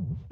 Mm-hmm.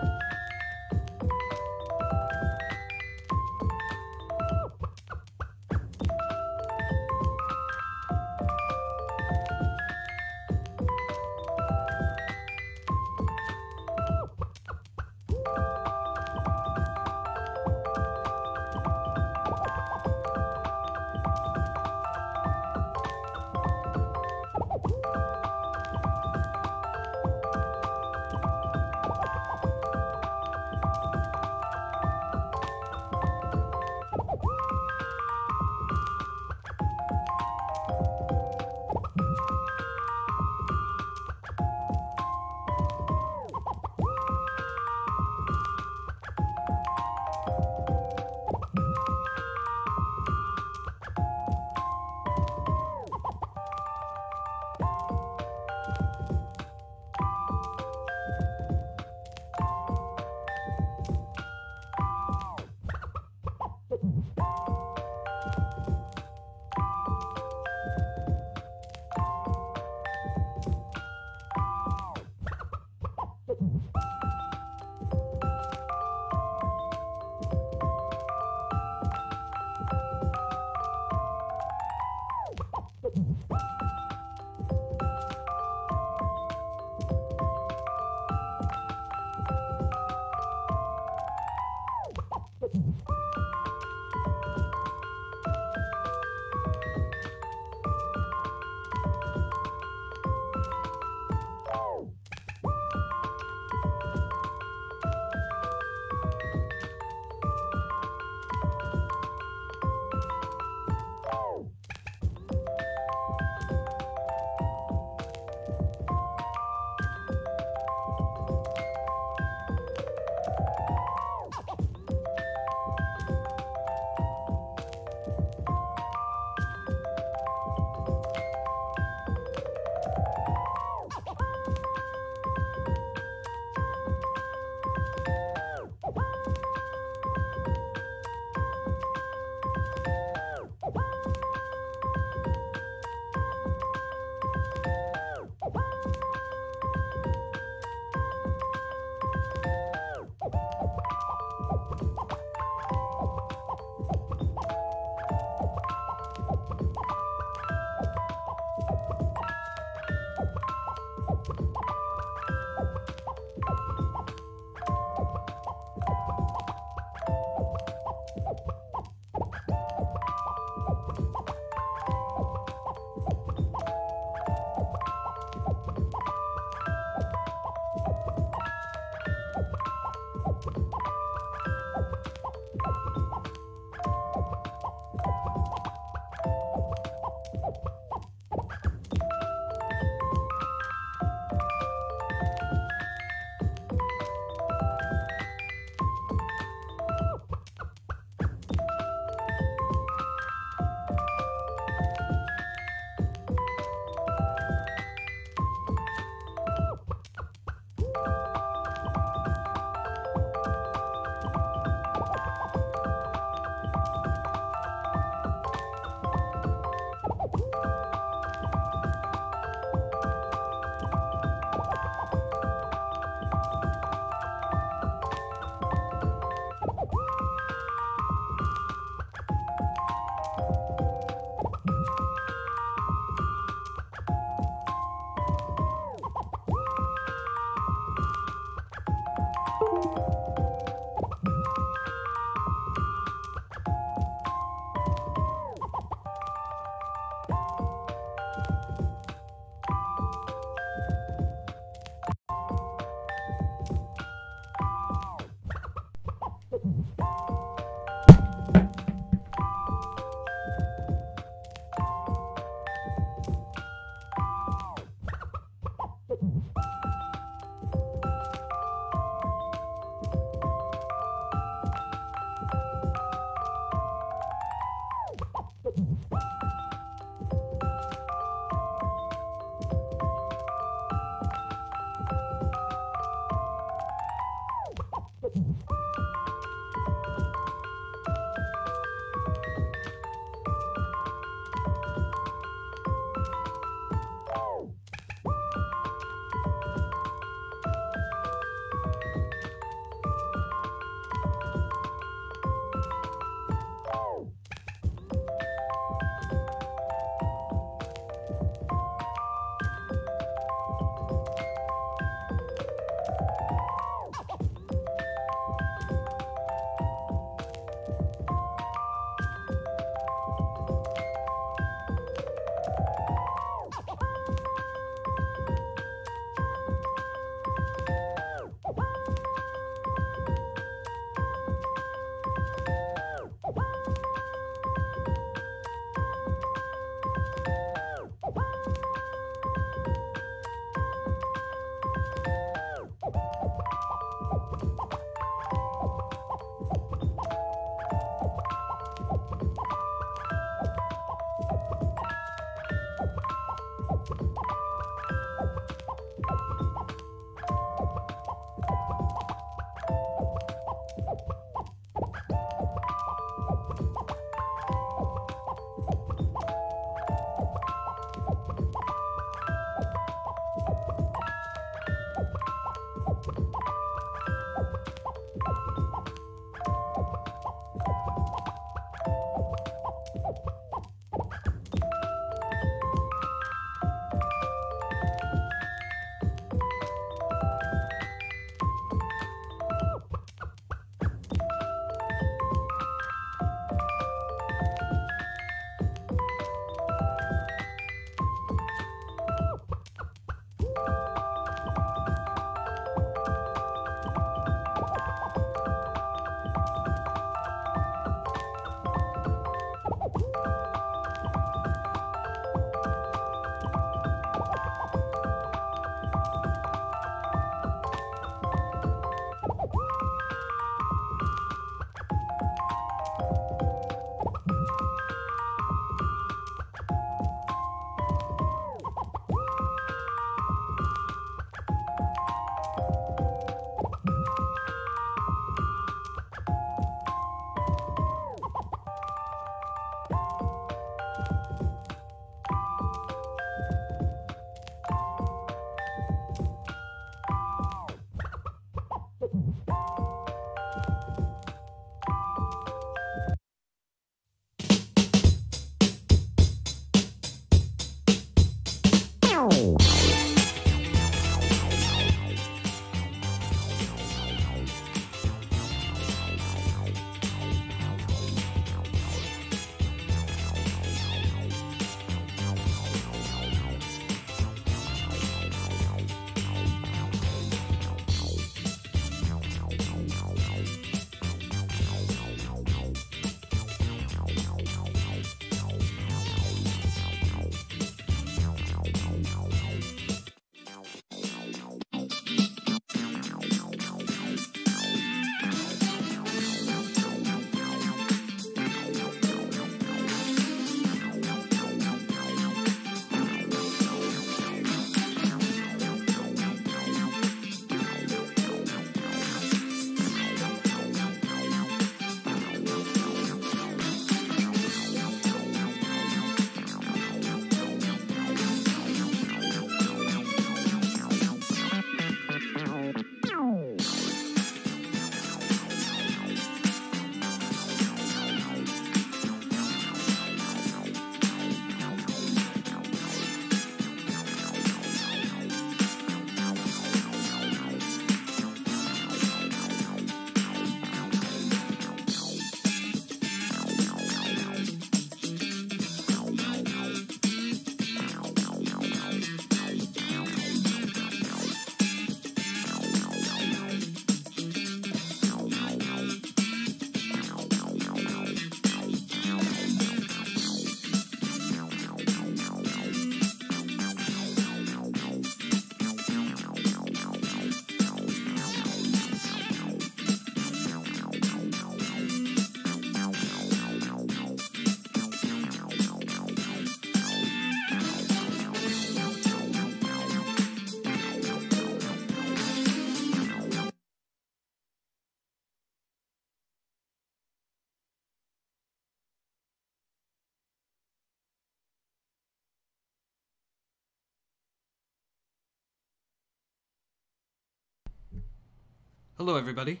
Hello, everybody.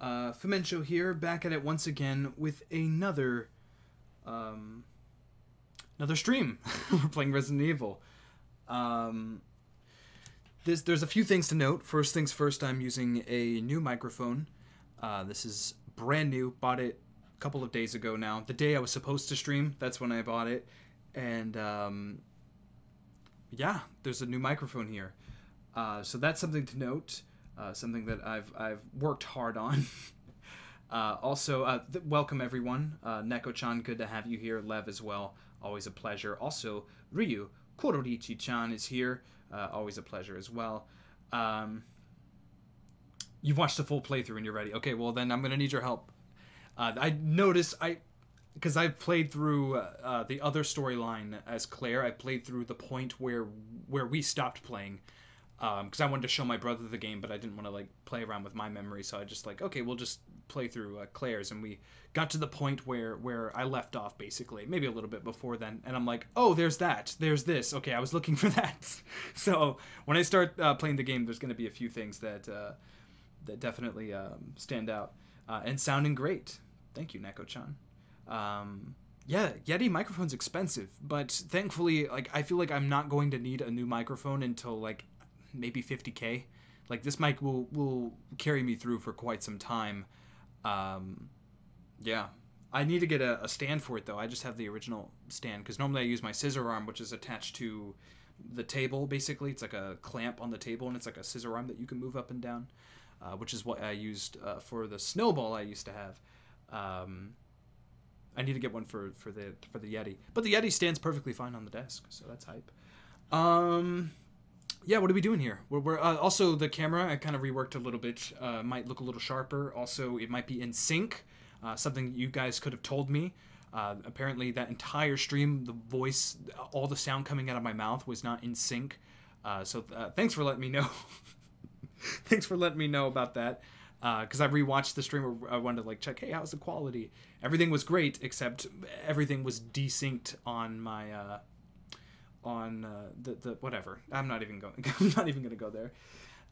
Uh, Fuminsho here, back at it once again with another, um, another stream. We're playing Resident Evil. Um, this, there's a few things to note. First things first, I'm using a new microphone. Uh, this is brand new. Bought it a couple of days ago now. The day I was supposed to stream, that's when I bought it. And um, yeah, there's a new microphone here. Uh, so that's something to note. Uh, something that I've I've worked hard on. uh, also, uh, th- welcome everyone. Uh, Neko-chan, good to have you here. Lev as well, always a pleasure. Also, Ryu Kororichi-chan is here, uh, always a pleasure as well. Um, you've watched the full playthrough and you're ready. Okay, well then I'm gonna need your help. I noticed I because I've played through uh, the other storyline as Claire. I played through the point where where we stopped playing because I wanted to show my brother the game, but I didn't want to like play around with my memory. So I just like okay, we'll just play through uh, Claire's, and we got to the point where where I left off basically, maybe a little bit before then, and I'm like, oh, there's that, there's this. Okay, I was looking for that. so when I start uh, playing the game, there's going to be a few things that uh, that definitely um, stand out uh, and sounding great. Thank you, Neko-chan. Um, yeah, Yeti microphone's expensive, but thankfully, like I feel like I'm not going to need a new microphone until like maybe 50k. Like this mic will will carry me through for quite some time. Um, yeah, I need to get a, a stand for it though. I just have the original stand because normally I use my scissor arm, which is attached to the table. Basically, it's like a clamp on the table, and it's like a scissor arm that you can move up and down, uh, which is what I used uh, for the snowball I used to have. Um, I need to get one for for the for the Yeti, but the Yeti stands perfectly fine on the desk, so that's hype. Um, yeah, what are we doing here? We're, we're uh, also the camera. I kind of reworked a little bit. Uh, might look a little sharper. Also, it might be in sync. Uh, something you guys could have told me. Uh, apparently, that entire stream, the voice, all the sound coming out of my mouth was not in sync. Uh, so uh, thanks for letting me know. thanks for letting me know about that. Because I rewatched the stream, I wanted to like check, hey, how's the quality? Everything was great, except everything was desynced on my on uh, the the whatever. I'm not even going. I'm not even to go there.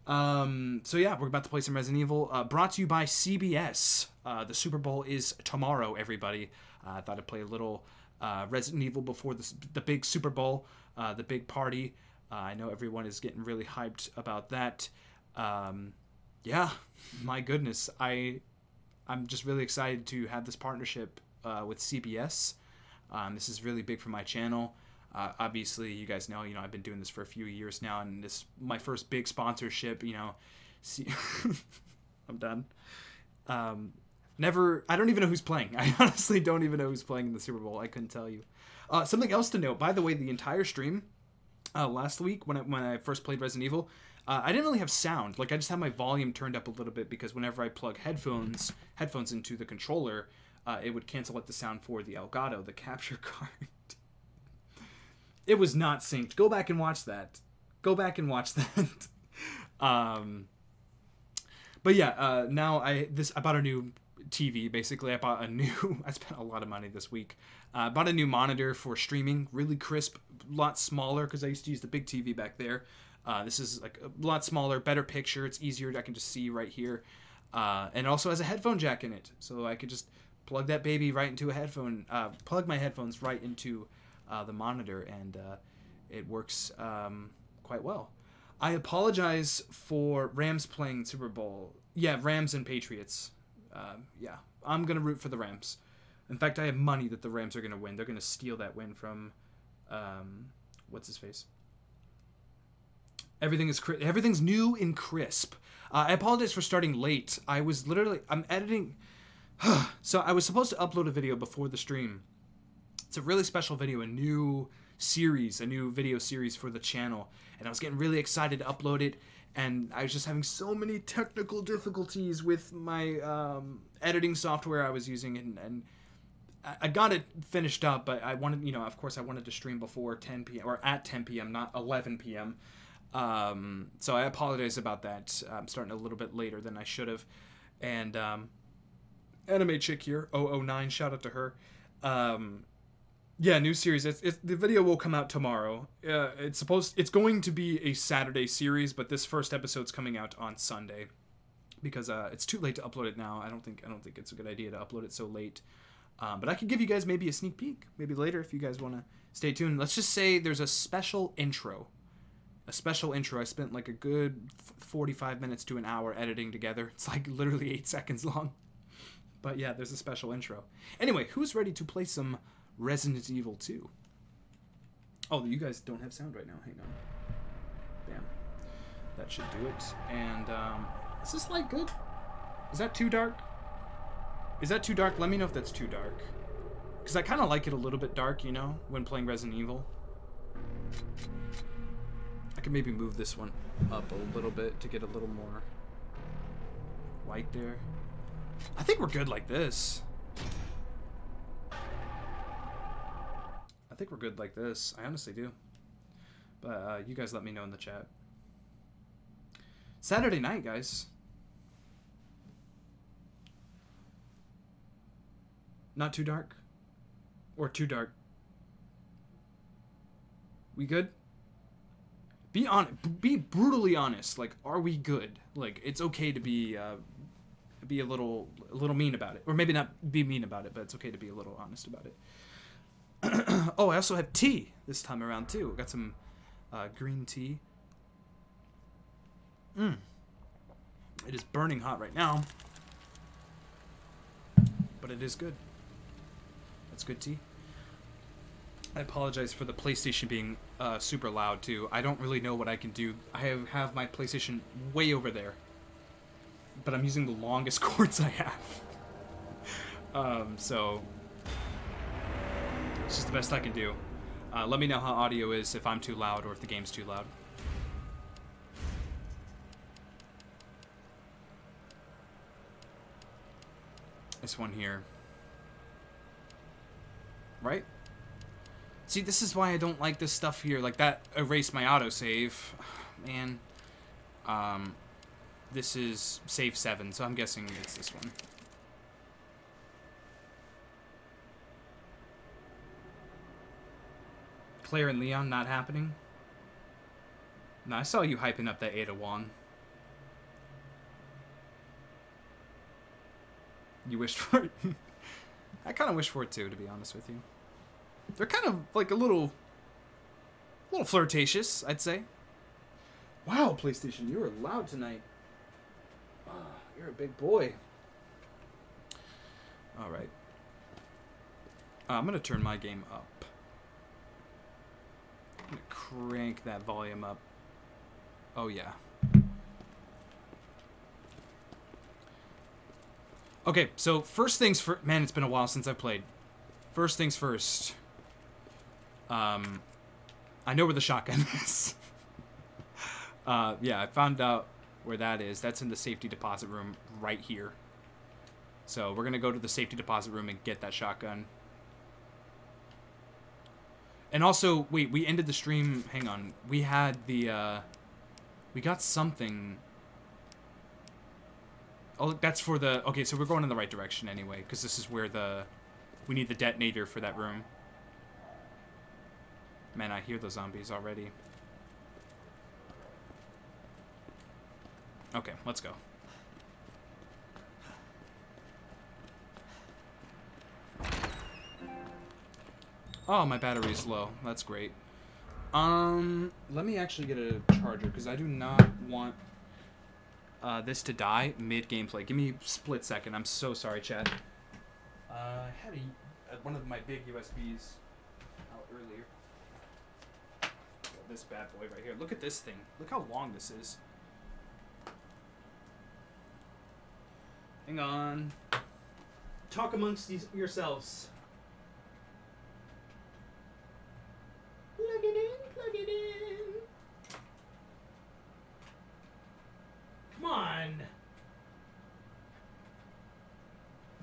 Um, so yeah, we're about to play some Resident Evil. Uh, brought to you by CBS. Uh, the Super Bowl is tomorrow. Everybody, uh, I thought I'd play a little uh, Resident Evil before the the big Super Bowl, uh, the big party. I know everyone is getting really hyped about that. Um, yeah, my goodness, I I'm just really excited to have this partnership with CBS. Um, this is really big for my channel. Uh, obviously, you guys know, you know, I've been doing this for a few years now, and this my first big sponsorship. You know, see, I'm done. Um, never. I don't even know who's playing. I honestly don't even know who's playing in the Super Bowl. I couldn't tell you. Uh, something else to note, by the way, the entire stream uh, last week when I, when I first played Resident Evil, uh, I didn't really have sound. Like I just had my volume turned up a little bit because whenever I plug headphones headphones into the controller, uh, it would cancel out the sound for the Elgato, the capture card. It was not synced. Go back and watch that. Go back and watch that. um, but yeah, uh, now I this I bought a new TV. Basically, I bought a new. I spent a lot of money this week. Uh, I bought a new monitor for streaming, really crisp, a lot smaller because I used to use the big TV back there. Uh, this is like a lot smaller, better picture. It's easier. I can just see right here, uh, and also has a headphone jack in it, so I could just plug that baby right into a headphone. Uh, plug my headphones right into uh, the monitor, and uh, it works um, quite well. I apologize for Rams playing Super Bowl. Yeah, Rams and Patriots. Uh, yeah, I'm gonna root for the Rams. In fact, I have money that the Rams are gonna win. They're gonna steal that win from, um, what's his face. Everything is everything's new and crisp. Uh, I apologize for starting late. I was literally I'm editing. so I was supposed to upload a video before the stream. It's a really special video, a new series, a new video series for the channel, and I was getting really excited to upload it. And I was just having so many technical difficulties with my um, editing software I was using, and, and I got it finished up. But I wanted, you know, of course, I wanted to stream before 10 p.m. or at 10 p.m., not 11 p.m. Um, so I apologize about that. I'm starting a little bit later than I should have. And um, anime chick here, 009, shout out to her. Um, yeah, new series. It's, it's, the video will come out tomorrow. Uh, it's supposed. It's going to be a Saturday series, but this first episode's coming out on Sunday. because uh, it's too late to upload it now. I don't think I don't think it's a good idea to upload it so late. Um, but I could give you guys maybe a sneak peek, maybe later if you guys want to stay tuned. Let's just say there's a special intro, a special intro. I spent like a good 45 minutes to an hour editing together. It's like literally eight seconds long. But yeah, there's a special intro. Anyway, who's ready to play some Resident Evil 2? Oh, you guys don't have sound right now. Hang on. Bam. That should do it. And um, is this light good? Is that too dark? Is that too dark? Let me know if that's too dark. Because I kind of like it a little bit dark, you know, when playing Resident Evil. I could maybe move this one up a little bit to get a little more white there. I think we're good like this. Think we're good like this. I honestly do. But uh, you guys let me know in the chat. Saturday night, guys. Not too dark? Or too dark? We good? Be on be brutally honest. Like are we good? Like it's okay to be uh be a little a little mean about it. Or maybe not be mean about it, but it's okay to be a little honest about it. oh, I also have tea this time around too. Got some uh, green tea. Mmm. It is burning hot right now. But it is good. That's good tea. I apologize for the PlayStation being uh, super loud too. I don't really know what I can do. I have, have my PlayStation way over there, but I'm using the longest cords I have. um, so it's just the best I can do. Uh, let me know how audio is if I'm too loud or if the game's too loud. This one here. Right? See, this is why I don't like this stuff here. Like, that erased my autosave. Man. Um, this is save 7, so I'm guessing it's this one. Claire and Leon not happening? No, I saw you hyping up that Ada Wong. You wished for it? I kind of wish for it too, to be honest with you. They're kind of like a little, a little flirtatious, I'd say. Wow, PlayStation, you were loud tonight. Oh, you're a big boy. All right. Uh, I'm gonna turn my game up. Crank that volume up. Oh yeah. Okay, so first things for man, it's been a while since I played. First things first. Um, I know where the shotgun is. uh, yeah, I found out where that is. That's in the safety deposit room right here. So we're gonna go to the safety deposit room and get that shotgun. And also, wait, we ended the stream. Hang on, we had the. Uh, we got something Oh, that's for the... Okay, so we're going in the right direction anyway, because this is where the... We need the detonator for that room. Man, I hear the zombies already. Okay, let's go. Oh, my battery's low. That's great. Um, let me actually get a charger, because I do not want uh, this to die mid gameplay. Give me a split second. I'm so sorry, Chad. Uh, I had a, one of my big USBs out earlier. This bad boy right here. Look at this thing. Look how long this is. Hang on. Talk amongst yourselves. Plug it in, plug it in. Come on.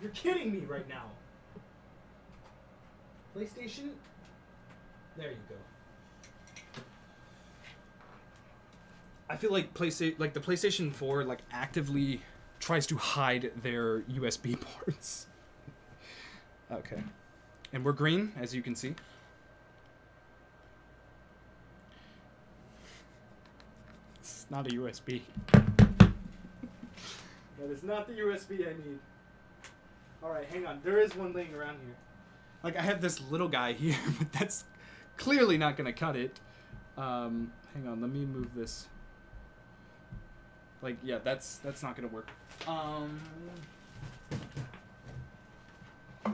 You're kidding me right now. PlayStation? There you go. I feel like PlayStation, like the PlayStation 4, like actively tries to hide their USB ports. okay. And we're green, as you can see. It's not a USB. That is not the USB I need. Alright, hang on. There is one laying around here. Like, I have this little guy here, but that's clearly not going to cut it. Um, hang on, let me move this. Like, yeah, that's that's not going to work. Um,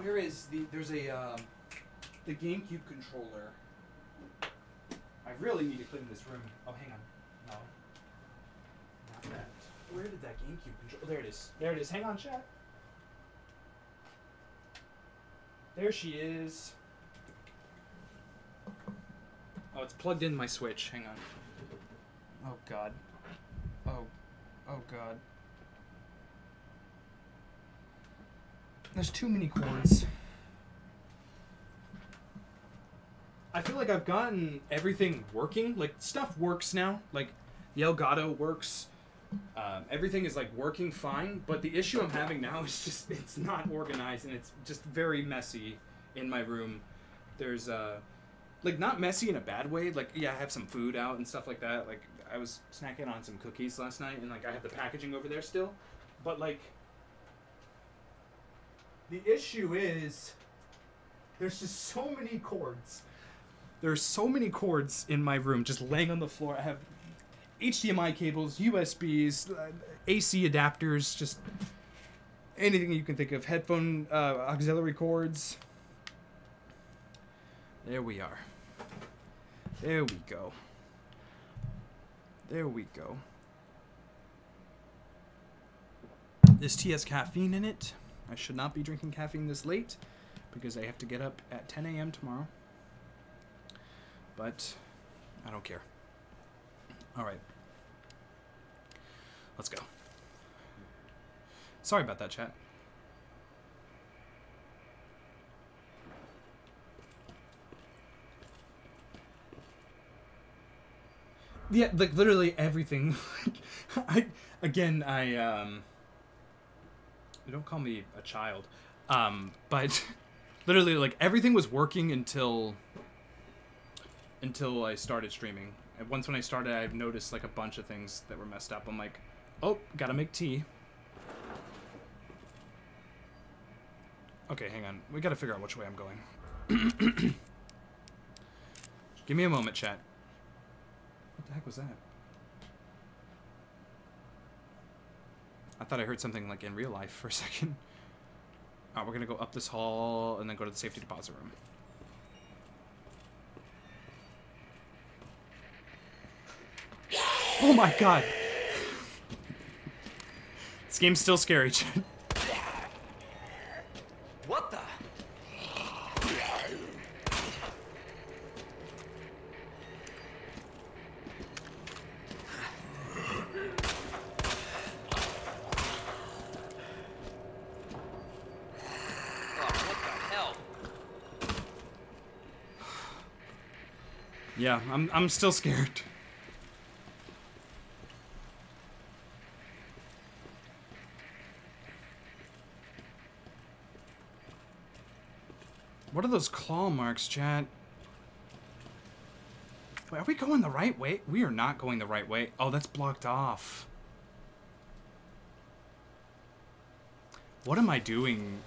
where is the... There's a... Uh, the GameCube controller. I really need to clean this room. Oh, hang on. No. Not that. Where did that GameCube control? Oh, there it is. There it is. Hang on, chat. There she is. Oh, it's plugged in my Switch. Hang on. Oh God. Oh. Oh God. There's too many cords. I feel like I've gotten everything working. Like stuff works now. Like the Elgato works. Um, everything is like working fine, but the issue I'm having now is just it's not organized and it's just very messy in my room. There's uh, like not messy in a bad way. Like yeah, I have some food out and stuff like that. Like I was snacking on some cookies last night, and like I have the packaging over there still, but like the issue is there's just so many cords. There's so many cords in my room just laying on the floor. I have HDMI cables, USBs, uh, AC adapters, just anything you can think of. Headphone uh, auxiliary cords. There we are. There we go. There we go. This tea has caffeine in it. I should not be drinking caffeine this late because I have to get up at 10 a.m. tomorrow. But I don't care. All right. Let's go. Sorry about that, chat. Yeah, like literally everything. I again, I um. Don't call me a child, um, but literally like everything was working until until I started streaming. And once when I started, I've noticed like a bunch of things that were messed up. I'm like, oh, gotta make tea. Okay, hang on. We gotta figure out which way I'm going. Give me a moment, chat. What the heck was that? I thought I heard something like in real life for a second. We're gonna go up this hall and then go to the safety deposit room. Oh my god! this game's still scary. what the? What the hell? yeah, I'm, I'm still scared. What are those claw marks, chat? Wait, are we going the right way? We are not going the right way. Oh, that's blocked off. What am I doing?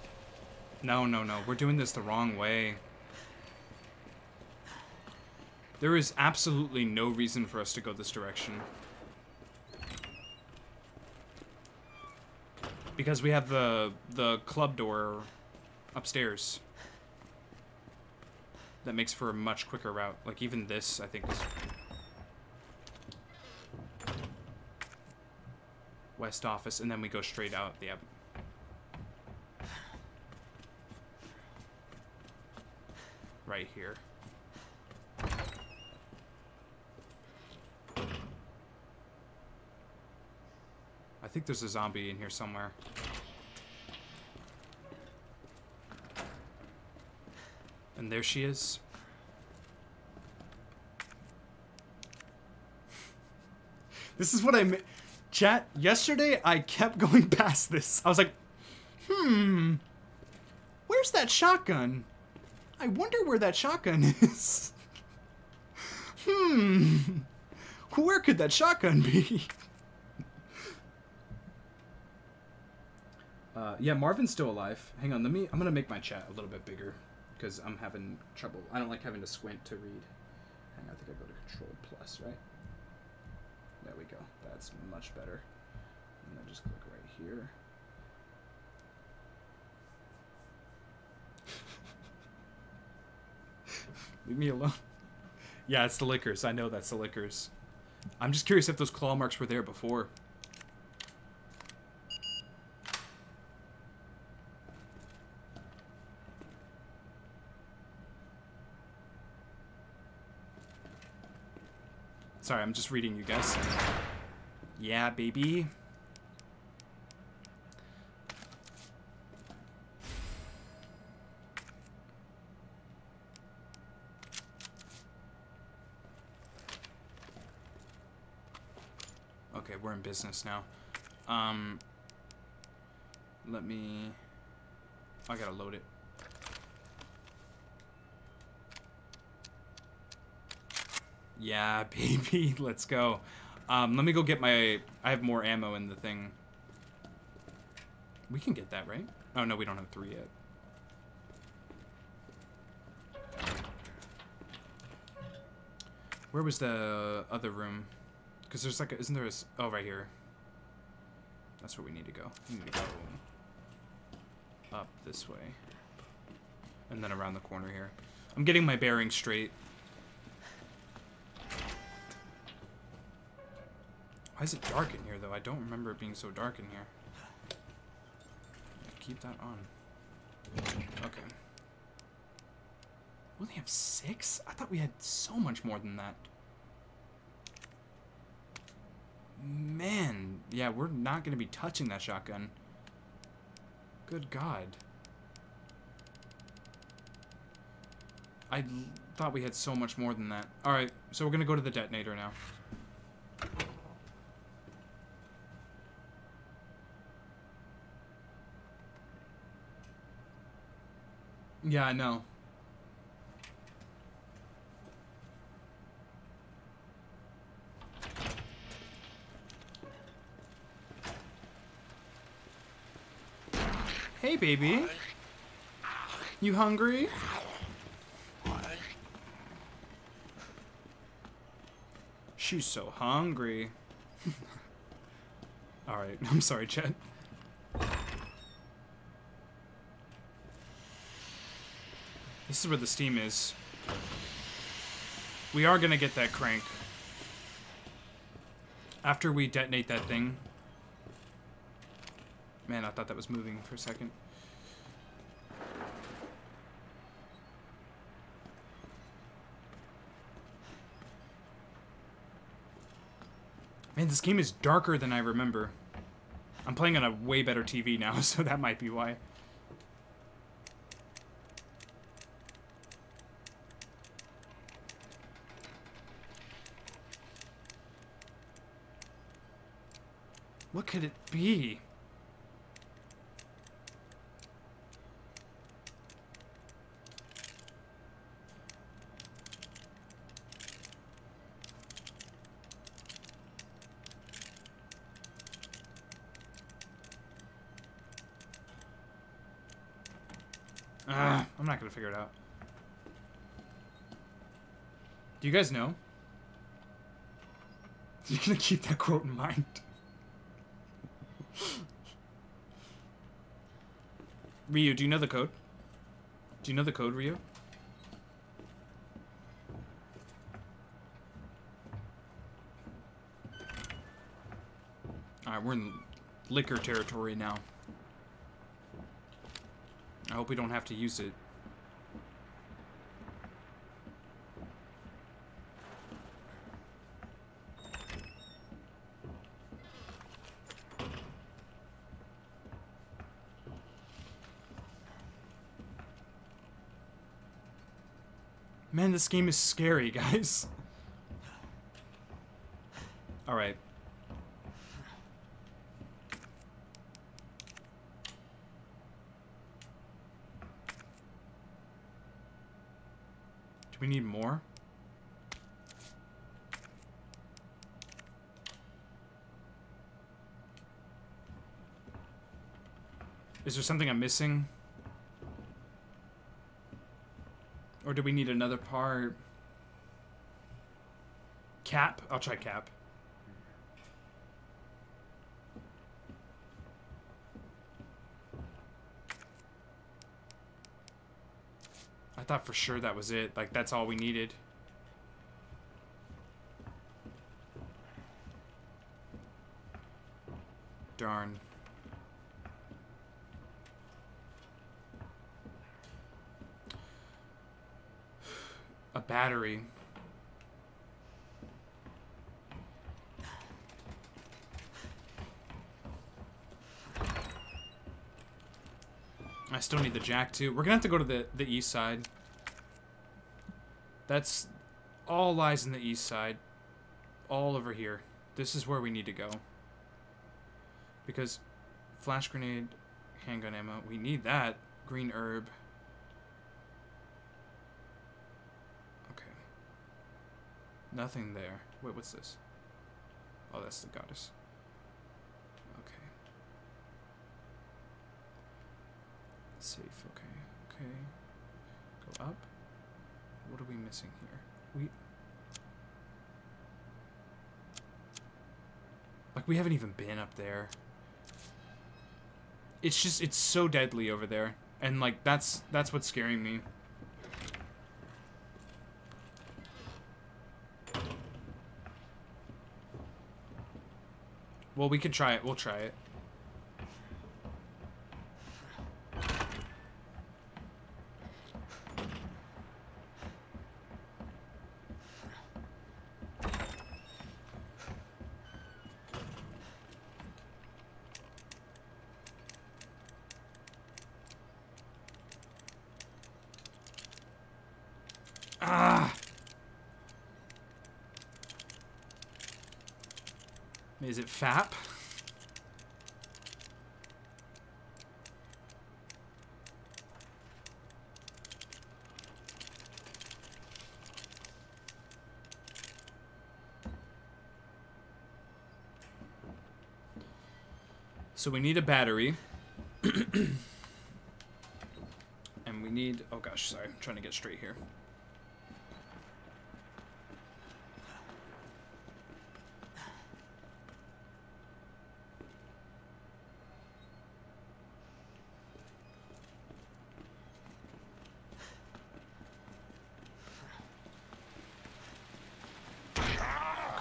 No, no, no. We're doing this the wrong way. There is absolutely no reason for us to go this direction. Because we have the the club door upstairs. That makes for a much quicker route. Like even this, I think is west office, and then we go straight out. Yeah. Right here. I think there's a zombie in here somewhere. And there she is. this is what I meant. Chat, yesterday I kept going past this. I was like, hmm, where's that shotgun? I wonder where that shotgun is. hmm, where could that shotgun be? Uh, yeah, Marvin's still alive. Hang on, let me. I'm gonna make my chat a little bit bigger because I'm having trouble. I don't like having to squint to read. Hang on, I think I go to Control Plus, right? There we go. That's much better. And then just click right here. Leave me alone. Yeah, it's the lickers. I know that's the lickers. I'm just curious if those claw marks were there before. Sorry, I'm just reading you guys. Yeah, baby. Okay, we're in business now. Um, let me. I gotta load it. Yeah, baby, let's go. Um, let me go get my. I have more ammo in the thing. We can get that, right? Oh no, we don't have three yet. Where was the other room? Because there's like, a, isn't there a... Oh, right here. That's where we need to go. We need to go up this way, and then around the corner here. I'm getting my bearings straight. Why is it dark in here, though? I don't remember it being so dark in here. Keep that on. Okay. We only have six? I thought we had so much more than that. Man, yeah, we're not going to be touching that shotgun. Good God. I thought we had so much more than that. Alright, so we're going to go to the detonator now. Yeah, I know. Hey, baby. You hungry? She's so hungry. Alright, I'm sorry, Chet. This is where the steam is. We are gonna get that crank. After we detonate that thing. Man, I thought that was moving for a second. Man, this game is darker than I remember. I'm playing on a way better TV now, so that might be why. What could it be? Ah, I'm not gonna figure it out. Do you guys know? You're gonna keep that quote in mind. Ryu, do you know the code? Do you know the code, Ryu? Alright, we're in licker territory now. I hope we don't have to use it. This game is scary, guys. Alright. Do we need more? Is there something I'm missing? Or do we need another part? Cap? I'll try cap. I thought for sure that was it. Like, that's all we needed. Darn. A battery. I still need the jack too. We're gonna have to go to the, the east side. That's all lies in the east side. All over here. This is where we need to go. Because flash grenade, handgun ammo, we need that. Green herb. Okay. Nothing there. Wait, what's this? Oh, that's the goddess. Okay. Safe, okay. Okay. Go up. What are we missing here? We... Like, we haven't even been up there. It's just, it's so deadly over there. And, like, that's, that's what's scaring me. Well, we could try it. We'll try it. Ah! Is it FAP? So we need a battery. and we need... Oh gosh, sorry. I'm trying to get straight here.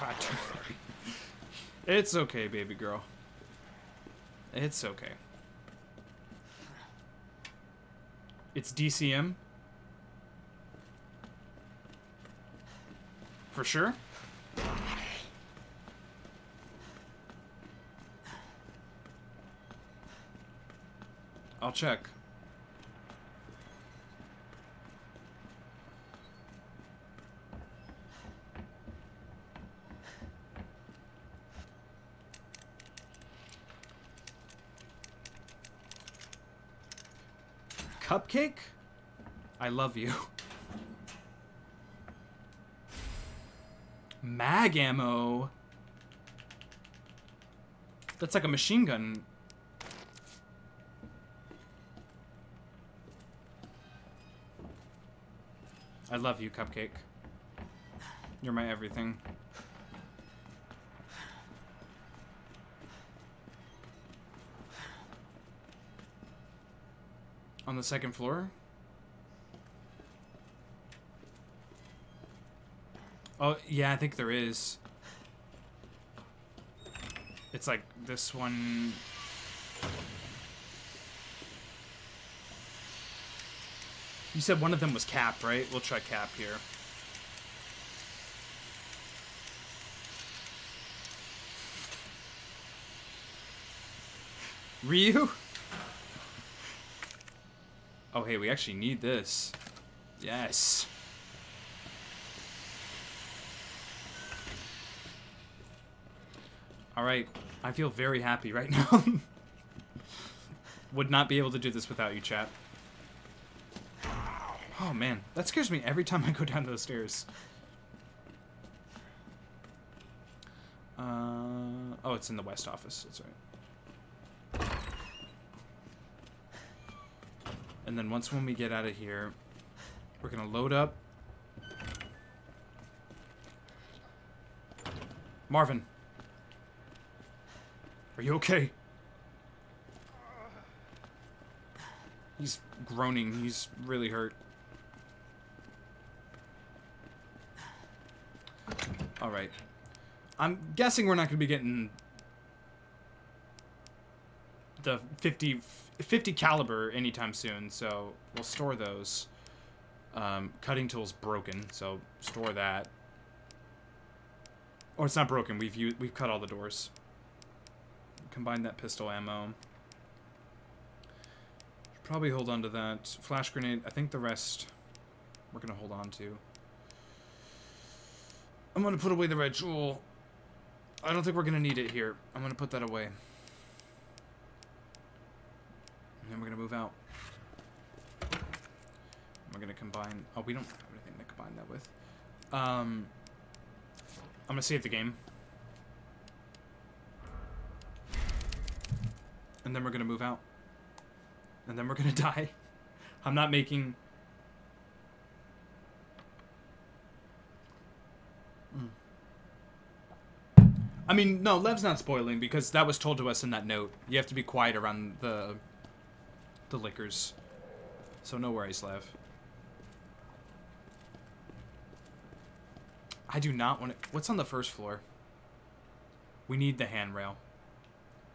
God. It's okay, baby girl. It's okay. It's DCM? For sure? I'll check. Cupcake? I love you. Mag ammo. That's like a machine gun. I love you, Cupcake. You're my everything. On the second floor? Oh, yeah, I think there is. It's like this one. You said one of them was cap, right? We'll try cap here. Ryu? Oh, hey, we actually need this. Yes. Alright, I feel very happy right now. Would not be able to do this without you, chat. Oh, man. That scares me every time I go down those stairs. Uh, oh, it's in the west office. That's right. And then once when we get out of here, we're gonna load up. Marvin. Are you okay? He's groaning. He's really hurt. Alright. I'm guessing we're not going to be getting the 50, 50 caliber anytime soon, so we'll store those. Um, cutting tool's broken, so store that. Or it's not broken. We've used, we've cut all the doors. Combine that pistol ammo. Probably hold on to that. Flash grenade, I think the rest we're to hold on to. I'm to put away the red jewel. I don't think we're to need it here. I'm to put that away. And then we're going to move out. And We're going to combine... Oh, we don't have anything to combine that with. Um, I'm going to save the game. And then we're going to move out and then we're gonna die. I'm not making... I mean, no, Lev's not spoiling because that was told to us in that note. You have to be quiet around the the lickers. So no worries, Lev. I do not want to... What's on the first floor? We need the handrail.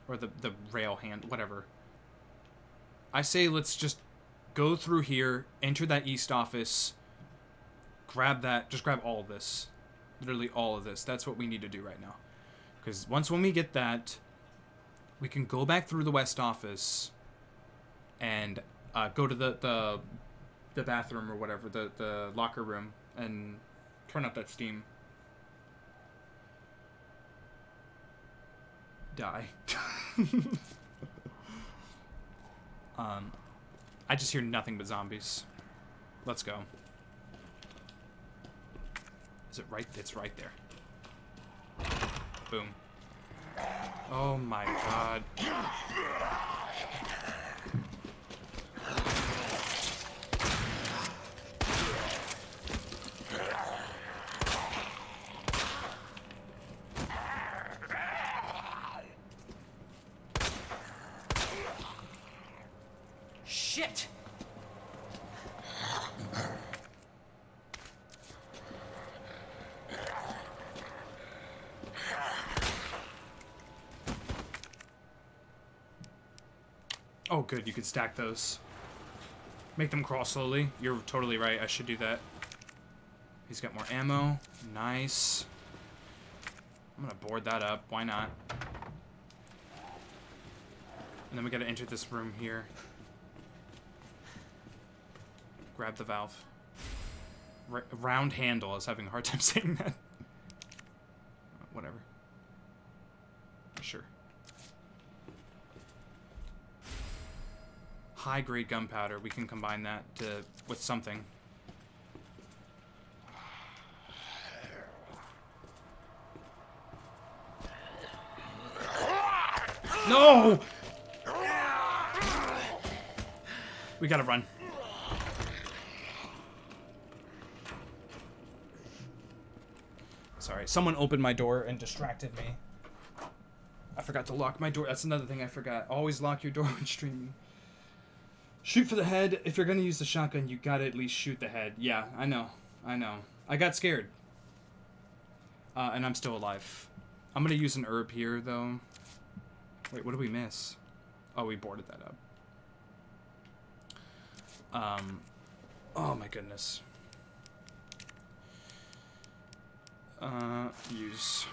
Or the, the rail hand, whatever. I say let's just go through here, enter that east office, grab that, just grab all of this. Literally all of this. That's what we need to do right now. Because once when we get that, we can go back through the west office and uh, go to the, the the bathroom or whatever, the, the locker room, and turn up that steam. Die. Um, I just hear nothing but zombies. Let's go. Is it right? It's right there. Boom. Oh my god. Shit! You could stack those. Make them crawl slowly. You're totally right. I should do that. He's got more ammo. Nice. I'm gonna board that up. Why not? And then we gotta enter this room here. Grab the valve. R round handle. I was having a hard time saying that. Whatever. Sure. High grade gunpowder. We can combine that to with something. No! We gotta run. Sorry, someone opened my door and distracted me. I forgot to lock my door. That's another thing I forgot. Always lock your door when streaming. Shoot for the head. If you're gonna use the shotgun, you gotta at least shoot the head. Yeah, I know. I know. I got scared. Uh, and I'm still alive. I'm gonna use an herb here, though. Wait, what did we miss? Oh, we boarded that up. Um, oh my goodness. Uh, use.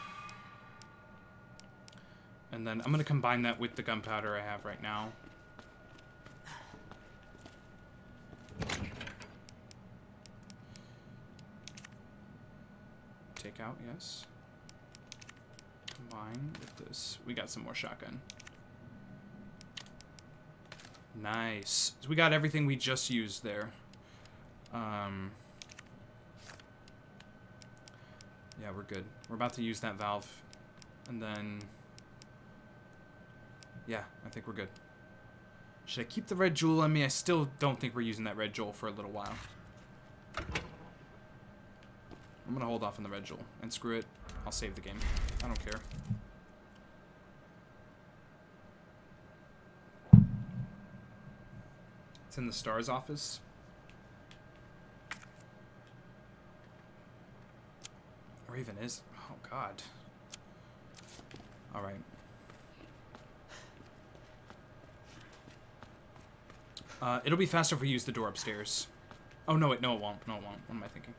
And then I'm gonna combine that with the gunpowder I have right now. Take out, yes. Combine with this. We got some more shotgun. Nice. So we got everything we just used there. Um, yeah, we're good. We're about to use that valve. And then... Yeah, I think we're good. Should I keep the red jewel on me? I still don't think we're using that red jewel for a little while. I'm gonna hold off on the red jewel. And screw it. I'll save the game. I don't care. It's in the STARS office. Or even is... Oh, God. Alright. Uh, it'll be faster if we use the door upstairs. Oh, no, wait, no, it won't. No, it won't. What am I thinking?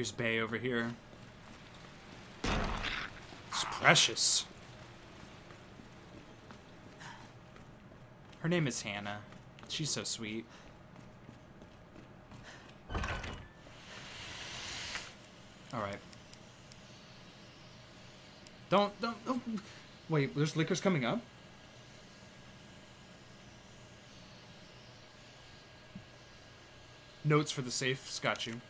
Here's Bay over here. It's precious. Her name is Hannah. She's so sweet. Alright. Don't, don't, don't. Wait, there's lickers coming up? Notes for the safe. Got you.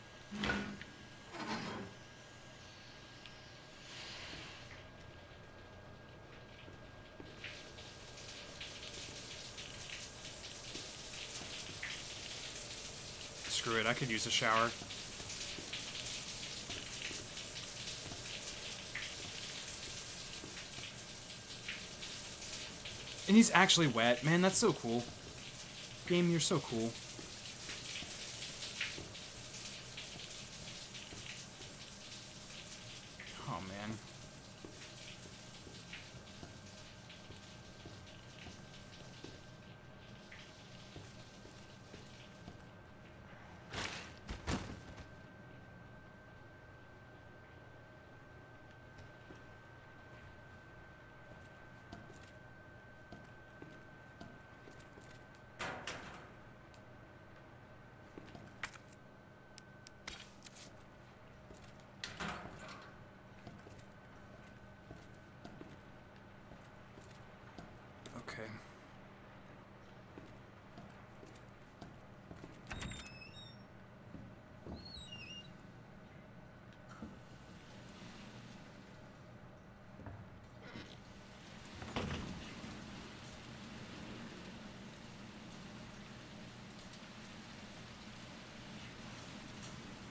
I could use a shower. And he's actually wet. Man, that's so cool. Game, you're so cool. Oh, man. Okay.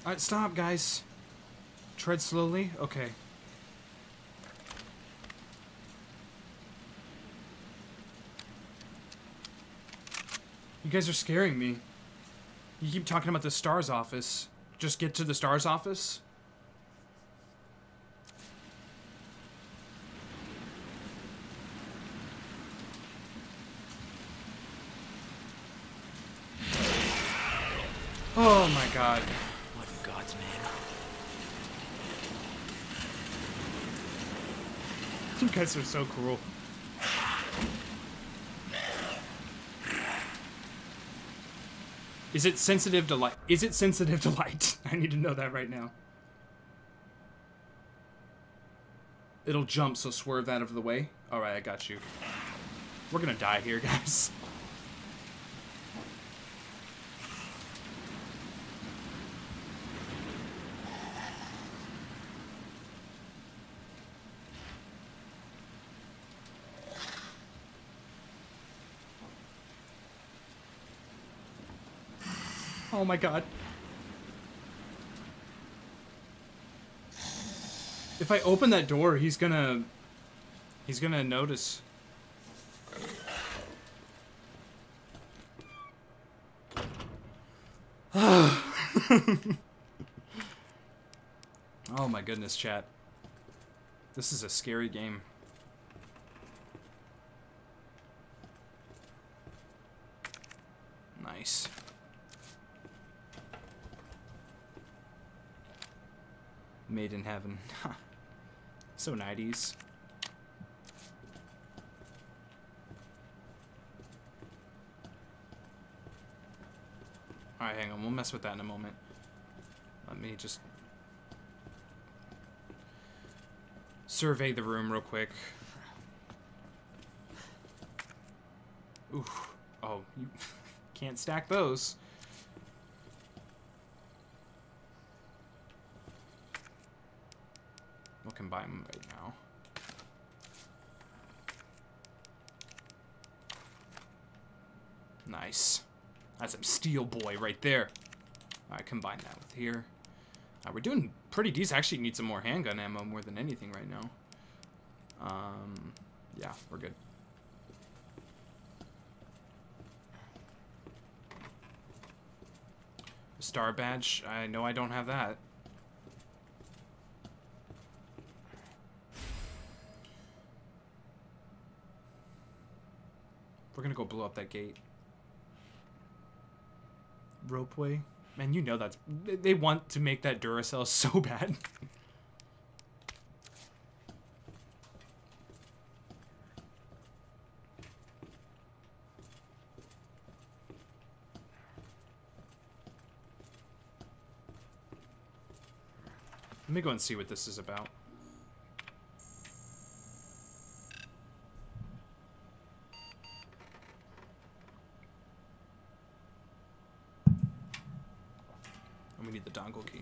Alright, stop, guys. Tread slowly. Okay. You guys are scaring me. You keep talking about the STARS office. Just get to the STARS office? Oh my god. What in God's name? Guys are so cruel. Is it sensitive to light? Is it sensitive to light? I need to know that right now. It'll jump, so swerve that out of the way. Alright, I got you. We're gonna die here, guys. Oh my god. If I open that door, he's gonna... He's gonna notice. oh my goodness, chat. This is a scary game. heaven. so 90s. Alright, hang on. We'll mess with that in a moment. Let me just... Survey the room real quick. Oh, you can't stack those. Can buy them right now. Nice. That's some steel boy right there. Alright, combine that with here. Uh, we're doing pretty decent. Actually, need some more handgun ammo more than anything right now. Um, yeah, we're good. Star badge. I know I don't have that. We're gonna go blow up that gate. Ropeway? Man, you know that's... They want to make that Duracell so bad. Let me go and see what this is about. And we need the dongle key.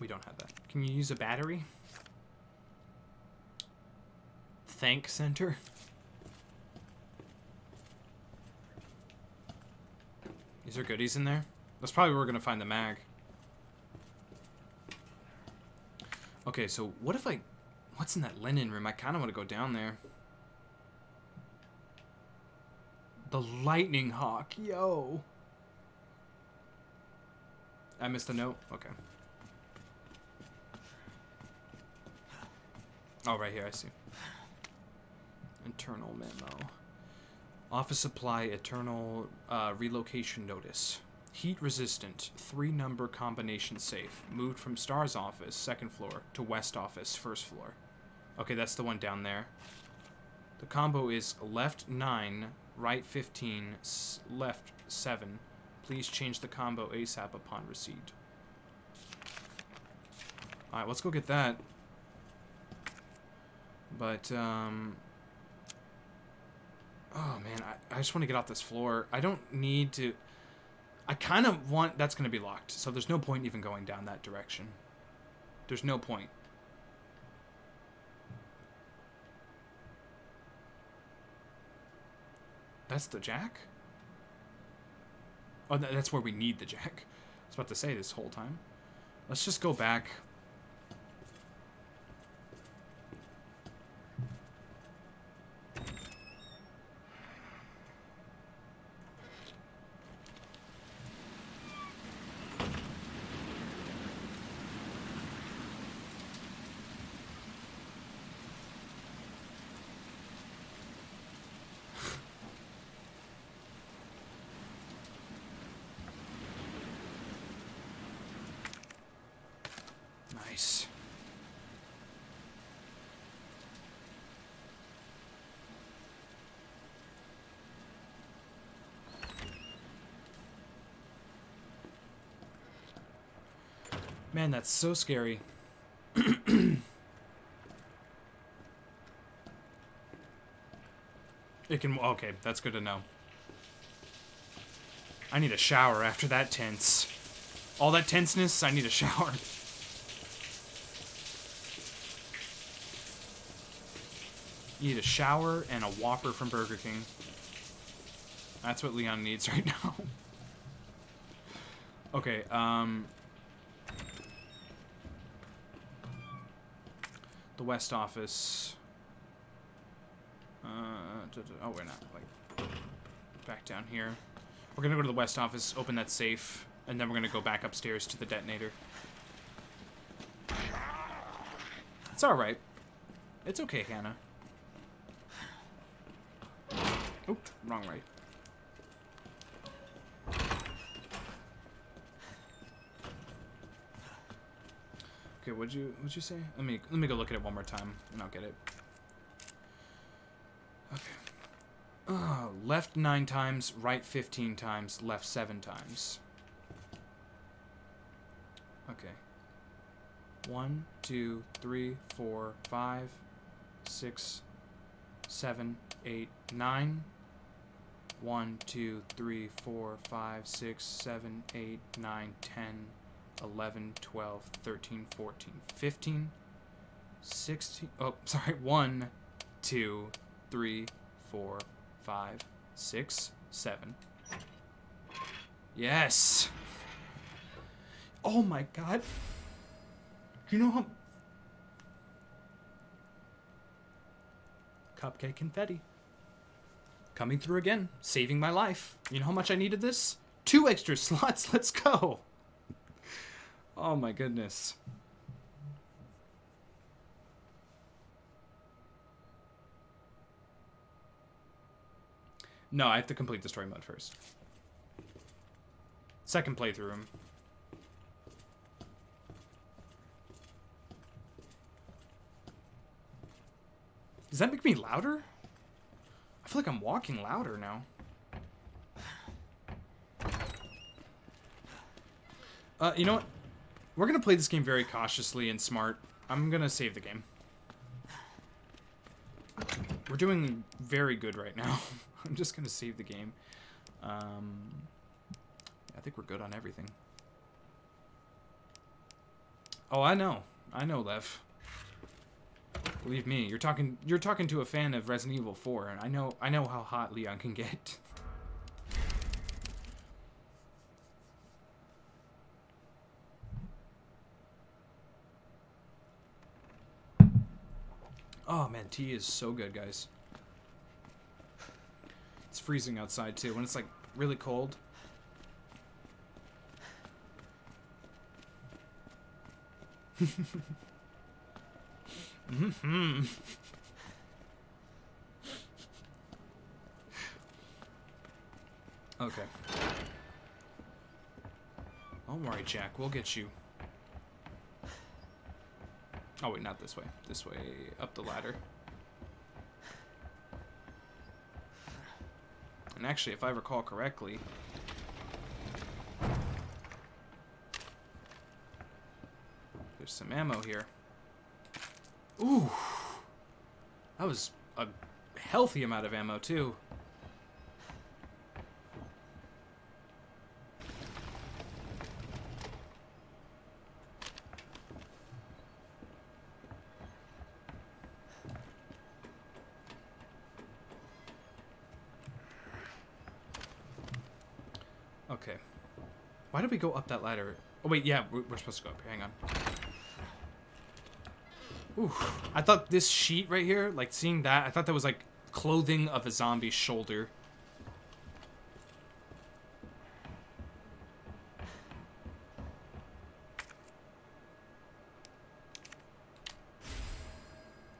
We don't have that. Can you use a battery? Thank center? Is there goodies in there? That's probably where we're gonna find the mag. Okay, so what if I... What's in that linen room? I kind of want to go down there. The Lightning Hawk. Yo. I missed a note? Okay. Oh, right here, I see. Internal memo. Office supply eternal uh, relocation notice. Heat resistant, three number combination safe. Moved from Star's office, second floor, to West office, first floor. Okay, that's the one down there. The combo is left 9, right 15, left 7. Please change the combo ASAP upon receipt. Alright, let's go get that. But, um... Oh, man, I, I just want to get off this floor. I don't need to... I kind of want... That's going to be locked, so there's no point even going down that direction. There's no point. That's the jack? Oh, that's where we need the jack. I was about to say this whole time. Let's just go back. Nice. Man, that's so scary. it can... Okay, that's good to know. I need a shower after that tense. All that tenseness, I need a shower. You need a shower and a Whopper from Burger King. That's what Leon needs right now. okay, um... The West office. Uh, oh, we're not, like, back down here. We're gonna go to the West office, open that safe, and then we're gonna go back upstairs to the detonator. It's alright. It's okay, Hannah. Oh, wrong way. Okay, what'd you what'd you say? Let me let me go look at it one more time and I'll get it. Okay. Uh, left nine times, right fifteen times, left seven times. Okay. One, two, three, four, five, six, seven, eight, nine. One, two, three, four, five, six, seven, eight, nine, ten, eleven, twelve, thirteen, fourteen, fifteen, sixteen. Oh, sorry. One, two, three, four, five, six, seven. Yes. Oh my god. You know how. Cupcake confetti. Coming through again, saving my life. You know how much I needed this? Two extra slots, let's go. Oh my goodness. No, I have to complete the story mode first. Second playthrough. Does that make me louder? I feel like I'm walking louder now. Uh, you know what? We're gonna play this game very cautiously and smart. I'm gonna save the game. We're doing very good right now. I'm just gonna save the game. Um, I think we're good on everything. Oh, I know. I know, Lev. Believe me, you're talking you're talking to a fan of Resident Evil 4, and I know I know how hot Leon can get. Oh man, tea is so good, guys. It's freezing outside too. When it's like really cold. hmm Okay. Don't worry, Jack. We'll get you. Oh, wait, not this way. This way, up the ladder. And actually, if I recall correctly... There's some ammo here. Ooh! That was a healthy amount of ammo, too. Okay. Why did we go up that ladder? Oh, wait, yeah, we're, supposed to go up here. Hang on. Ooh, I thought this sheet right here, like seeing that, I thought that was like clothing of a zombie's shoulder.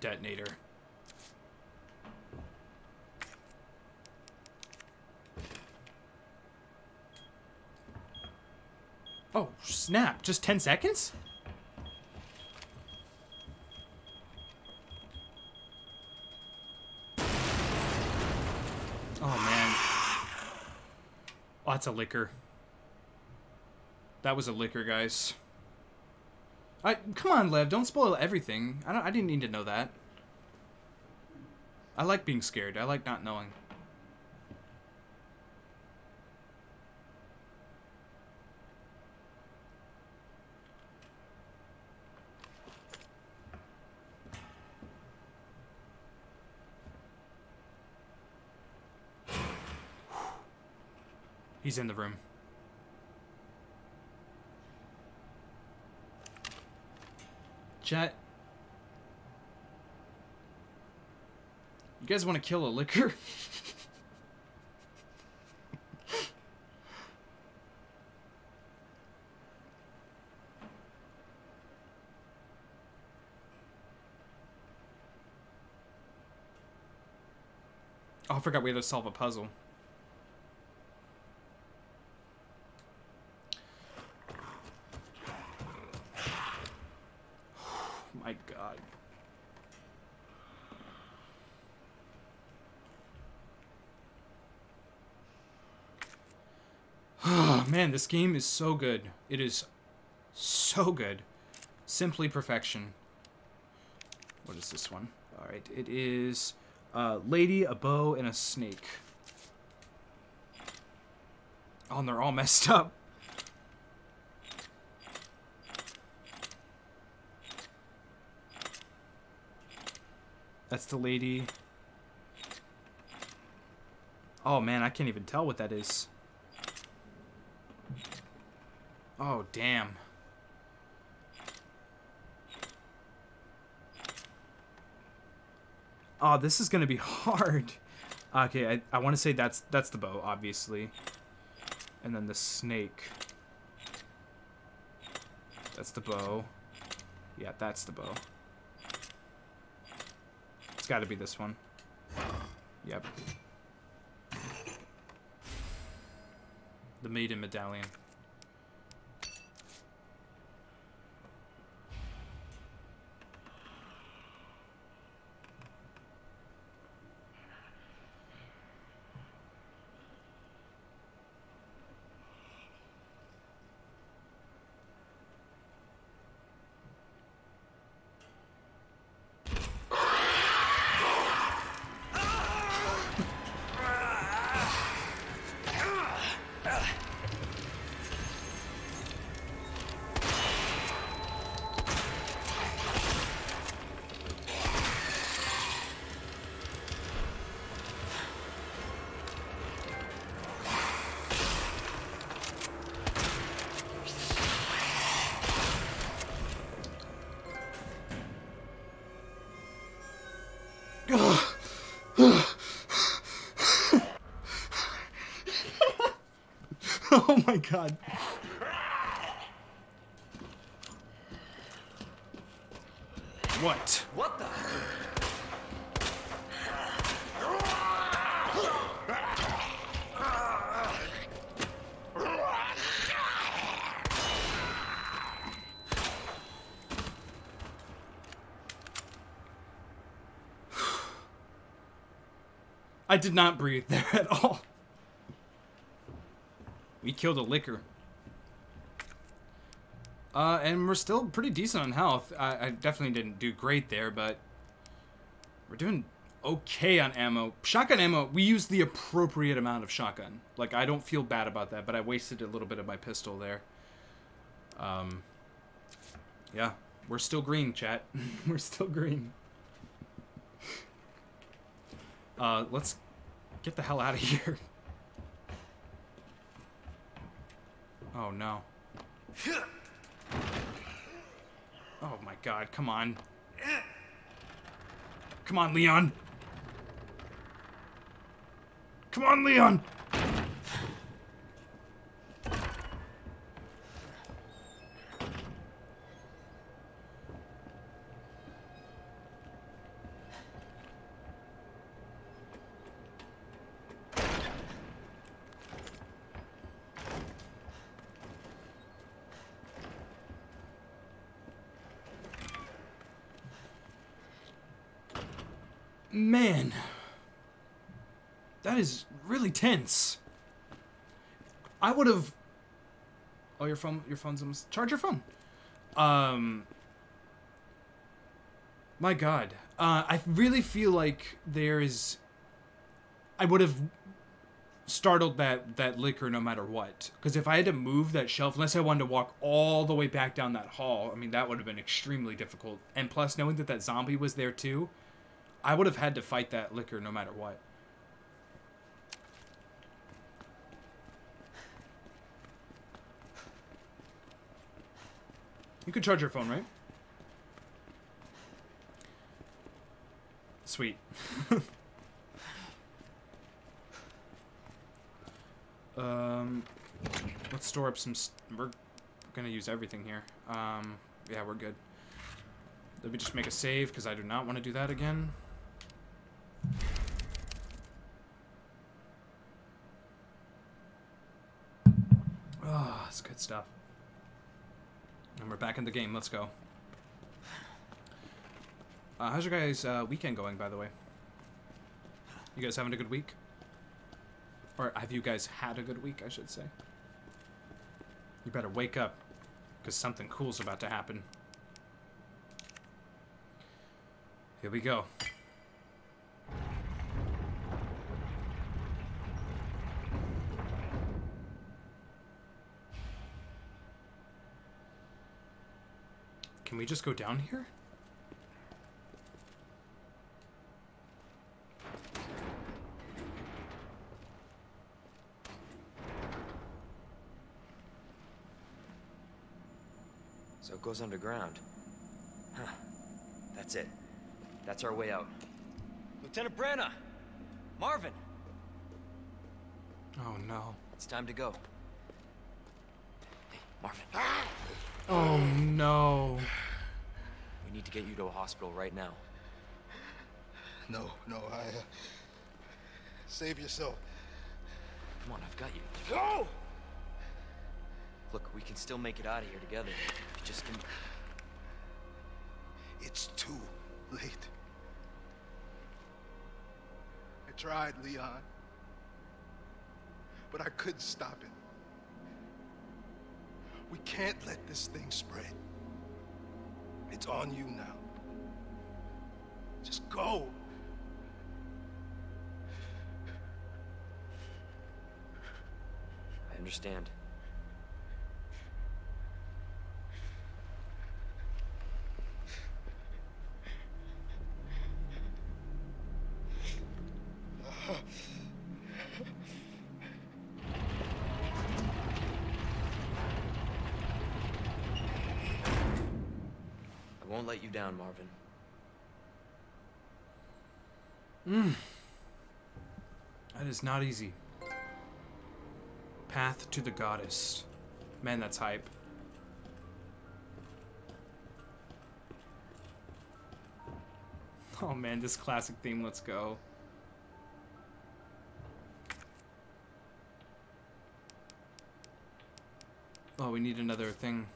Detonator. Oh, Just 10 seconds? Oh, man. Oh, that's a licker. That was a licker, guys. I come on, Lev. Don't spoil everything. I don't. I didn't need to know that. I like being scared. I like not knowing. He's in the room. Chat. You guys want to kill a licker? oh, I forgot we had to solve a puzzle. my god. Man, this game is so good. It is so good. Simply perfection. What is this one? Alright, it is uh, lady, a bow, and a snake. Oh, and they're all messed up. That's the lady. Oh man, I can't even tell what that is. Oh, damn. Oh, this is gonna be hard. Okay, I, I want to say that's that's the bow, obviously. And then the snake. That's the bow. Yeah, that's the bow. It's got to be this one. Yep. The maiden medallion. God. What? What the? I did not breathe there at all. We killed a licker. Uh, and we're still pretty decent on health. I, I definitely didn't do great there, but we're doing okay on ammo. Shotgun ammo, we used the appropriate amount of shotgun. Like, I don't feel bad about that, but I wasted a little bit of my pistol there. Um, yeah, we're still green, chat. we're still green. Uh, let's get the hell out of here. Oh no. Oh my god, come on. Come on, Leon. Come on, Leon. Man. That is really tense. I would have Oh, your phone your phone's almost charge your phone. Um My god. Uh I really feel like there is I would have startled that that licker no matter what because if i had to move that shelf unless i wanted to walk all the way back down that hall i mean that would have been extremely difficult and plus knowing that that zombie was there too I would have had to fight that licker no matter what. You could charge your phone, right? Sweet. um, let's store up some. we're gonna use everything here. Um, yeah, we're good. Let me just make a save because I do not want to do that again. Oh, that's good stuff. And we're back in the game. Let's go. Uh, how's your guys' uh, weekend going, by the way? You guys having a good week? Or have you guys had a good week, I should say? You better wake up, because something cool's about to happen. Here we go. We just go down here? So it goes underground. Huh. That's it. That's our way out. Lieutenant Branagh! Marvin! Oh no. It's time to go. Hey, Marvin. Oh no. We need to get you to a hospital right now. No, no, I. Uh, save yourself. Come on, I've got you. Go! Look, we can still make it out of here together. You just can. It's too late. I tried, Leon. But I couldn't stop it. We can't let this thing spread. It's on you now. Just go. I understand. I won't let you down, Marvin. That is not easy. Path to the Goddess. Man, that's hype. Oh man, this classic theme, let's go. Oh, we need another thing.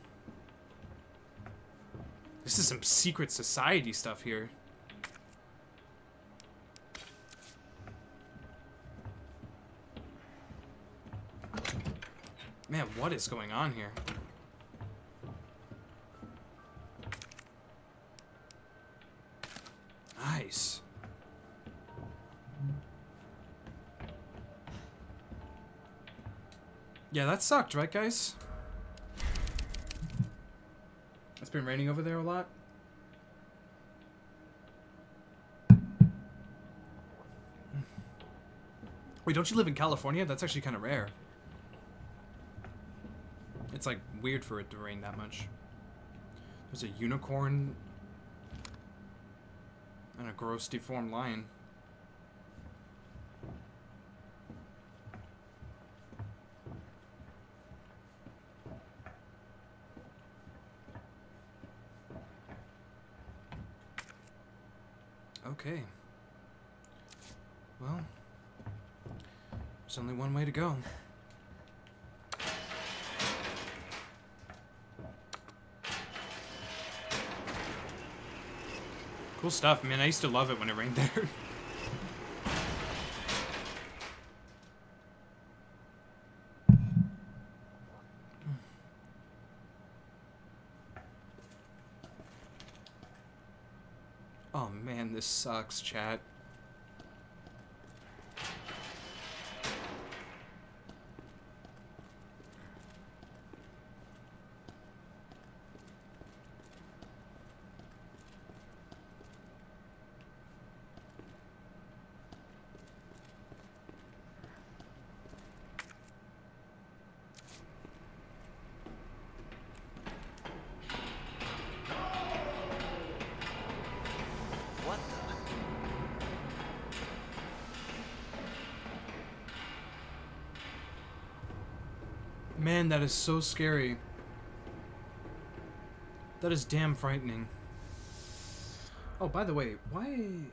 This is some secret society stuff here. Man, what is going on here? Nice. Yeah, that sucked, right, guys? It's been raining over there a lot. Wait, don't you live in California? That's actually kind of rare. It's like weird for it to rain that much. There's a unicorn and a gross deformed lion. Okay. Well, there's only one way to go. Cool stuff, man. I used to love it when it rained there. oh man, this sucks, chat. Man, that is so scary. That is damn frightening. Oh, by the way, why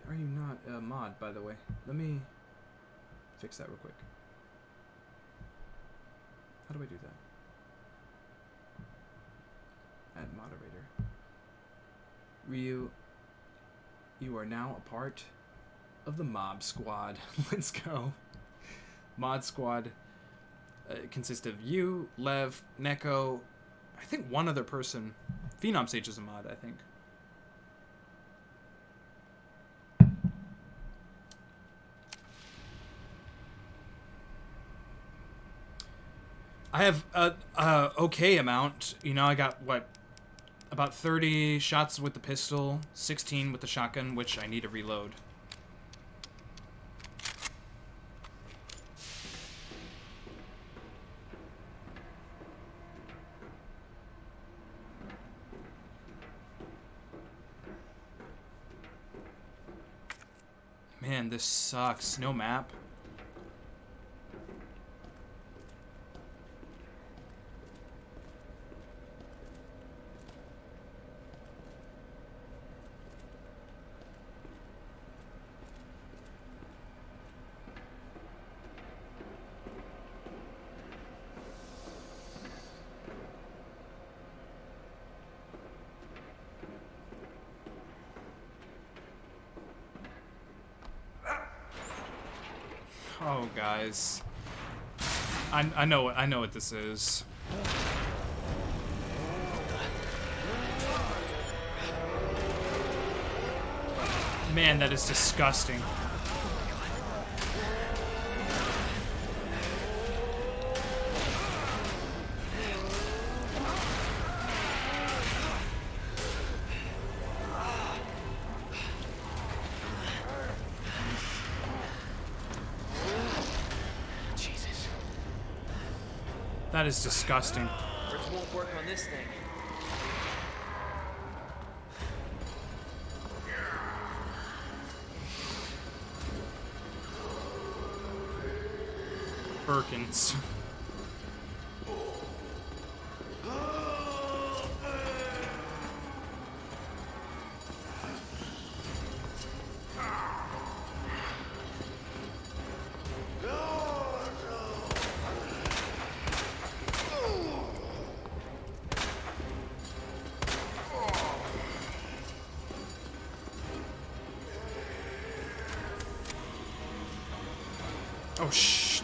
are you not a mod, by the way? Let me fix that real quick. How do I do that? Add moderator. Ryu, you are now a part of the mob squad. Let's go. Mod squad uh, consists of you, Lev, Neko, I think one other person. Phenom Sage is a mod, I think. I have a, a okay amount. You know, I got what about 30 shots with the pistol, 16 with the shotgun, which I need to reload. Man, this sucks. No map. Oh, guys. I, know what I know what this is. Man, that is disgusting. Is disgusting. Bridge won't work on this thing. Birkins.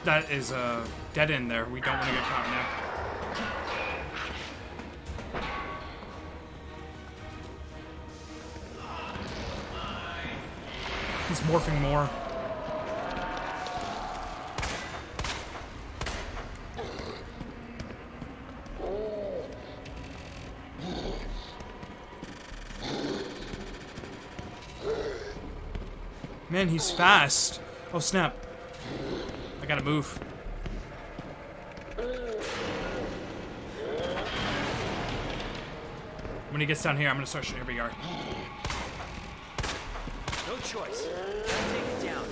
That is a uh, dead end there. We don't want to get caught now. He's morphing more. Man, he's fast. Oh, snap. I gotta move. When he gets down here, I'm gonna start shooting. Here we are. No choice. Take it down.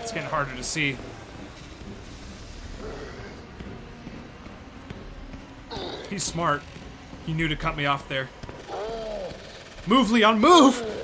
It's getting harder to see. He's smart. He knew to cut me off there. Move, Leon, move!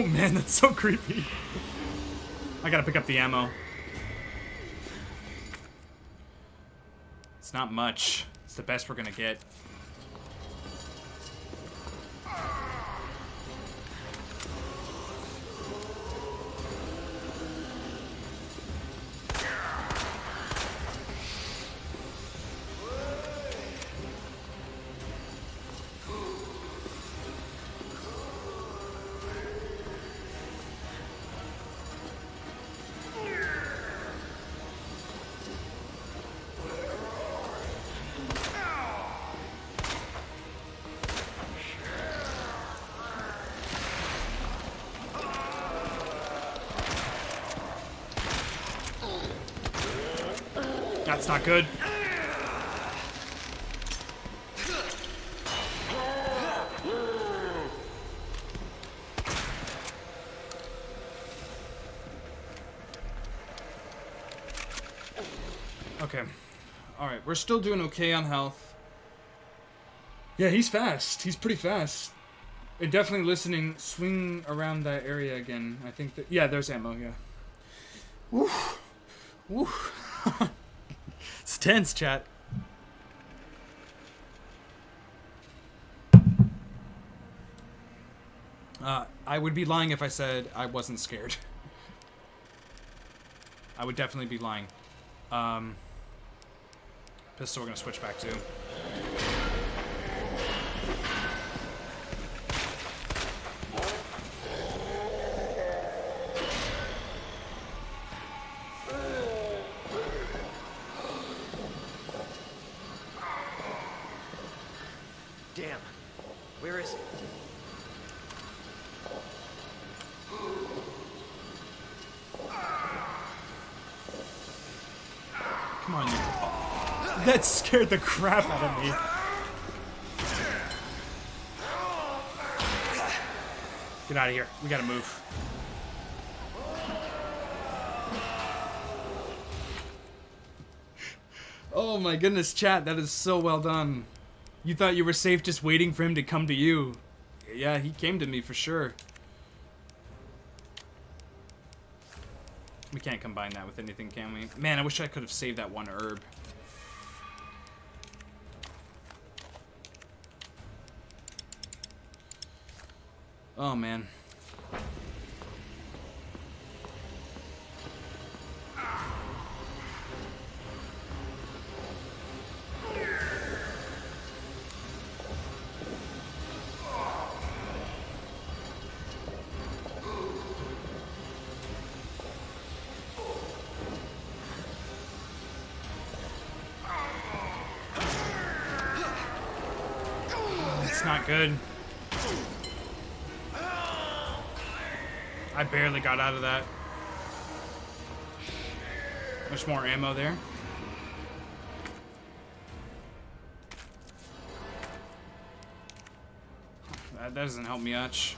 Oh man, that's so creepy. I gotta pick up the ammo. It's not much. It's the best we're gonna get. Not good. Okay. Alright, we're still doing okay on health. Yeah, he's fast. He's pretty fast. And definitely listening. Swing around that area again. I think that yeah, there's ammo. Yeah. Woo, woo. Tense, chat. Uh, I would be lying if I said I wasn't scared. I would definitely be lying. Um, pistol we're gonna switch back to. Damn. Where is it? Come on, you. That scared the crap out of me. Get out of here. We gotta move. Oh my goodness, chat, that is so well done. You thought you were safe just waiting for him to come to you. Yeah, he came to me for sure. We can't combine that with anything, can we? Man, I wish I could have saved that one herb. Got out of that. Much more ammo there. That, that doesn't help me much.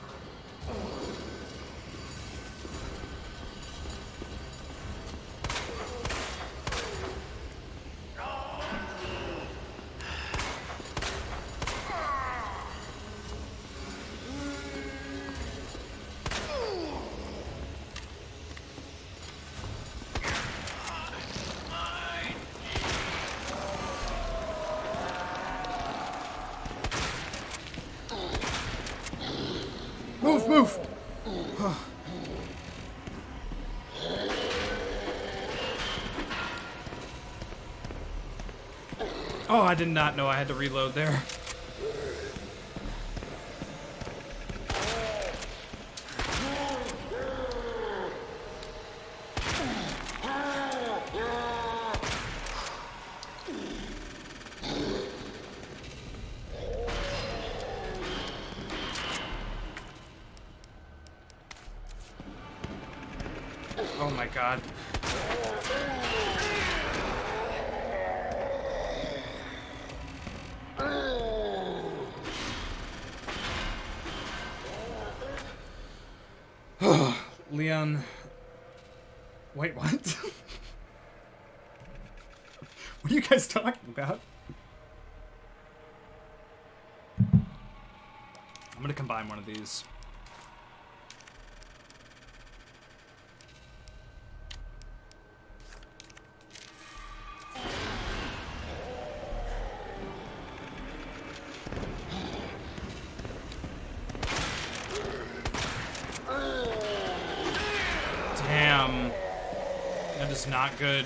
I did not know I had to reload there. These. Damn. That is not good.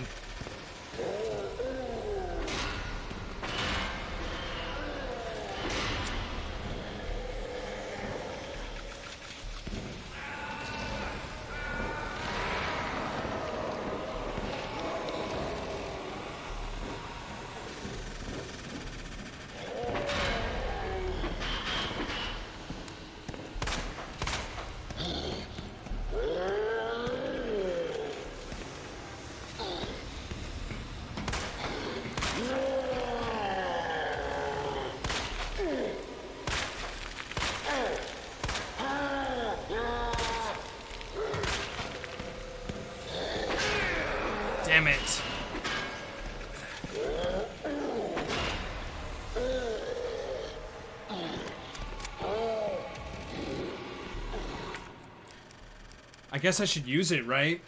Guess I should use it, right?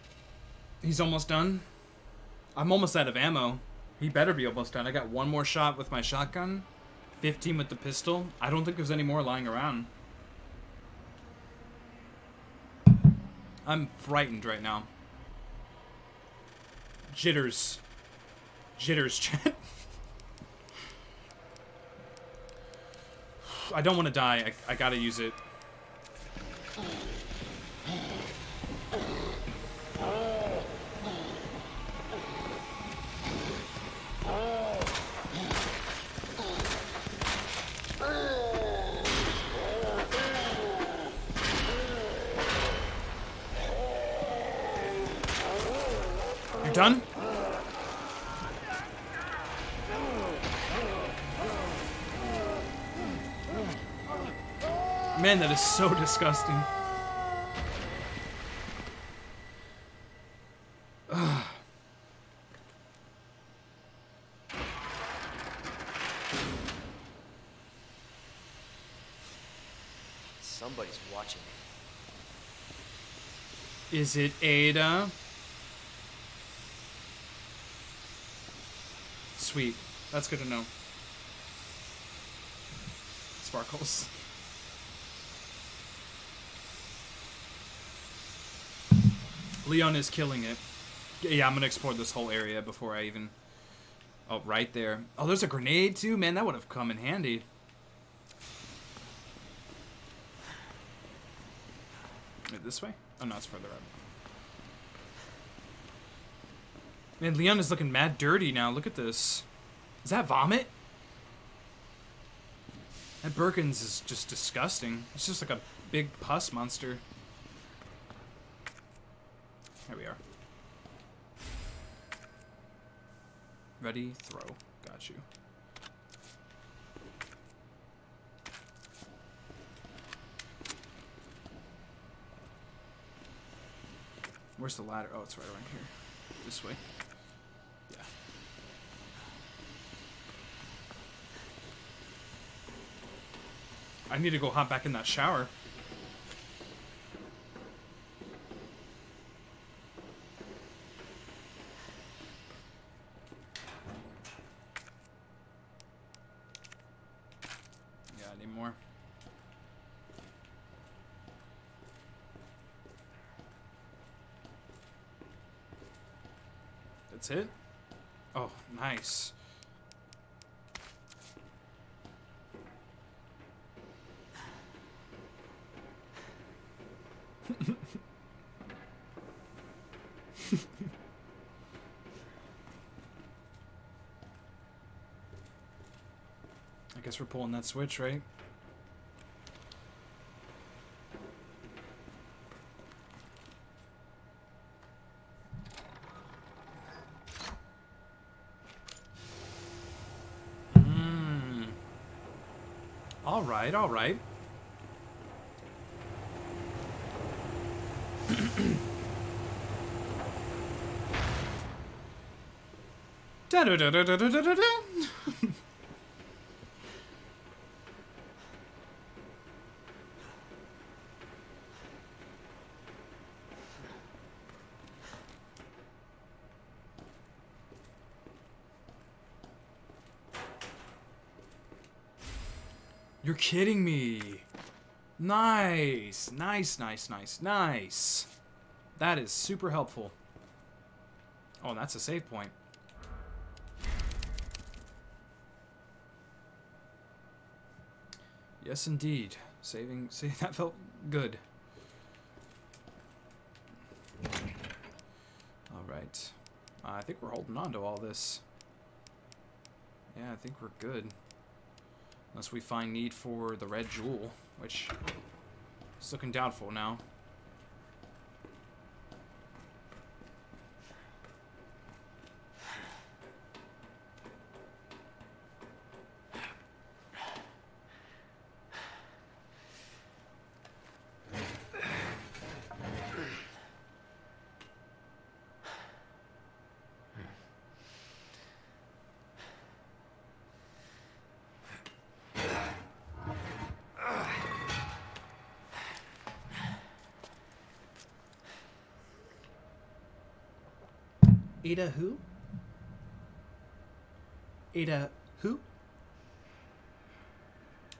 He's almost done. I'm almost out of ammo. He better be almost done. I got one more shot with my shotgun, 15 with the pistol. I don't think there's any more lying around. I'm frightened right now. Jitters. Jitters, chat. I don't want to die. I, I gotta use it. Is so disgusting. Somebody's watching me. Is it Ada? Sweet. That's good to know. Sparkles. Leon is killing it. Yeah, I'm gonna explore this whole area before I even... Oh, right there. Oh, there's a grenade too? Man, that would have come in handy. Wait, this way? Oh, no, it's further up. Man, Leon is looking mad dirty now. Look at this. Is that vomit? That Birkins is just disgusting. It's just like a big pus monster. Here we are. Ready, throw. Got you. Where's the ladder? Oh, it's right around here. This way. Yeah. I need to go hop back in that shower. Yeah, I need more. That's it? Oh, nice. I guess we're pulling that switch, right? Hmm. All right, all right. Da-da-da-da-da-da-da-da. You're kidding me. Nice. Nice, nice, nice, nice. That is super helpful. Oh, and that's a save point. Yes, indeed. Saving, see, that felt good. All right. Uh, I think we're holding on to all this. Yeah, I think we're good. Unless we find need for the red jewel, which is looking doubtful now. Ada who? Ada who?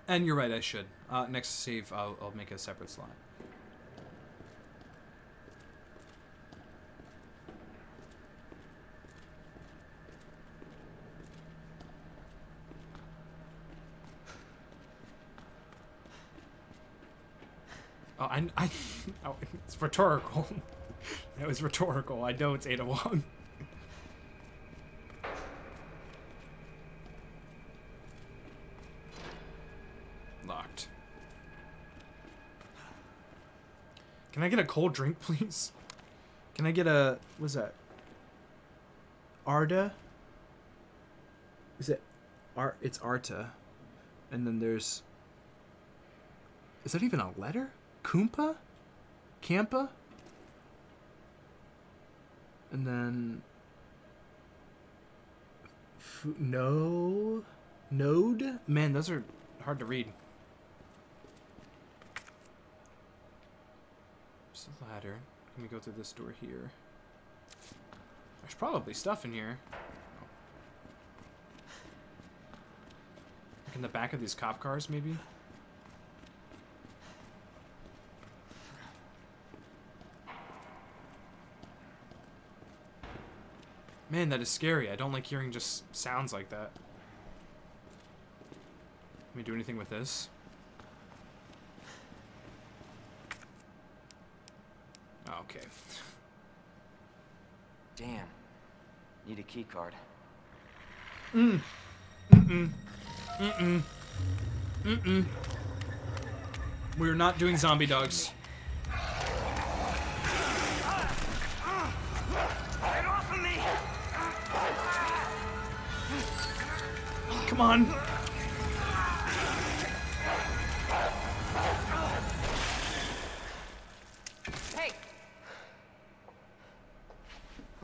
And you're right, I should. Uh, next save, I'll, I'll make a separate slot. Oh, I, I, oh, it's rhetorical. that was rhetorical. I know it's Ada Wong. Locked. Can I get a cold drink, please? Can I get a what's that? Arda. Is it Art? It's Arta, and then there's. Is that even a letter? Kumpa? Kampa? And then. F- no. Node? Man, those are hard to read. There's a ladder. Let me go through this door here. There's probably stuff in here. Like in the back of these cop cars, maybe? Man, that is scary. I don't like hearing just sounds like that. Let me do anything with this. Okay. Damn. Need a key card. Mm. Mm-mm. Mm-mm. Mm-mm. We're not doing zombie dogs. Get off of me! Come on.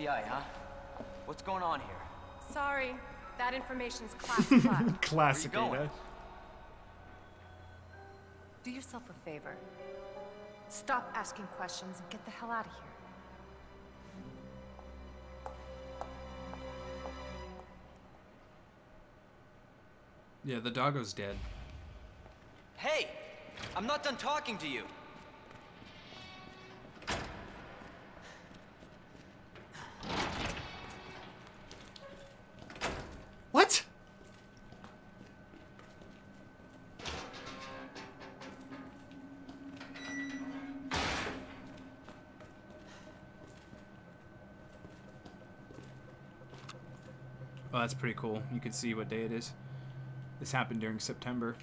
FBI, huh? What's going on here? Sorry, that information's classified. Classic Where? Ada. Do yourself a favor. Stop asking questions and get the hell out of here. Yeah, the doggo's dead. Hey! I'm not done talking to you! That's pretty cool. You can see what day it is. This happened during September.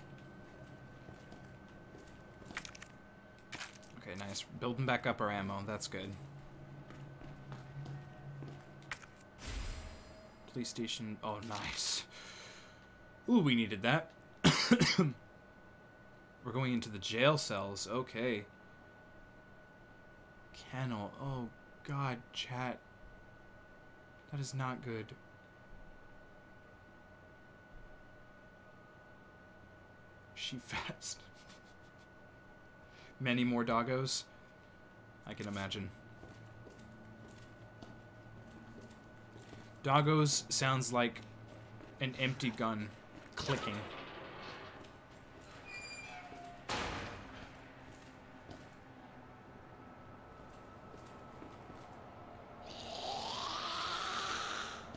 Okay, nice. Building back up our ammo. That's good. Police station. Oh, nice. Ooh, we needed that. We're going into the jail cells. Okay. Kennel. Oh, God, chat. That is not good. She fast. Many more doggos. I can imagine. Doggos sounds like an empty gun clicking.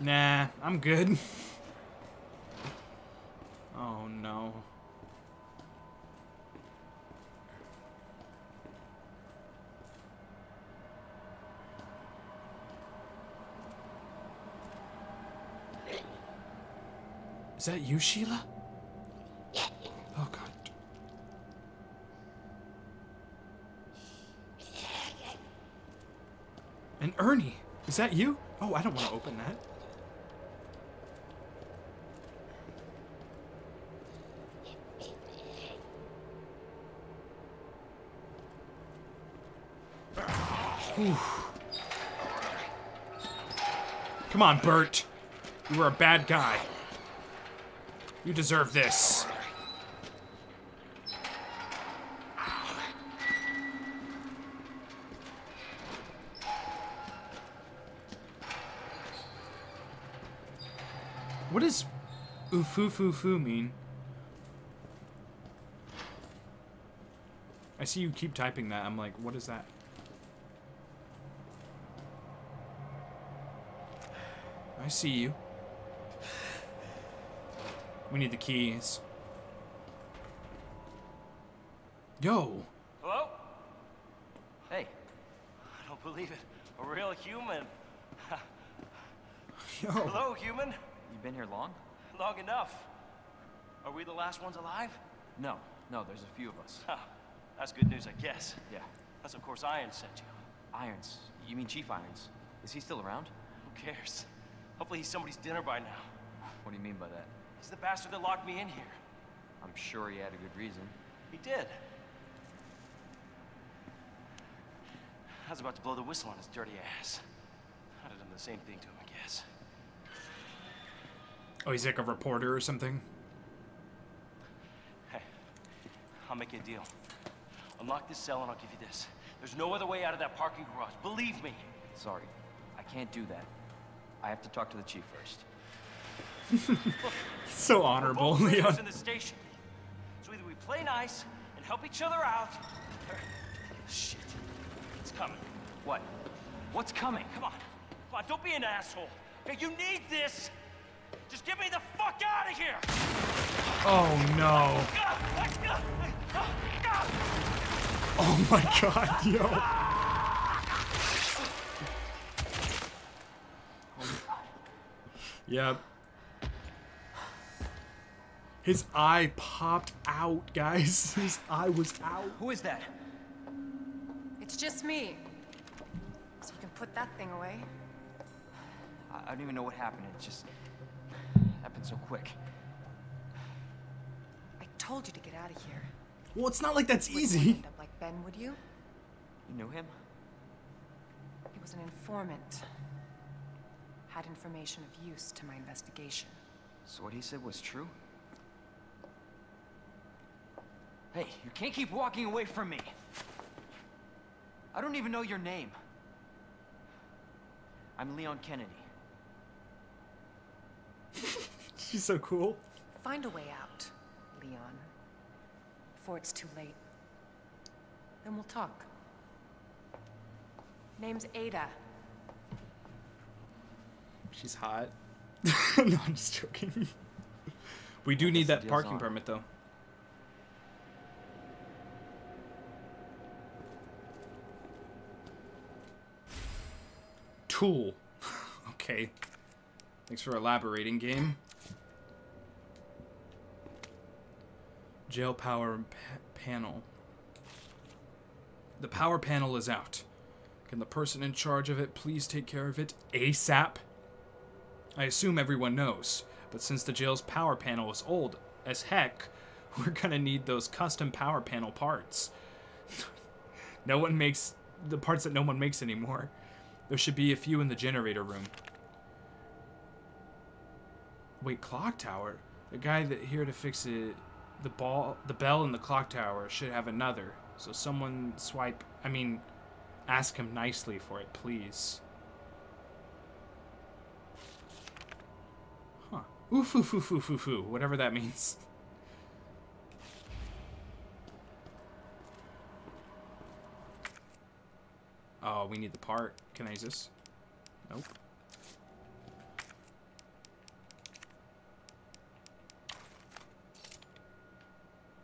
Nah, I'm good. oh no. Is that you, Sheila? Oh god. And Ernie, is that you? Oh, I don't want to open that. Whew. Come on, Bert. You were a bad guy. You deserve this. What does oofufufu mean? I see you keep typing that. I'm like, what is that? I see you. We need the keys. Yo. Hello? Hey. I don't believe it. A real human. Yo. Hello, human. You been here long? Long enough. Are we the last ones alive? No, no, there's a few of us. Huh. That's good news, I guess. Yeah. That's of course Iron sent you. Irons. You mean Chief Irons? Is he still around? Who cares? Hopefully he's somebody's dinner by now. What do you mean by that? He's the bastard that locked me in here. I'm sure he had a good reason. He did. I was about to blow the whistle on his dirty ass. I'd have done the same thing to him, I guess. Oh, he's like a reporter or something. Hey, I'll make you a deal. Unlock this cell and I'll give you this. There's no other way out of that parking garage. Believe me. Sorry, I can't do that. I have to talk to the chief first. So honorable, Leon. in the station. So either we play nice and help each other out, or... Shit. It's coming. What? What's coming? Come on. Come on, don't be an asshole. Okay, you need this. Just get me the fuck out of here. Oh no. Oh my god, yo. Yep. His eye popped out, guys. His eye was out. Who is that? It's just me. So you can put that thing away. I, I don't even know what happened. It just happened so quick. I told you to get out of here. Well, it's not like that's Wouldn't easy. End up like Ben, would you? You knew him? He was an informant. Had information of use to my investigation. So what he said was true? Hey, you can't keep walking away from me. I don't even know your name. I'm Leon Kennedy. She's so cool. Find a way out, Leon. Before it's too late. Then we'll talk. Name's Ada. She's hot. no, I'm just joking. We do need that parking on. permit, though. Tool. okay. Thanks for elaborating, game. Jail power pa- panel. The power panel is out. Can the person in charge of it please take care of it ASAP? I assume everyone knows, but since the jail's power panel is old as heck, we're gonna need those custom power panel parts. no one makes the parts that no one makes anymore. There should be a few in the generator room. Wait, clock tower? The guy that here to fix it, the ball, the bell in the clock tower should have another. So someone swipe, I mean, ask him nicely for it, please. Huh. Oof, oof, oof, oof, oof, oof, whatever that means. Oh, we need the part. Can I use this? Nope.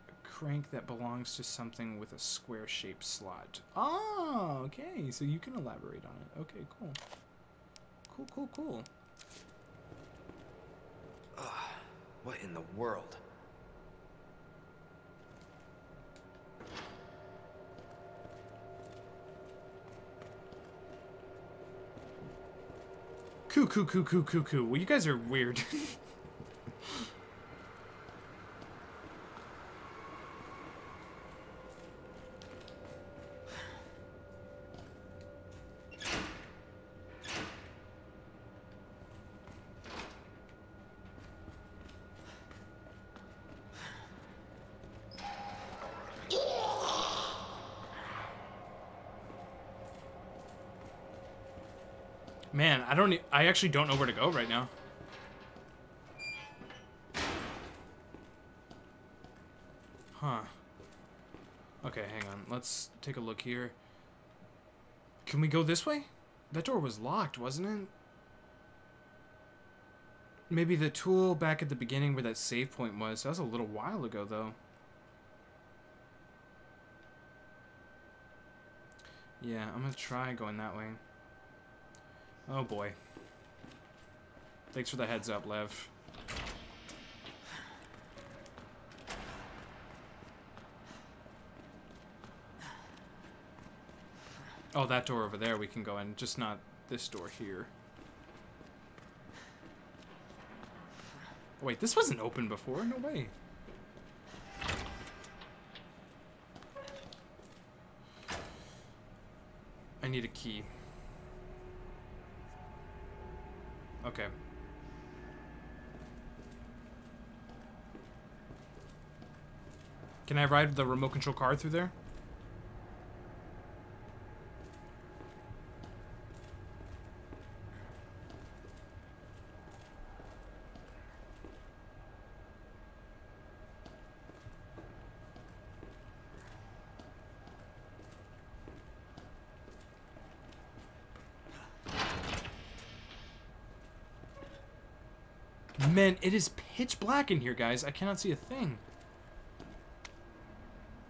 A crank that belongs to something with a square-shaped slot. Oh, okay. So you can elaborate on it. Okay, cool. Cool, cool, cool. What in the world? Coo, coo, coo, coo, coo, coo. Well, you guys are weird. Man, I don't. I actually don't know where to go right now. Huh. Okay, hang on. Let's take a look here. Can we go this way? That door was locked, wasn't it? Maybe the tool back at the beginning where that save point was. That was a little while ago, though. Yeah, I'm gonna try going that way. Oh boy. Thanks for the heads up, Lev. Oh, that door over there we can go in, just not this door here. Wait, this wasn't open before? No way. I need a key. Okay. Can I ride the remote control car through there? Man, it is pitch black in here, guys. I cannot see a thing.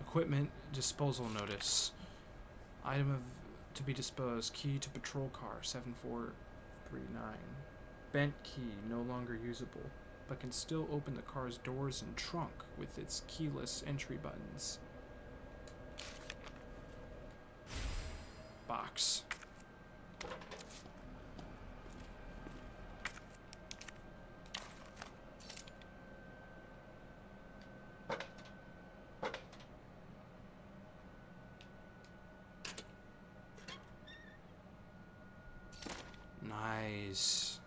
Equipment disposal notice. Item of to be disposed. Key to patrol car 7439. Bent key no longer usable, but can still open the car's doors and trunk with its keyless entry buttons. Box. Nice.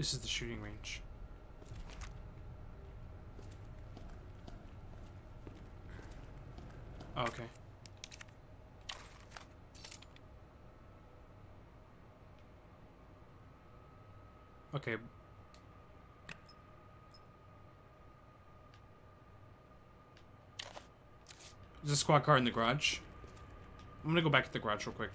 This is the shooting range. Oh, okay. Okay. There's a squad car in the garage. I'm gonna go back to the garage real quick.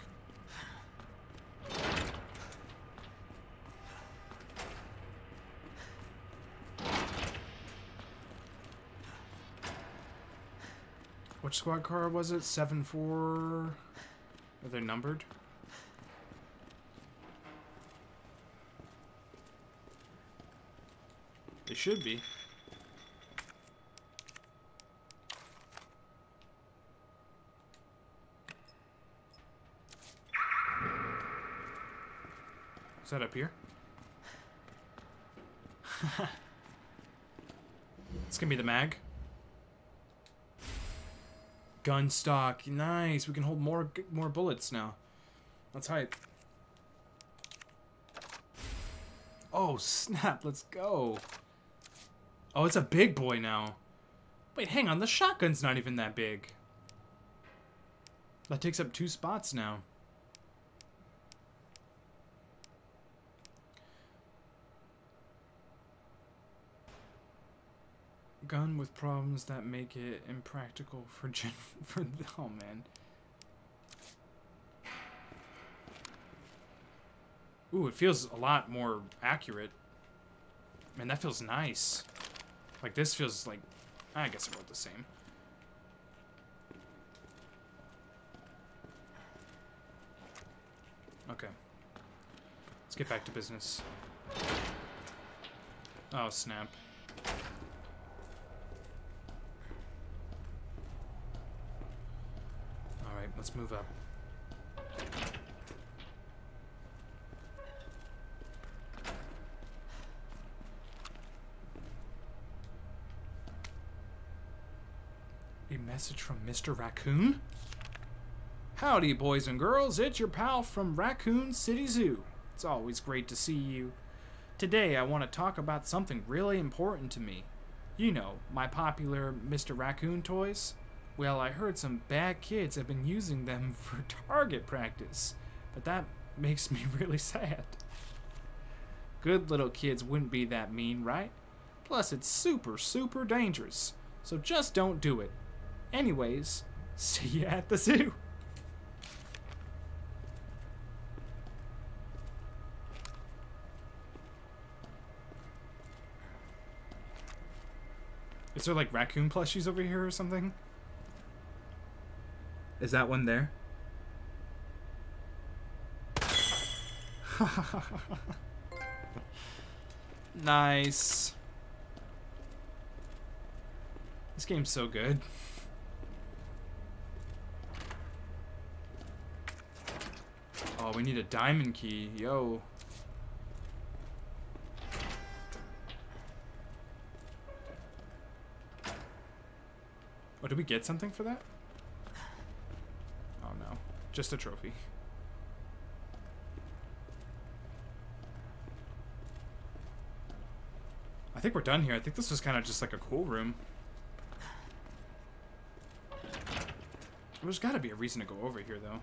Which squad car was it? 7-4... Are they numbered? They should be. Is that up here? it's gonna be the mag. Gun stock, nice. We can hold more more bullets now. That's hype. Oh snap! Let's go. Oh, it's a big boy now. Wait, hang on. The shotgun's not even that big. That takes up two spots now. Gun with problems that make it impractical for gen for oh man. Ooh, it feels a lot more accurate. Man, that feels nice. Like this feels like I guess about the same. Okay. Let's Let's get back to business. Oh, snap. Alright, let's move up. A message from Mr. Raccoon? Howdy, boys and girls. It's your pal from Raccoon City Zoo. It's always great to see you. Today, I want to talk about something really important to me. You know, my popular Mr. Raccoon toys. Well, I heard some bad kids have been using them for target practice, but that makes me really sad. Good little kids wouldn't be that mean, right? Plus, it's super, super dangerous, so just don't do it. Anyways, see you at the zoo. Is there like raccoon plushies over here or something? Is that one there? nice. This game's so good. Oh, we need a diamond key. Yo. Oh, did we get something for that? Just a trophy. I think we're done here. I think this was kind of just like a cool room. There's got to be a reason to go over here, though.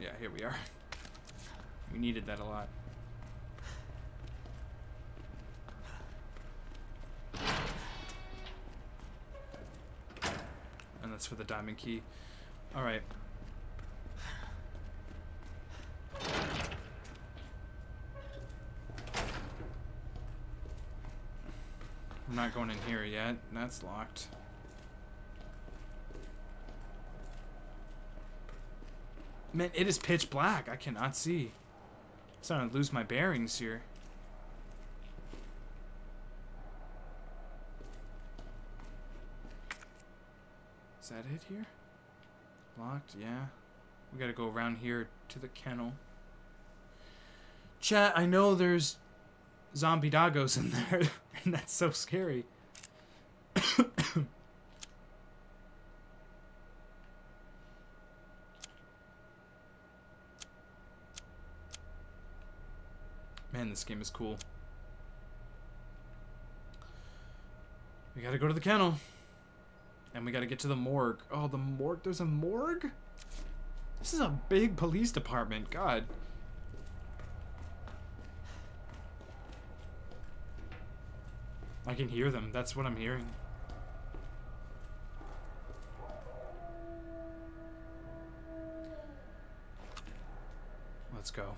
Yeah, here we are. We needed that a lot. That's for the diamond key. Alright. I'm not going in here yet. That's locked. Man, it is pitch black. I cannot see. I'm starting to lose my bearings here. Is that it here? Locked, yeah. We gotta go around here to the kennel. Chat, I know there's zombie doggos in there, and that's so scary. Man, this game is cool. We gotta go to the kennel. And we gotta get to the morgue. Oh, the morgue? There's a morgue? This is a big police department. God. I can hear them. That's what I'm hearing. Let's go.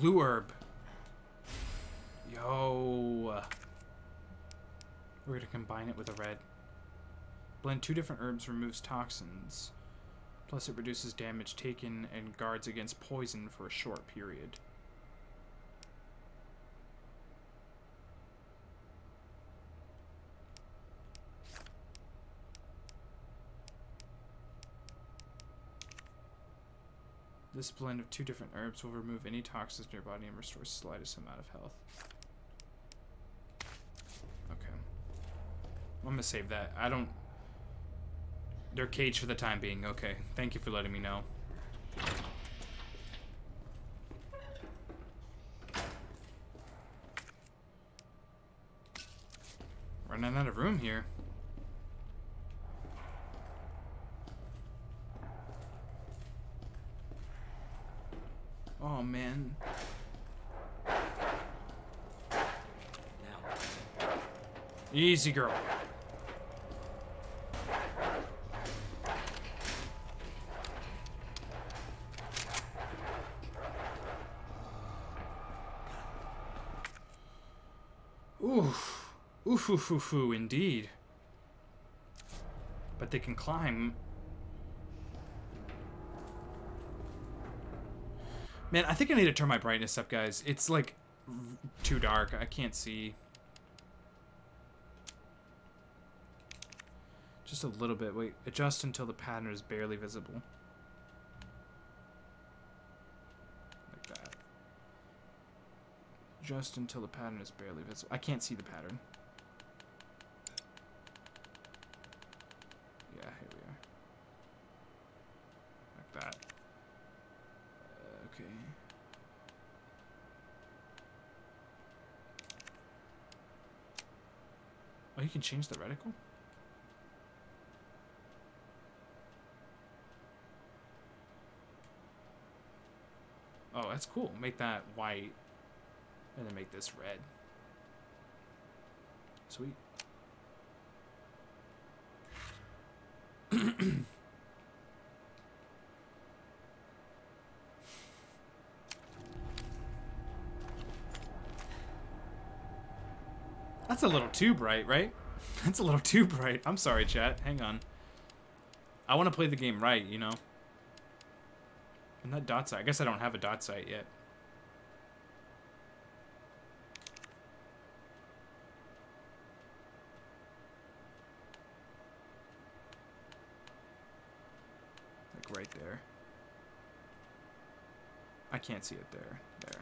Blue herb. Yo. We're gonna combine it with a red. Blend two different herbs removes toxins. Plus it reduces damage taken and guards against poison for a short period. This blend of two different herbs will remove any toxins in your body and restore the slightest amount of health. Okay. I'm gonna save that. I don't... They're caged for the time being. Okay. Thank you for letting me know. Running out of room here. Oh man. Now. Easy girl. Oof. Oof, oof, oof, indeed. But they can climb Man, I think I need to turn my brightness up, guys. It's like too dark. I can't see. Just a little bit. Wait, adjust until the pattern is barely visible. Like that. Just until the pattern is barely visible. I can't see the pattern. Yeah, here we are. Like that. Uh, okay. Oh, you can change the reticle? Oh, that's cool. Make that white and then make this red. Sweet. That's a little too bright, right? That's a little too bright. I'm sorry, chat. Hang on. I want to play the game right, you know? And that dot sight. I guess I don't have a dot sight yet. Like right there. I can't see it there. There.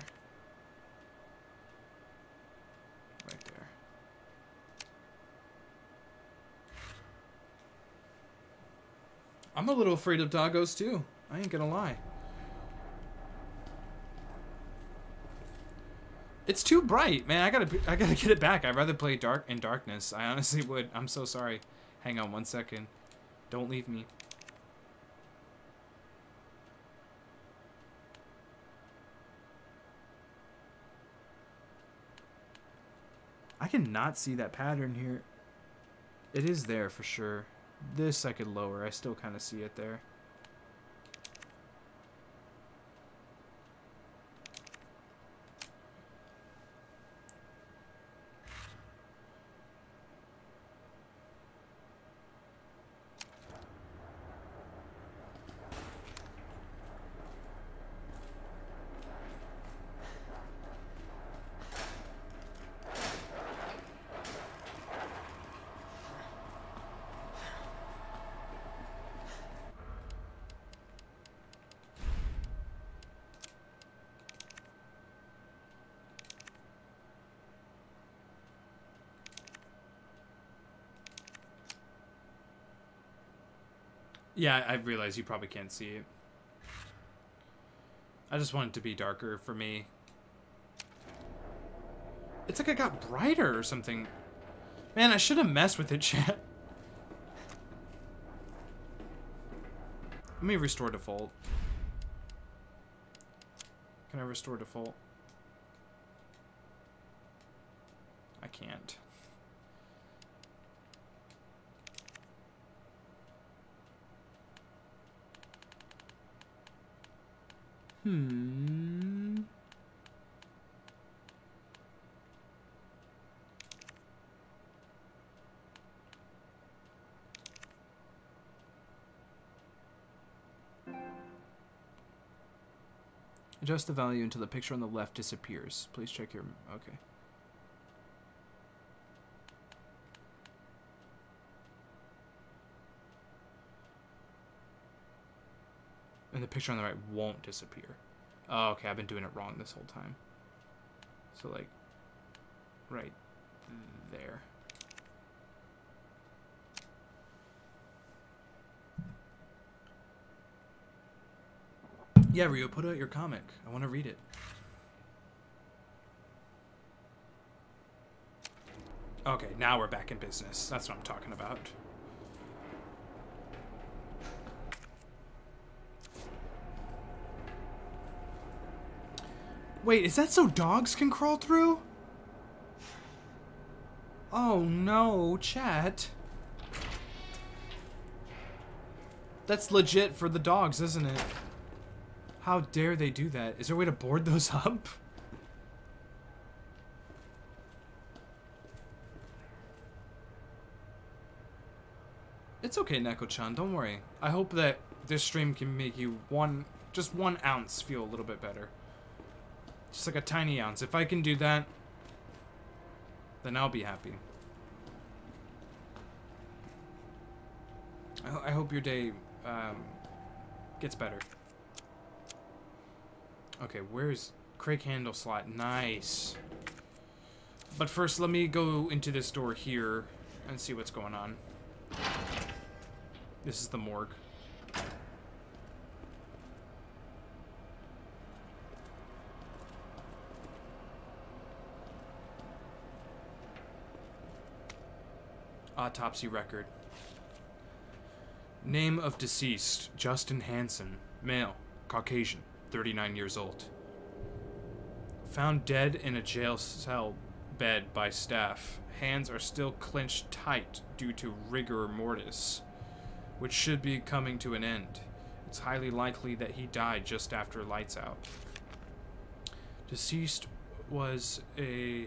Right there. I'm a little afraid of doggos too. I ain't gonna lie. It's too bright, man. I gotta, I gotta get it back. I'd rather play dark in darkness. I honestly would. I'm so sorry. Hang on one second. Don't leave me. I cannot see that pattern here. It is there for sure. This I could lower. I still kind of see it there. Yeah, I realize you probably can't see it. I just want it to be darker for me. It's like I got brighter or something. Man, I should have messed with it, chat. Let me restore default. Can I restore default? I can't. Hmm. Adjust the value until the picture on the left disappears. Please check your... Okay. And the picture on the right won't disappear. Oh, okay, I've been doing it wrong this whole time. So, like, right there. Yeah, Rio, put out your comic. I want to read it. Okay, now we're back in business. That's what I'm talking about. Wait, is that so dogs can crawl through? Oh no, chat. That's legit for the dogs, isn't it? How dare they do that? Is there a way to board those up? It's okay, Neko-chan, don't worry. I hope that this stream can make you one, just one ounce feel a little bit better. Just like a tiny ounce. If I can do that, then I'll be happy. I, ho- I hope your day um, gets better. Okay, where's crank handle slot? Nice. But first, let me go into this door here and see what's going on. This is the morgue. Autopsy record. Name of deceased Justin Hansen, male, Caucasian, 39 years old. Found dead in a jail cell bed by staff. Hands are still clenched tight due to rigor mortis, which should be coming to an end. It's highly likely that he died just after lights out. Deceased was a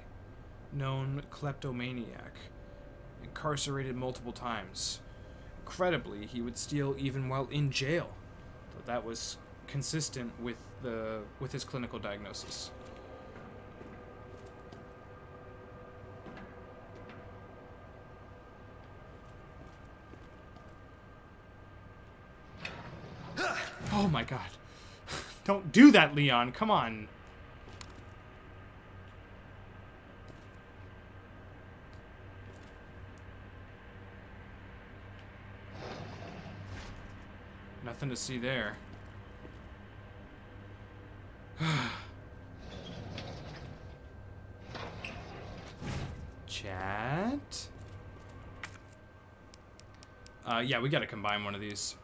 known kleptomaniac, incarcerated multiple times. Incredibly, he would steal even while in jail. So that was consistent with the with his clinical diagnosis. Oh my god. Don't do that, Leon. Come on. Nothing to see there. Chat? Uh, yeah, we gotta combine one of these.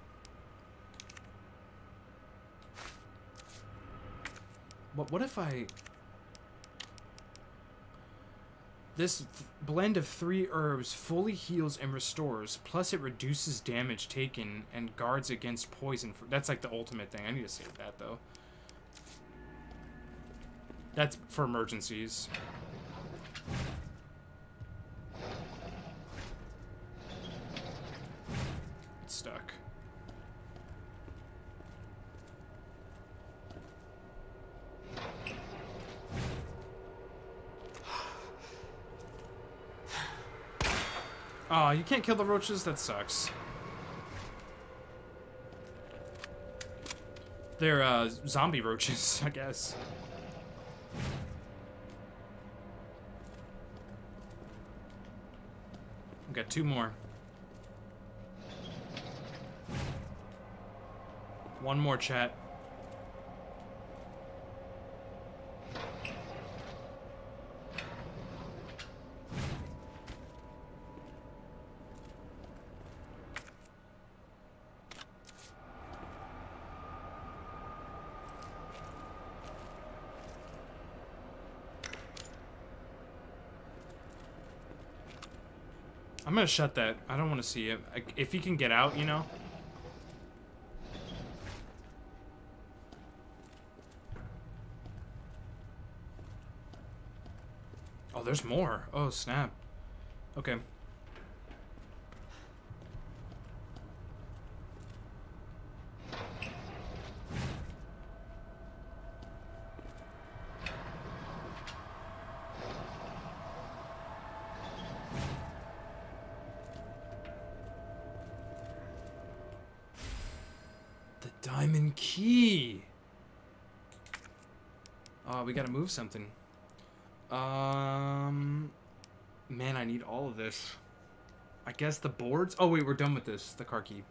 But what if I... This th- blend of three herbs fully heals and restores, plus it reduces damage taken and guards against poison. That's like the ultimate thing. I need to save that, though. That's for emergencies. You can't kill the roaches? That sucks. They're, uh, zombie roaches, I guess. We've got two more. One more, chat. Gonna shut that. I don't want to see it. If he can get out, you know. Oh, there's more. Oh, snap. Okay. The diamond key. Oh, we gotta move something. Um, man, I need all of this. I guess the boards. Oh wait, we're done with this. The car key.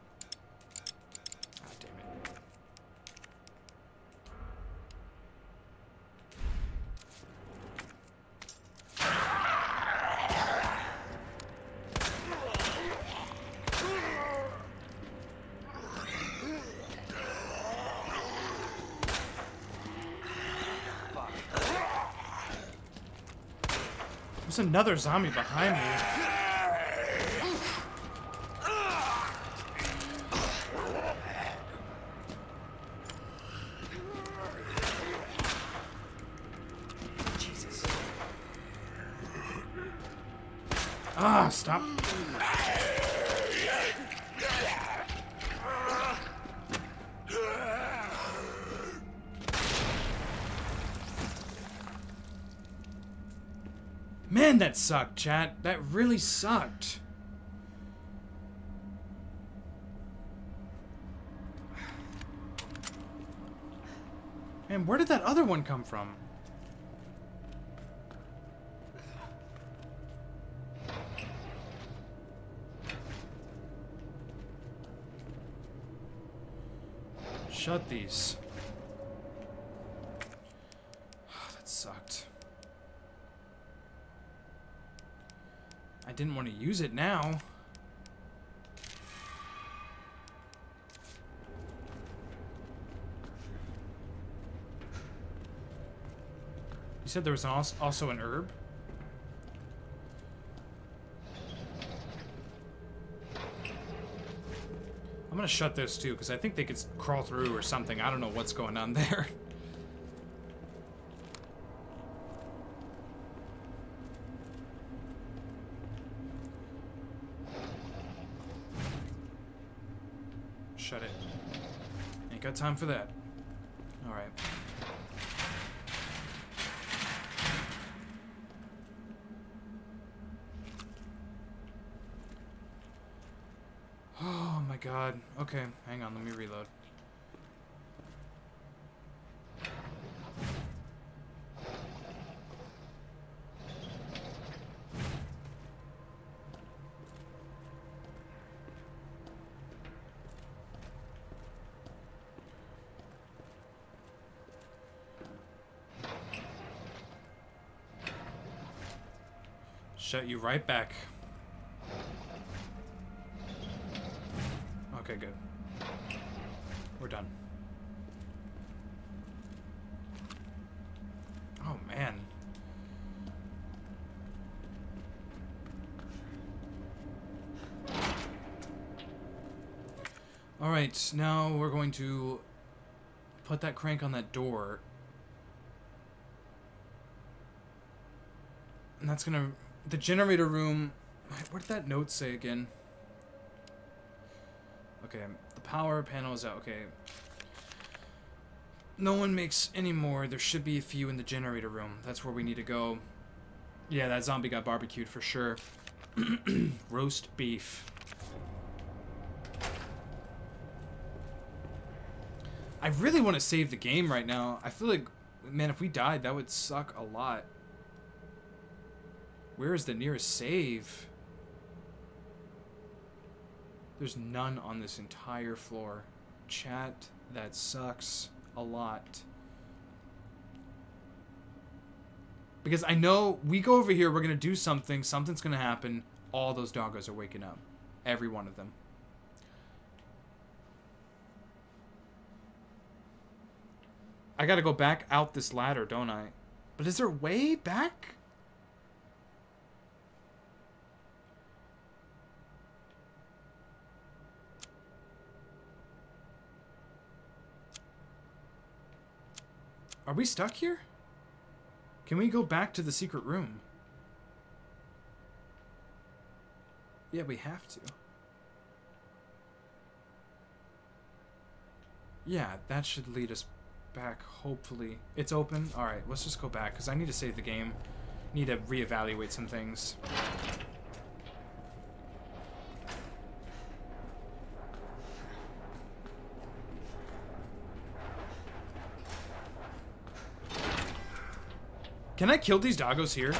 Another zombie behind me. Jesus. Ah, stop. Man, that sucked, chat. That really sucked. Man, where did that other one come from? Shut these. that sucked. I didn't want to use it now. You said there was als- also an herb? I'm gonna shut this too, because I think they could crawl through or something. I don't know what's going on there. Shut it. Ain't got time for that. Alright. Oh my god. Okay, hang on, let me reload. Shut you right back. Okay, good. We're done. Oh, man. Alright, now we're going to put that crank on that door. And that's gonna... The generator room... What did that note say again? Okay, um, the power panel is out. Okay. No one makes any more. There should be a few in the generator room. That's where we need to go. Yeah, that zombie got barbecued for sure. Roast beef. I really want to save the game right now. I feel like, man, if we died, that would suck a lot. Where is the nearest save? There's none on this entire floor. Chat, that sucks a lot. Because I know we go over here, we're going to do something, something's going to happen. All those doggos are waking up. Every one of them. I got to go back out this ladder, don't I? But is there way back? Are we stuck here? Can we go back to the secret room? Yeah, we have to. Yeah, that should lead us back, hopefully. It's open? Alright, let's just go back, because I need to save the game. Need to reevaluate some things. Can I kill these doggos here?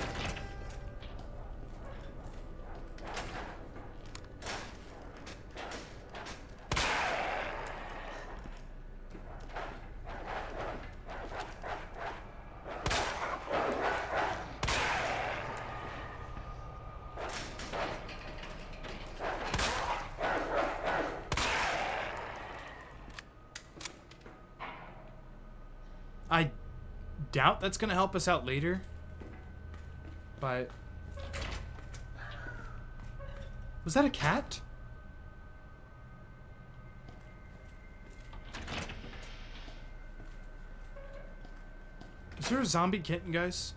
I doubt that's to help us out later. But... Was that a cat? Is there a zombie kitten, guys?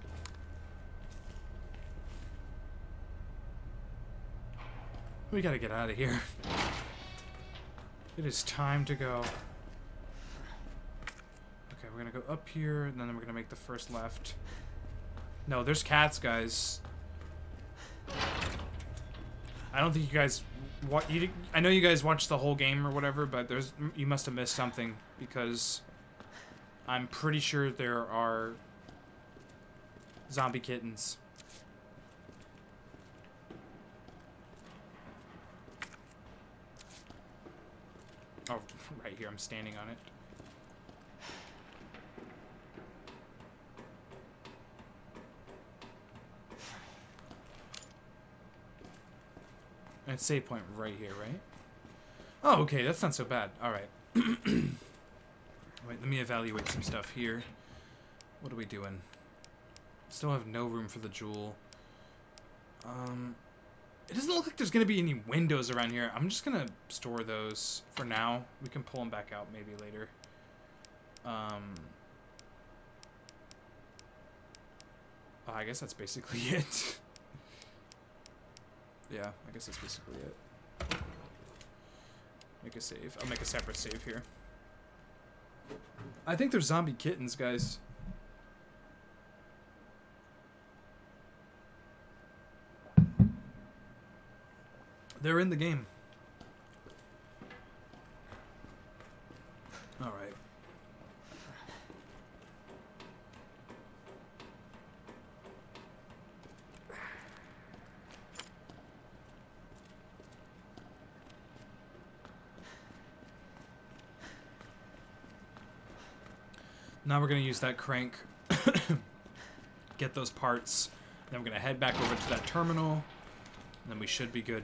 We gotta get out of here. It is time to go. We're gonna go up here, and then we're gonna make the first left. No, there's cats, guys. I don't think you guys. What you? I know you guys watched the whole game or whatever, but there's you must have missed something because I'm pretty sure there are zombie kittens. Oh, right here. I'm standing on it. Save point right here, right? Oh, okay, that's not so bad. All right. Wait, let me evaluate some stuff here. What are we doing? Still have no room for the jewel. Um, it doesn't look like there's gonna be any windows around here. I'm just gonna store those for now. We can pull them back out maybe later. Um, I guess that's basically it. Yeah, I guess that's basically it. Make a save. I'll make a separate save here. I think there's zombie kittens, guys. They're in the game. All right. Now we're going to use that crank, get those parts, then we're going to head back over to that terminal, and then we should be good.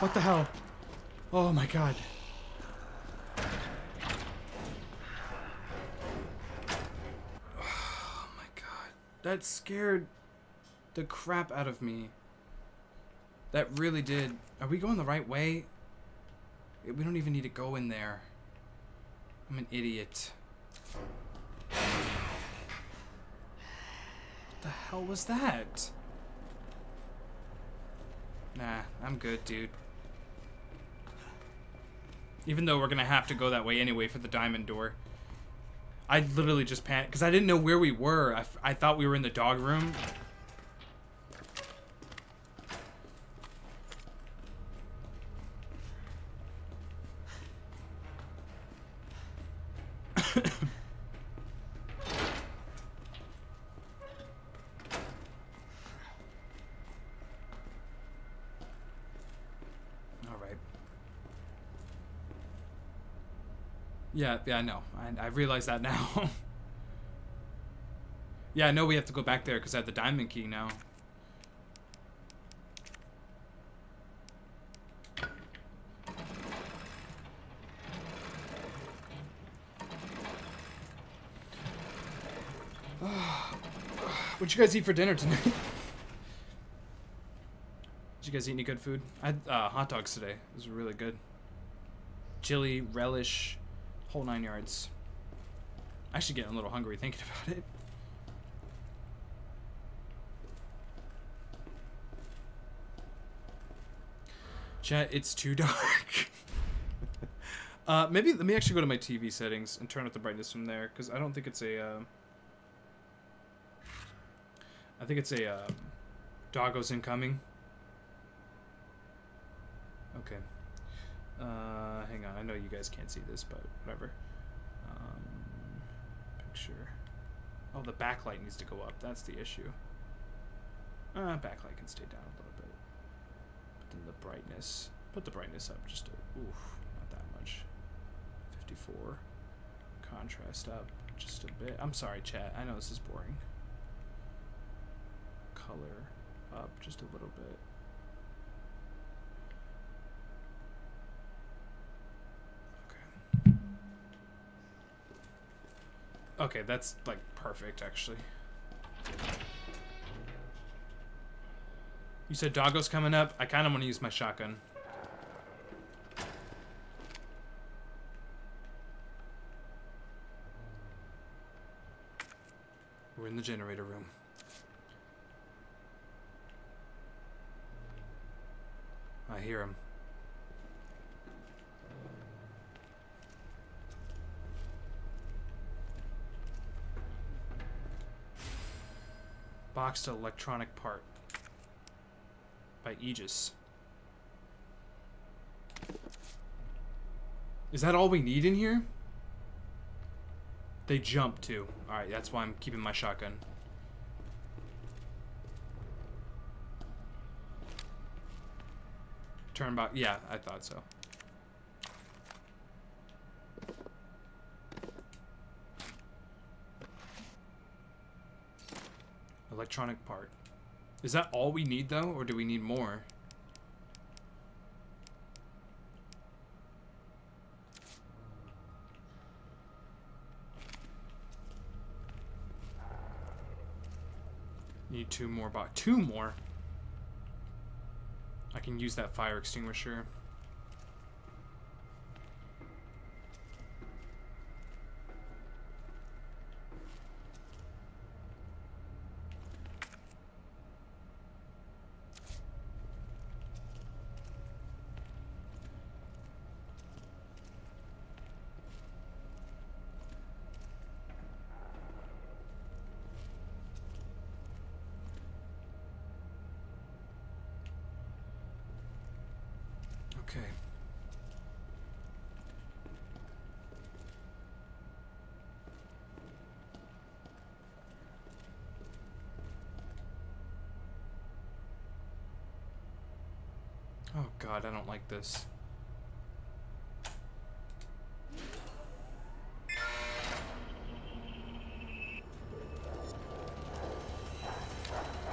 What the hell? Oh my god. Oh my god. That scared the crap out of me. That really did. Are we going the right way? We don't even need to go in there. I'm an idiot. What the hell was that? Nah, I'm good, dude. Even though we're gonna have to go that way anyway for the diamond door. I literally just panicked because I didn't know where we were. I, I thought we were in the dog room. Yeah, yeah, I know. I, I realize that now. yeah, I know we have to go back there because I have the diamond key now. What'd you guys eat for dinner tonight? Did you guys eat any good food? I had uh, hot dogs today. It was really good. Chili, relish, whole nine yards. Actually getting a little hungry thinking about it. Chat, it's too dark. uh, maybe let me actually go to my TV settings and turn up the brightness from there because I don't think it's a. Uh, I think it's a uh, doggo's incoming. Okay. Uh, hang on. I know you guys can't see this, but whatever. Um, picture. Oh, the backlight needs to go up. That's the issue. Uh, backlight can stay down a little bit. But then the brightness. Put the brightness up just a, oof, not that much. 54. Contrast up just a bit. I'm sorry, chat. I know this is boring. Color up just a little bit. Okay, that's like perfect actually. You said doggo's coming up? I kind of want to use my shotgun. We're in the generator room. I hear him. Boxed electronic part. By Aegis. Is that all we need in here? They jump too. Alright, that's why I'm keeping my shotgun. Turn back. Yeah, I thought so. Electronic part. Is that all we need though, or do we need more? Need two more box. Two more? I can use that fire extinguisher. Okay. Oh god, I don't like this.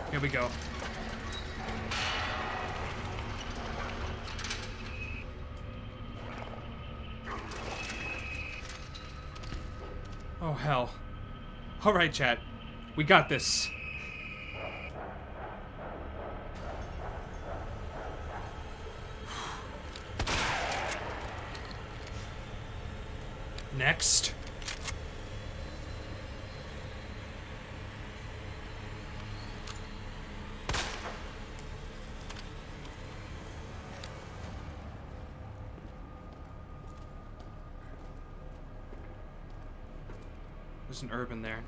Here we go. Oh, hell. Alright, chat. We got this. Next. There's an urban there.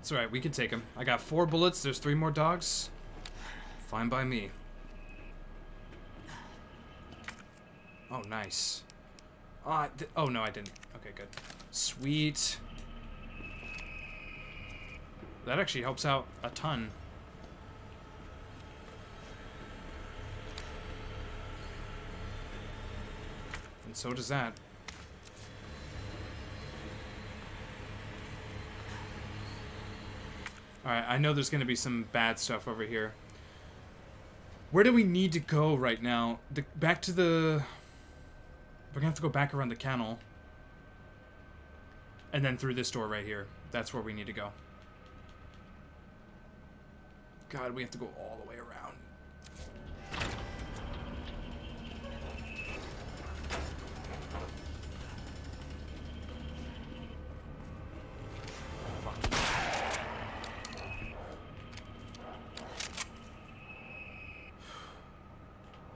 It's alright, we can take him. I got four bullets, there's three more dogs. Fine by me. Oh, nice. Ah, Di- oh no, I didn't. Okay, good. Sweet. That actually helps out a ton. And so does that. Alright, I know there's going to be some bad stuff over here. Where do we need to go right now? The, back to the... We're going to have to go back around the kennel. And then through this door right here. That's where we need to go. God, we have to go all the way around.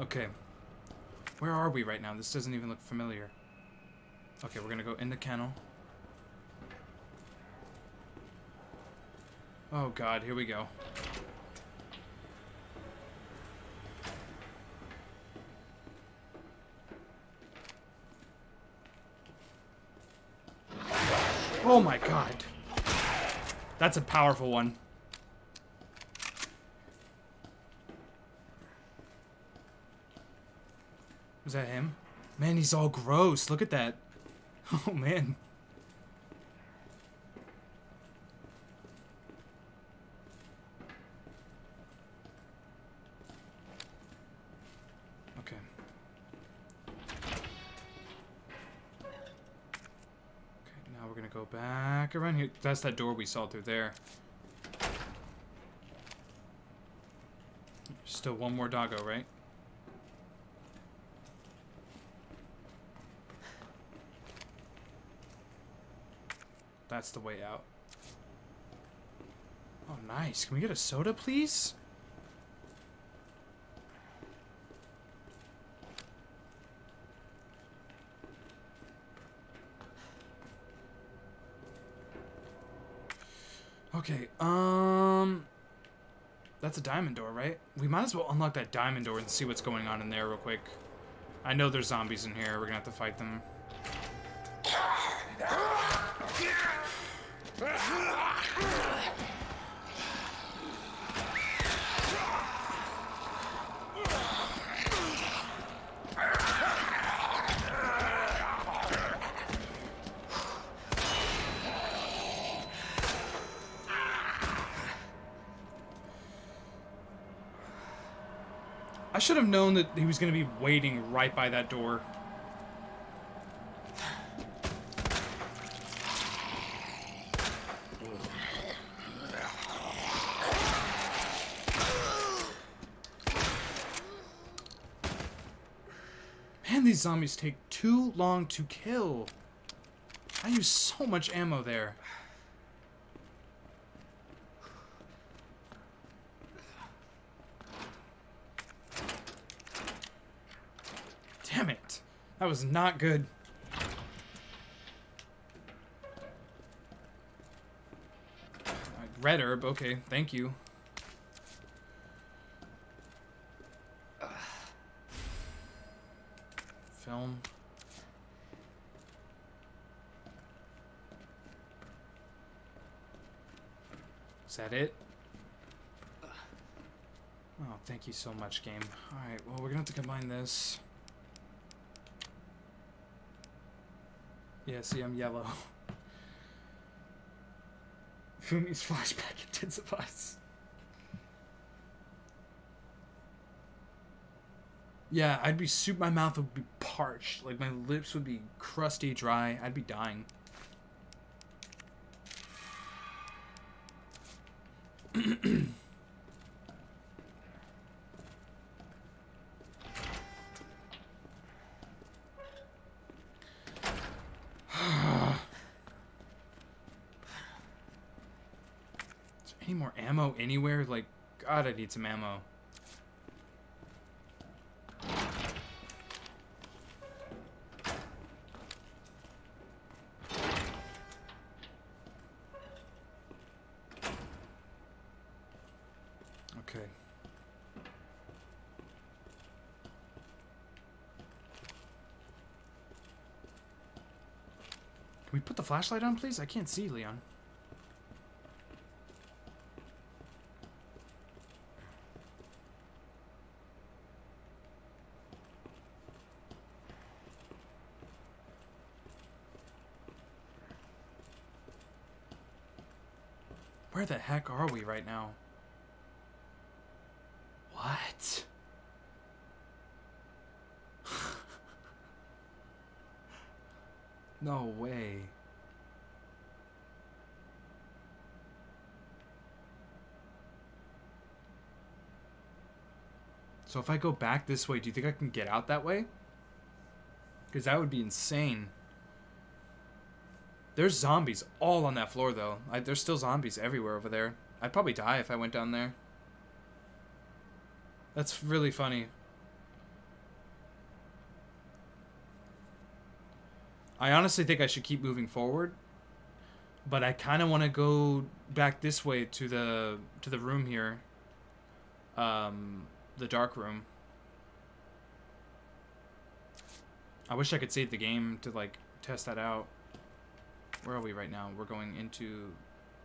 Okay. Where are we right now? This doesn't even look familiar. Okay, we're gonna go in the kennel. Oh god, here we go. Oh my god. That's a powerful one. Was that him? Man, he's all gross. Look at that. Oh man. That's that door we saw through there. Still one more doggo, right? That's the way out. Oh, nice. Can we get a soda, please? Okay, um... That's a diamond door, right? We might as well unlock that diamond door and see what's going on in there real quick. I know there's zombies in here. We're gonna have to fight them. I should have known that he was going to be waiting right by that door. Man, these zombies take too long to kill. I use so much ammo there. Damn it. That was not good. Red herb, okay, thank you. Film. Is that it? Oh, thank you so much, game. Alright, well, we're gonna have to combine this. Yeah, see, I'm yellow. Fumi's flashback intensifies. Yeah, I'd be soup. My mouth would be parched. Like my lips would be crusty, dry. I'd be dying. Is there any more ammo anywhere? Like, God, I need some ammo. Okay. Can we put the flashlight on, please? I can't see, Leon. Where the heck are we right now? What? no way. So if I go back this way, do you think I can get out that way? Because that would be insane. There's zombies all on that floor, though. I, there's still zombies everywhere over there. I'd probably die if I went down there. That's really funny. I honestly think I should keep moving forward, but I kind of want to go back this way to the to the room here. Um, the dark room. I wish I could save the game to like test that out. Where are we right now? We're going into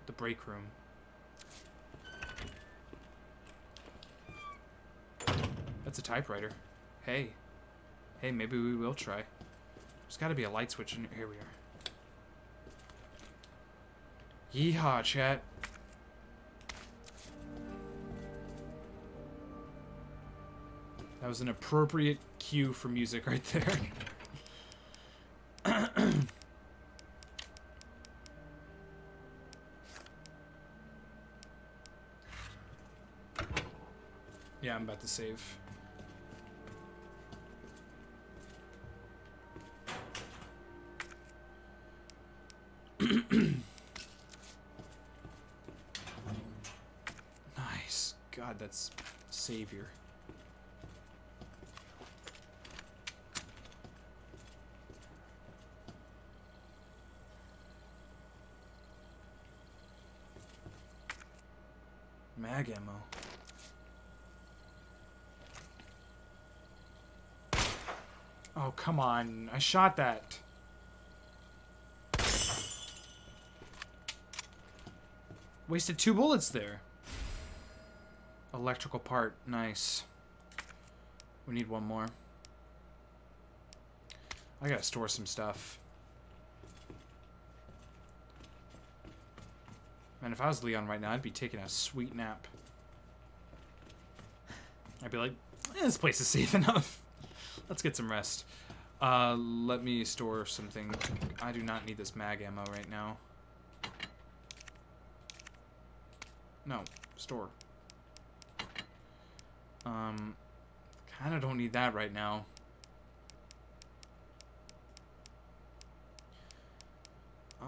the break room. That's a typewriter. Hey. Hey, maybe we will try. There's got to be a light switch in here. Here we are. Yeehaw, chat. That was an appropriate cue for music right there. yeah, I'm about to save. nice. God, that's savior. Mag ammo. Oh, come on. I shot that. Wasted two bullets there. Electrical part. Nice. We need one more. I gotta store some stuff. Man, if I was Leon right now, I'd be taking a sweet nap. I'd be like, eh, this place is safe enough. Let's get some rest. Uh, let me store something. I do not need this mag ammo right now. No, store. Um, kind of don't need that right now.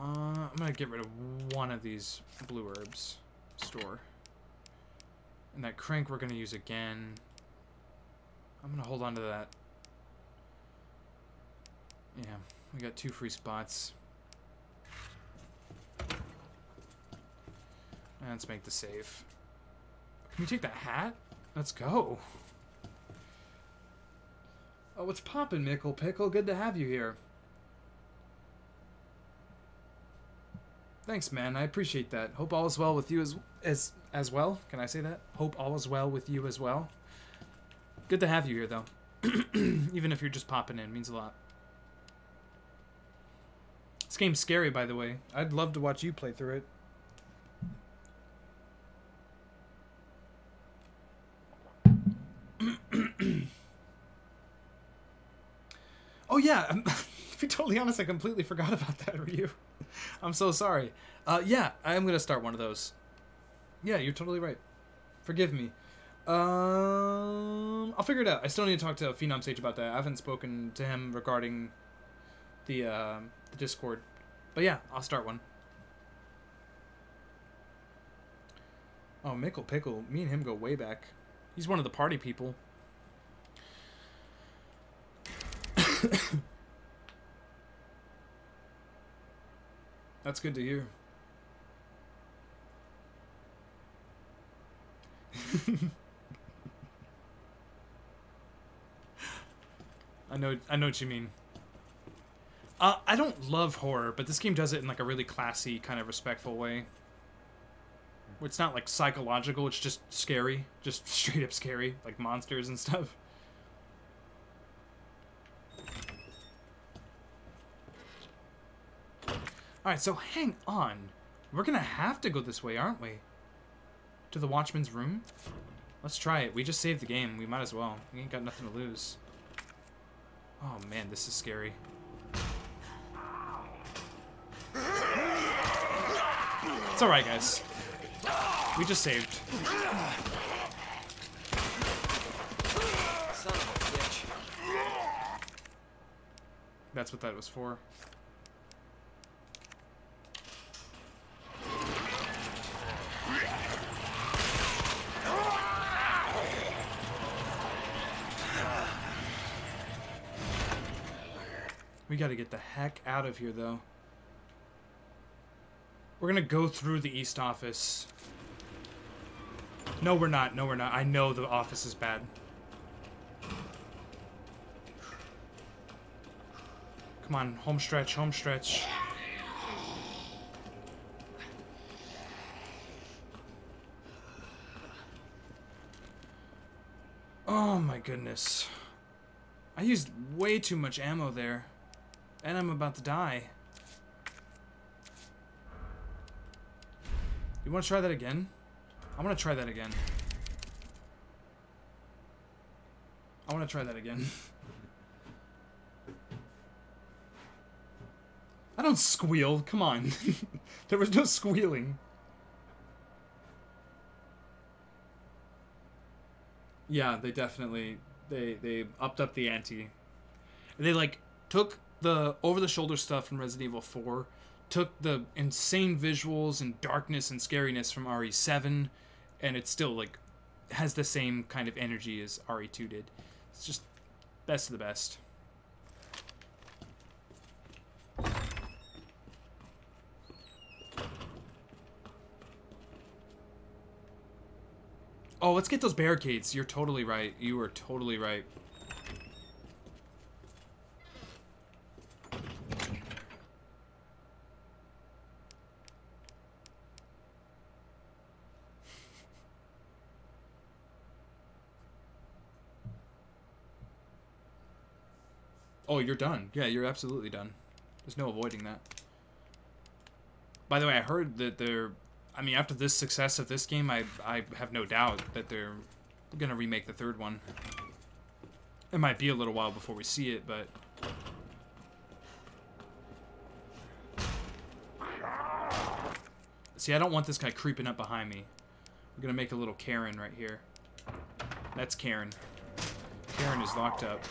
Uh, I'm gonna get rid of one of these blue herbs. Store. And that crank we're gonna use again. I'm gonna hold on to that. Yeah, we got two free spots. And let's make the save. Can we take that hat? Let's go. Oh, what's poppin', Mickle Pickle? Good to have you here. Thanks, man. I appreciate that. Hope all is well with you as as as well. Can I say that? Hope all is well with you as well. Good to have you here, though. Even if you're just popping in, means a lot. This game's scary, by the way. I'd love to watch you play through it. oh yeah, totally honest, I completely forgot about that, Ryu. I'm so sorry. Uh, yeah, I am gonna start one of those. Yeah, you're totally right. Forgive me. Um, I'll figure it out. I still need to talk to Phenom Sage about that. I haven't spoken to him regarding the uh, the Discord, but yeah, I'll start one. Oh, Mickle Pickle. Me and him go way back. He's one of the party people. That's good to hear. I know I know what you mean. Uh, I don't love horror, but this game does it in like a really classy, kind of respectful way. It's not like psychological, it's just scary. Just straight up scary, like monsters and stuff. Alright, so hang on. We're gonna have to go this way, aren't we? To the Watchman's room? Let's try it. We just saved the game. We might as well. We ain't got nothing to lose. Oh man, this is scary. It's alright, guys. We just saved. Son of a bitch. That's what that was for. Gotta get the heck out of here, though. We're gonna go through the East office. No, we're not. No, we're not. I know the office is bad. Come on, home stretch, home stretch. Oh my goodness. I used way too much ammo there. And I'm about to die. You want to try that again? I want to try that again. I want to try that again. I don't squeal. Come on. there was no squealing. Yeah, they definitely they they upped up the ante. They like took the over the shoulder stuff from Resident Evil 4, took the insane visuals and darkness and scariness from RE7 and it still like has the same kind of energy as RE2 did. It's just best of the best. Oh, let's get those barricades. You're totally right. You are totally right. Oh, you're done. Yeah, you're absolutely done. There's no avoiding that. By the way, I heard that they're. I mean, after this success of this game, I I have no doubt that they're gonna remake the third one. It might be a little while before we see it, but. See, I don't want this guy creeping up behind me. We're gonna make a little Karen right here. That's Karen. Karen is locked up.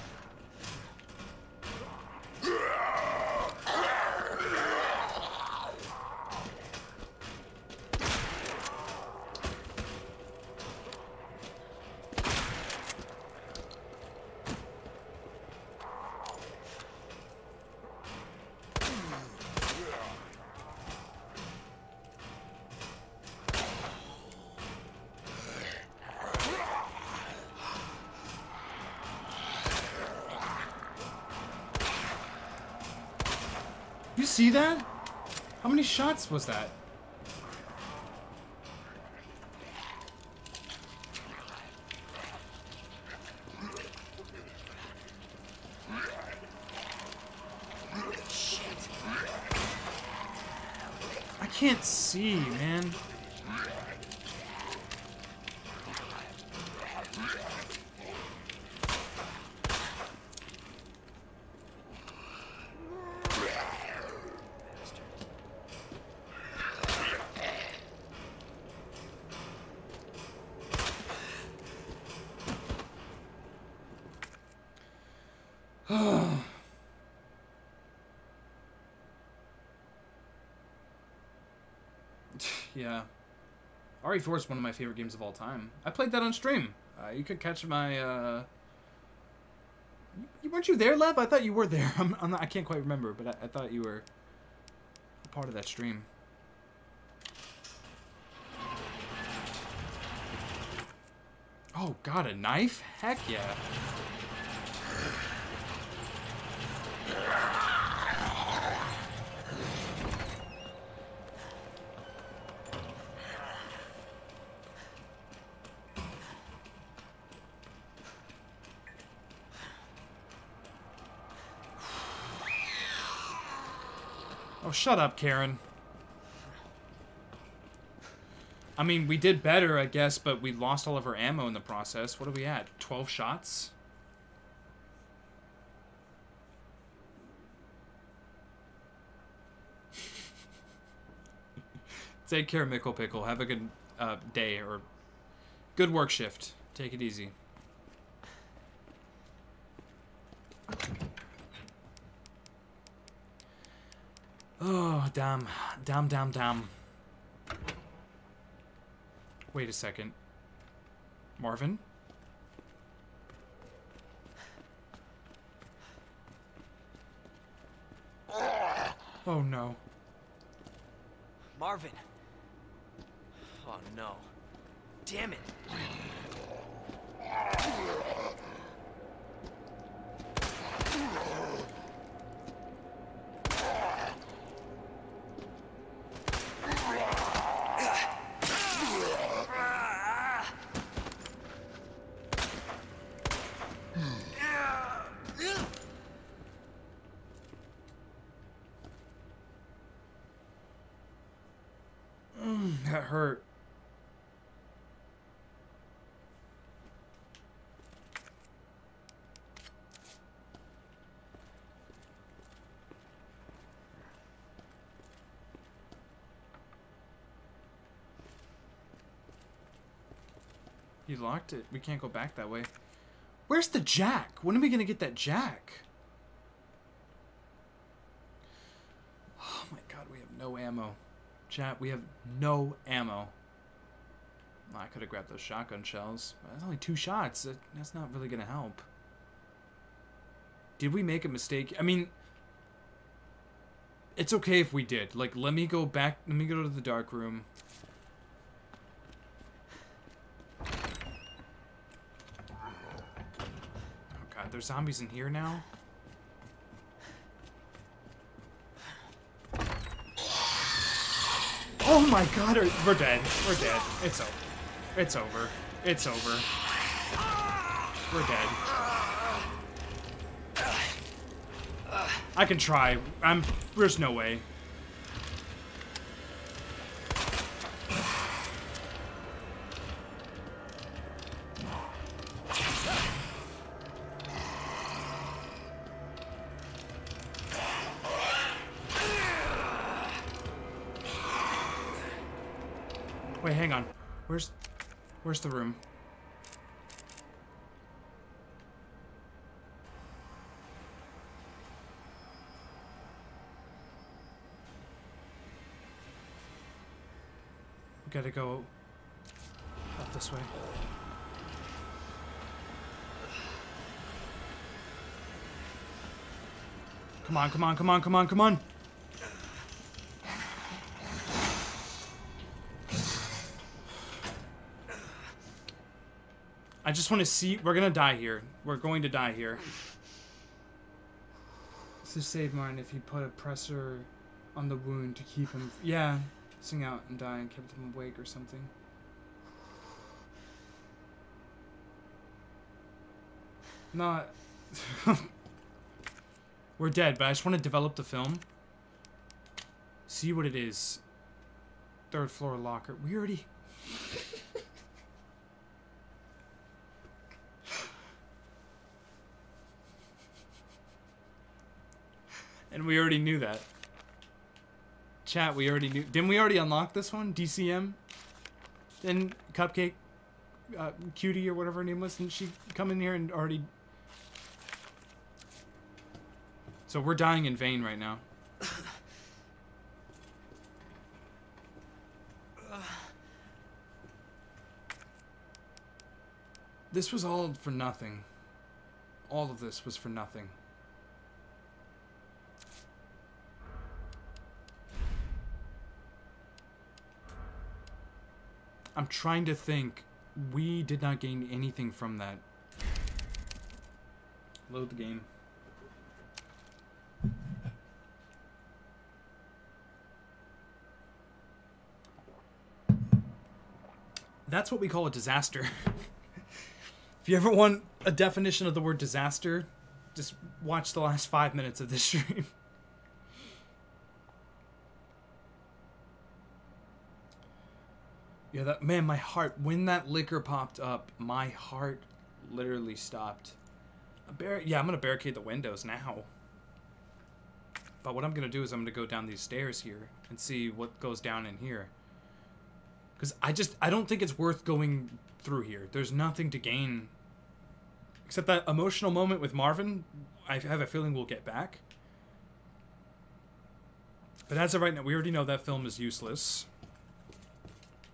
You see that? How shots was that? I can't see, man. Yeah. RE4 is one of my favorite games of all time. I played that on stream. Uh, you could catch my. Uh... You, weren't you there, Lev? I thought you were there. I'm, I'm not, I can't quite remember, but I, I thought you were part of that stream. Oh, God, a knife? Heck yeah. Shut up, Karen. I mean, we did better, I guess, but we lost all of our ammo in the process. What are we at? 12 shots? Take care, Mickle Pickle. Have a good uh, day or good work shift. Take it easy. Oh, damn. Damn, damn, damn. Wait a second. Marvin? Oh no. Marvin. Oh no. Damn it. That hurt. You locked it. We can't go back that way. Where's the jack? When are we gonna get that jack? Oh my god, we have no ammo. Chat, we have no ammo. I could have grabbed those shotgun shells. That's only two shots. That, that's not really going to help. Did we make a mistake? I mean, it's okay if we did. Like, let me go back. Let me go to the dark room. god, there's zombies in here now? Oh my god, we're dead. We're dead. It's over. It's over. It's over. We're dead. I can try. I'm. There's no way. Where's the room? We gotta go up this way. Come on, come on, come on, come on, come on. Just want to see. We're gonna die here. We're going to die here. To save Martin if he put a pressure on the wound to keep him. Yeah, sing out and die and kept him awake or something. Not. We're dead, but I just want to develop the film. See what it is. Third floor locker. We already. And we already knew that. Chat, we already knew. Didn't we already unlock this one? DCM? Then Cupcake, uh, Cutie or whatever her name was, didn't she come in here and already... So we're dying in vain right now. This was all for nothing. All of this was for nothing. I'm trying to think. We did not gain anything from that. Load the game. That's what we call a disaster. if you ever want a definition of the word disaster, just watch the last five minutes of this stream. Yeah, that man, my heart when that licker popped up, my heart literally stopped. Bar- yeah, I'm gonna barricade the windows now. But what I'm gonna do is I'm gonna go down these stairs here and see what goes down in here. Cause I just I don't think it's worth going through here. There's nothing to gain. Except that emotional moment with Marvin, I have a feeling we'll get back. But as of right now, we already know that film is useless.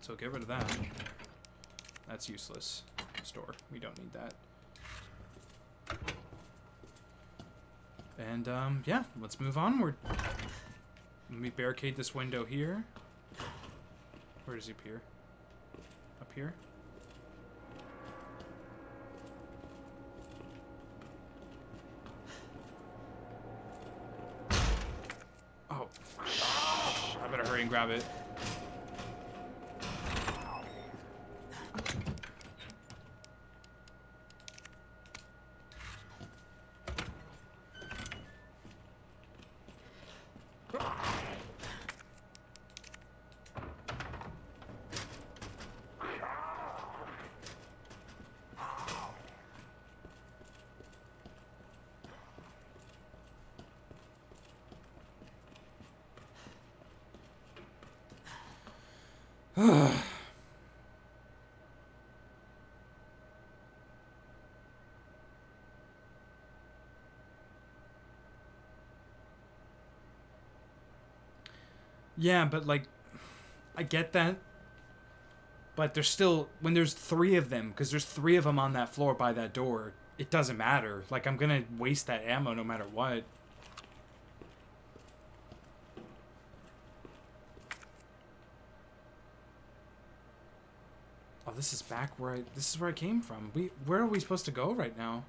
So get rid of that. That's useless. Store. We don't need that. And, um, yeah, let's move onward. Let me barricade this window here. Where does he appear? Up here? Oh. I better hurry and grab it. Yeah, but like, I get that. But there's still when there's three of them, because there's three of them on that floor by that door. It doesn't matter. Like I'm gonna waste that ammo no matter what. Oh, this is back where I. This is where I came from. We. Where are we supposed to go right now?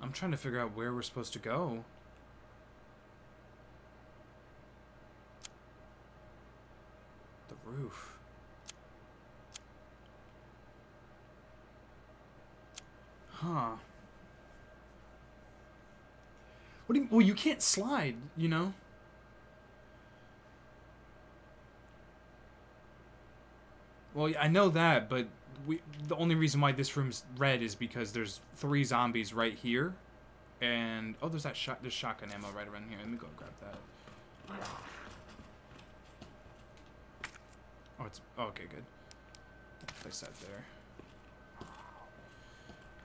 I'm trying to figure out where we're supposed to go. The roof. Huh. What do you, well, you can't slide, you know? Well, I know that, but we the only reason why this room's red is because there's three zombies right here, and oh, there's that shot. There's shotgun ammo right around here. Let me go grab that. Oh, it's oh, okay. Good. Place that there.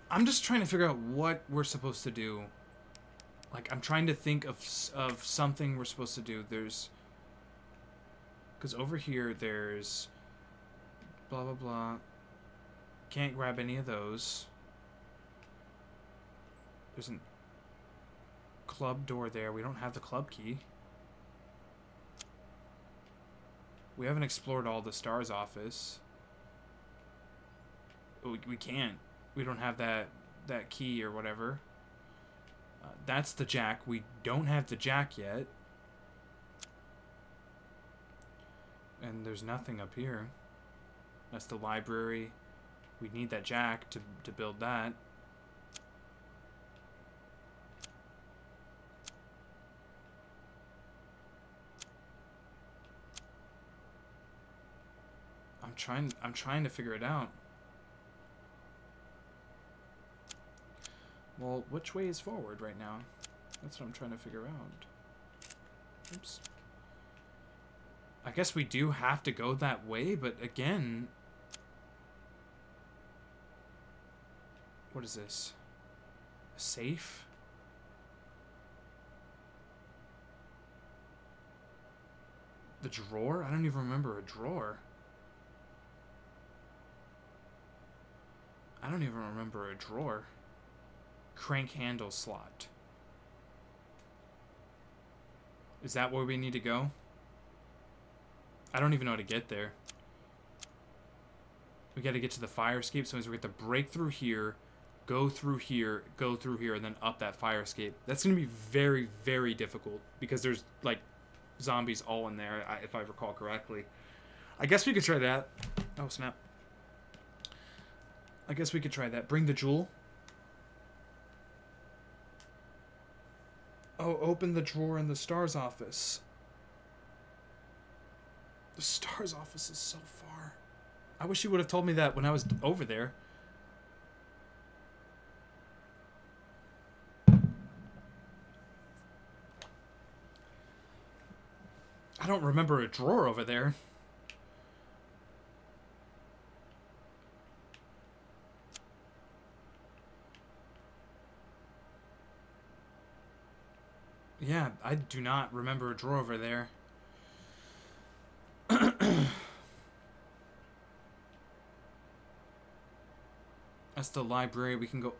I'm just trying to figure out what we're supposed to do. Like, I'm trying to think of of something we're supposed to do. There's because over here there's blah blah blah. Can't grab any of those. There's a club door there. We don't have the club key. We haven't explored all the stars office. We, we can't. We don't have that that key or whatever. Uh, that's the jack. We don't have the jack yet. And there's nothing up here. That's the library. We need that jack to, to build that. Trying I'm trying to figure it out. Well, which way is forward right now? That's what I'm trying to figure out. Oops. I guess we do have to go that way, but again... What is this? A safe? The drawer? I don't even remember a drawer. I don't even remember a drawer. Crank handle slot. Is that where we need to go? I don't even know how to get there. We got to get to the fire escape, so we have to break through here, go through here, go through here, and then up that fire escape. That's to be very, very difficult because there's like zombies all in there, if I recall correctly. I guess we could try that. Oh, snap. I guess we could try that. Bring the jewel. Oh, open the drawer in the STARS office. The STARS office is so far. I wish you would have told me that when I was over there. I don't remember a drawer over there. Yeah, I do not remember a drawer over there. That's the library. We can go.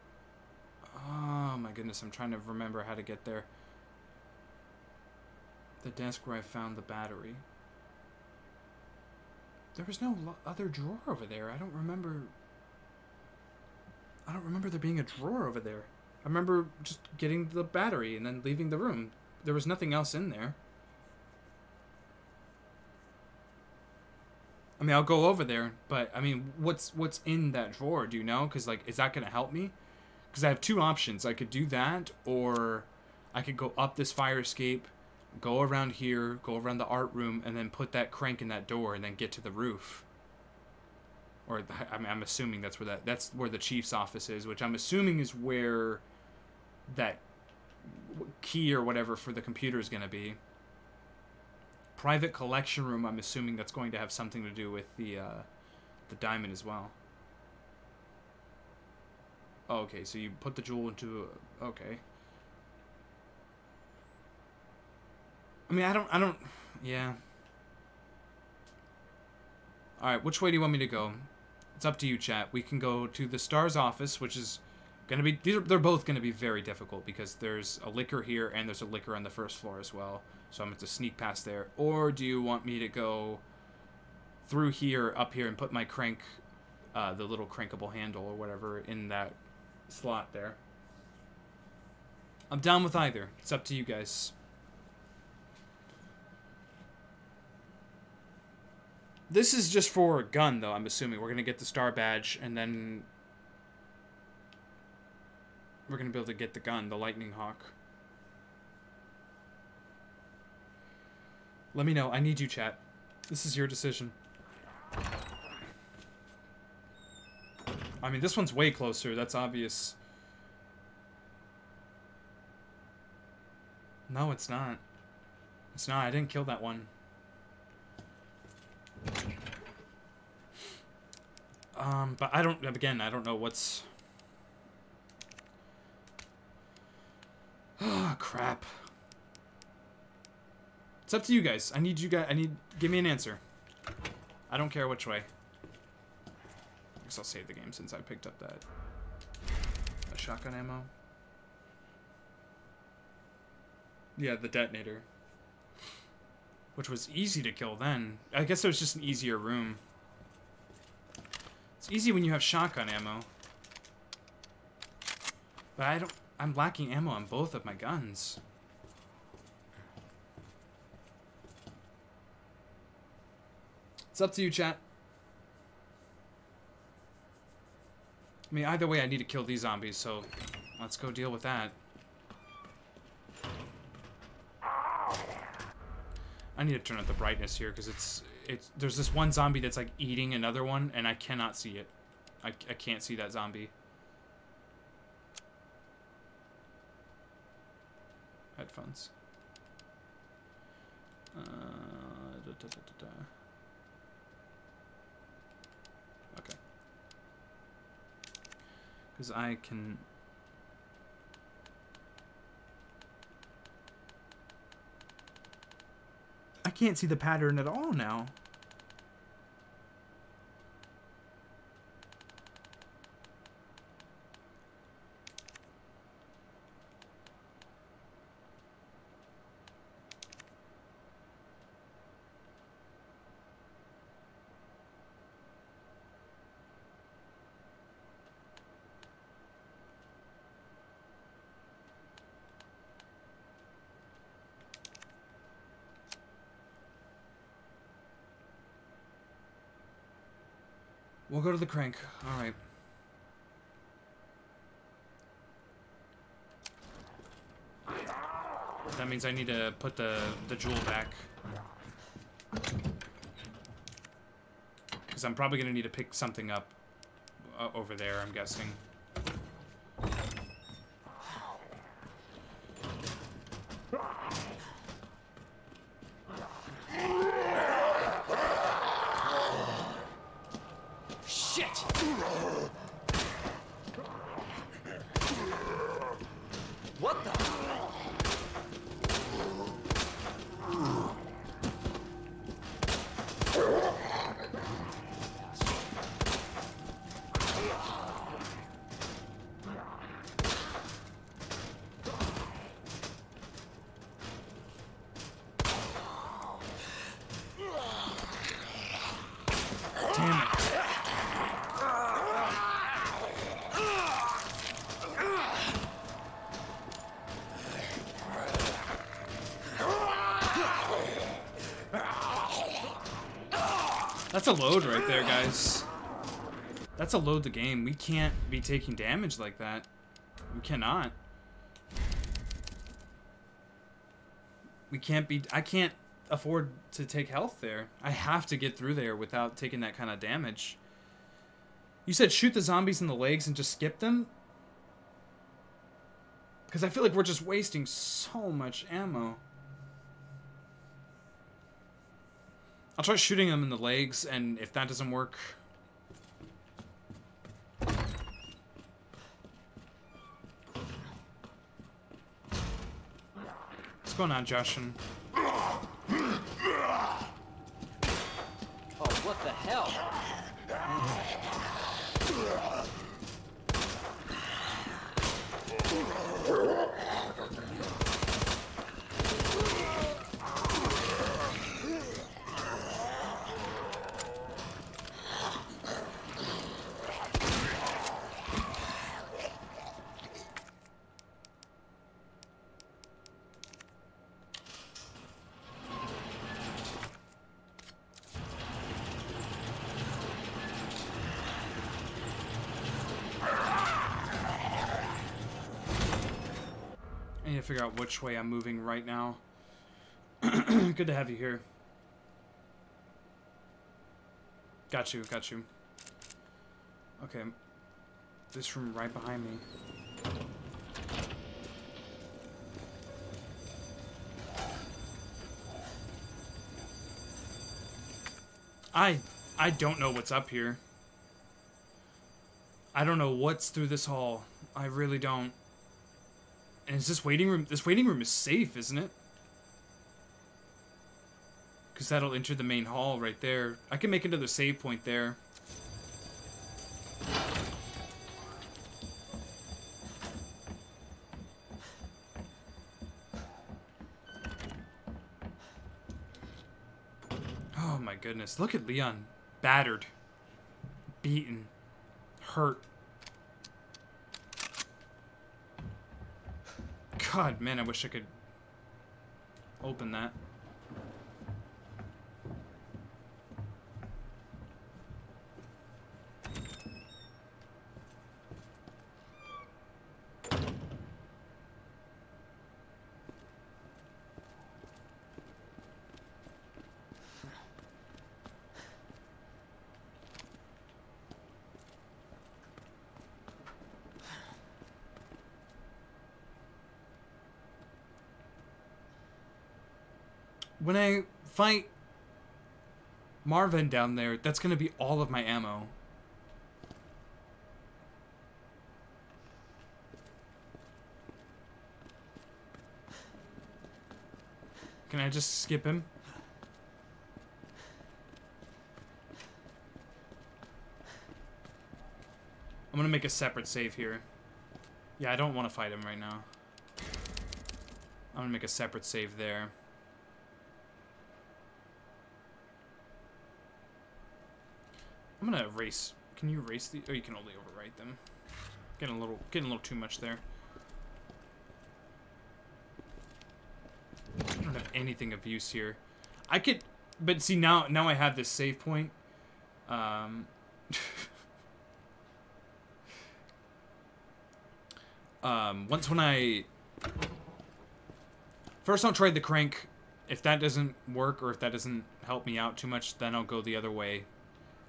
Oh my goodness, I'm trying to remember how to get there. The desk where I found the battery. There was no other drawer over there. I don't remember. I don't remember there being a drawer over there. I remember just getting the battery and then leaving the room. There was nothing else in there. I mean, I'll go over there, but I mean, what's what's in that drawer? Do you know? Because like, is that gonna help me? Because I have two options. I could do that, or I could go up this fire escape, go around here, go around the art room, and then put that crank in that door, and then get to the roof. Or I mean, I'm assuming that's where that that's where the chief's office is, which I'm assuming is where that key or whatever for the computer is going to be. Private collection room. I'm assuming that's going to have something to do with the uh, the diamond as well. Oh, okay, so you put the jewel into okay. I mean, I don't, I don't, yeah. All right, which way do you want me to go? It's up to you, chat. We can go to the stars office, which is gonna be. These are, they're both gonna be very difficult because there's a licker here and there's a licker on the first floor as well. So I'm going to sneak past there. Or do you want me to go through here, up here, and put my crank, uh, the little crankable handle or whatever, in that slot there? I'm down with either. It's up to you guys. This is just for a gun, though, I'm assuming. We're going to get the star badge, and then... We're going to be able to get the gun, the Lightning Hawk. Let me know. I need you, chat. This is your decision. I mean, this one's way closer. That's obvious. No, it's not. It's not. I didn't kill that one. Um, but I don't, again, I don't know what's... Ah, crap. It's up to you guys. I need you guys, I need, give me an answer. I don't care which way. I guess I'll save the game since I picked up that, that shotgun ammo. Yeah, the detonator. Which was easy to kill then. I guess it was just an easier room. It's easy when you have shotgun ammo. But I don't... I'm lacking ammo on both of my guns. It's up to you, chat. I mean, either way, I need to kill these zombies, so let's go deal with that. I need to turn up the brightness here because it's it's there's this one zombie that's like eating another one and I cannot see it. I, I can't see that zombie. Headphones. Uh, da, da, da, okay. Because I can I can't see the pattern at all now. We'll go to the crank. All right. That means I need to put the the jewel back. Because I'm probably going to need to pick something up uh, over there, I'm guessing. Shit! What the? Damn it. That's a load right there, guys. That's a load the game. We can't be taking damage like that. We cannot. We can't be... I can't afford to take health there. I have to get through there without taking that kind of damage. You said shoot the zombies in the legs and just skip them? Because I feel like we're just wasting so much ammo. I'll try shooting him in the legs, and if that doesn't work... What's going on, Joshin? Oh, what the hell? Figure out which way I'm moving right now. Good to have you here. Got you, got you. Okay. This room right behind me. I I don't know what's up here. I don't know what's through this hall. I really don't. And is this waiting room? This waiting room is safe, isn't it? Because that'll enter the main hall right there. I can make another save point there. Oh my goodness. Look at Leon. Battered. Beaten. Hurt. God, man, I wish I could open that. When I fight Marvin down there, that's gonna be all of my ammo. Can I just skip him? I'm gonna make a separate save here. Yeah, I don't want to fight him right now. I'm gonna make a separate save there. I'm gonna erase. Can you erase the? Oh, you can only overwrite them. Getting a little, getting a little too much there. I don't have anything of use here. I could, but see now, now I have this save point. Um. um. Once when I. First, I'll try the crank. If that doesn't work, or if that doesn't help me out too much, then I'll go the other way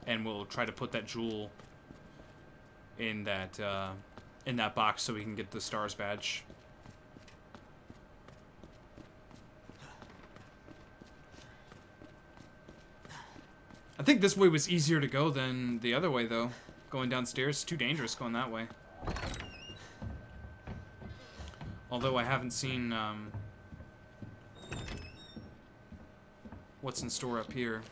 and we'll try to put that jewel in that uh, in that box so we can get the stars badge. I think this way was easier to go than the other way, though. Going downstairs, too dangerous going that way. Although I haven't seen um, what's in store up here.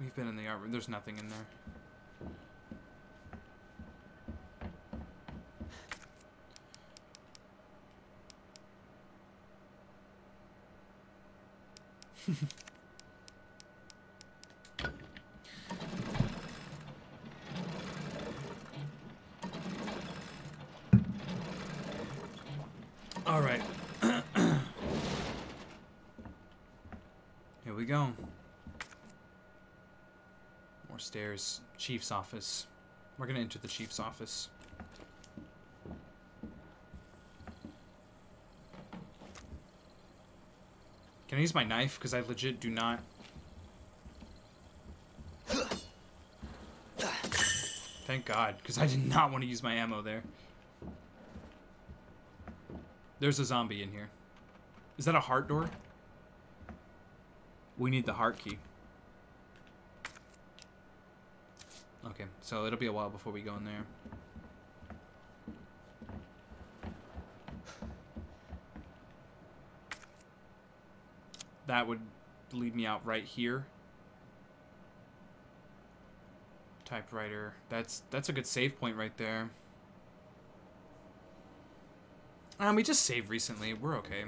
We've been in the art room. There's nothing in there. All right. Here we go. Stairs. Chief's office. We're gonna enter the chief's office. Can I use my knife? Because I legit do not. Thank God, because I did not want to use my ammo there. There's a zombie in here. Is that a heart door? We need the heart key. Okay, so it'll be a while before we go in there. That would lead me out right here. Typewriter. That's that's a good save point right there. Um, we just saved recently. We're okay.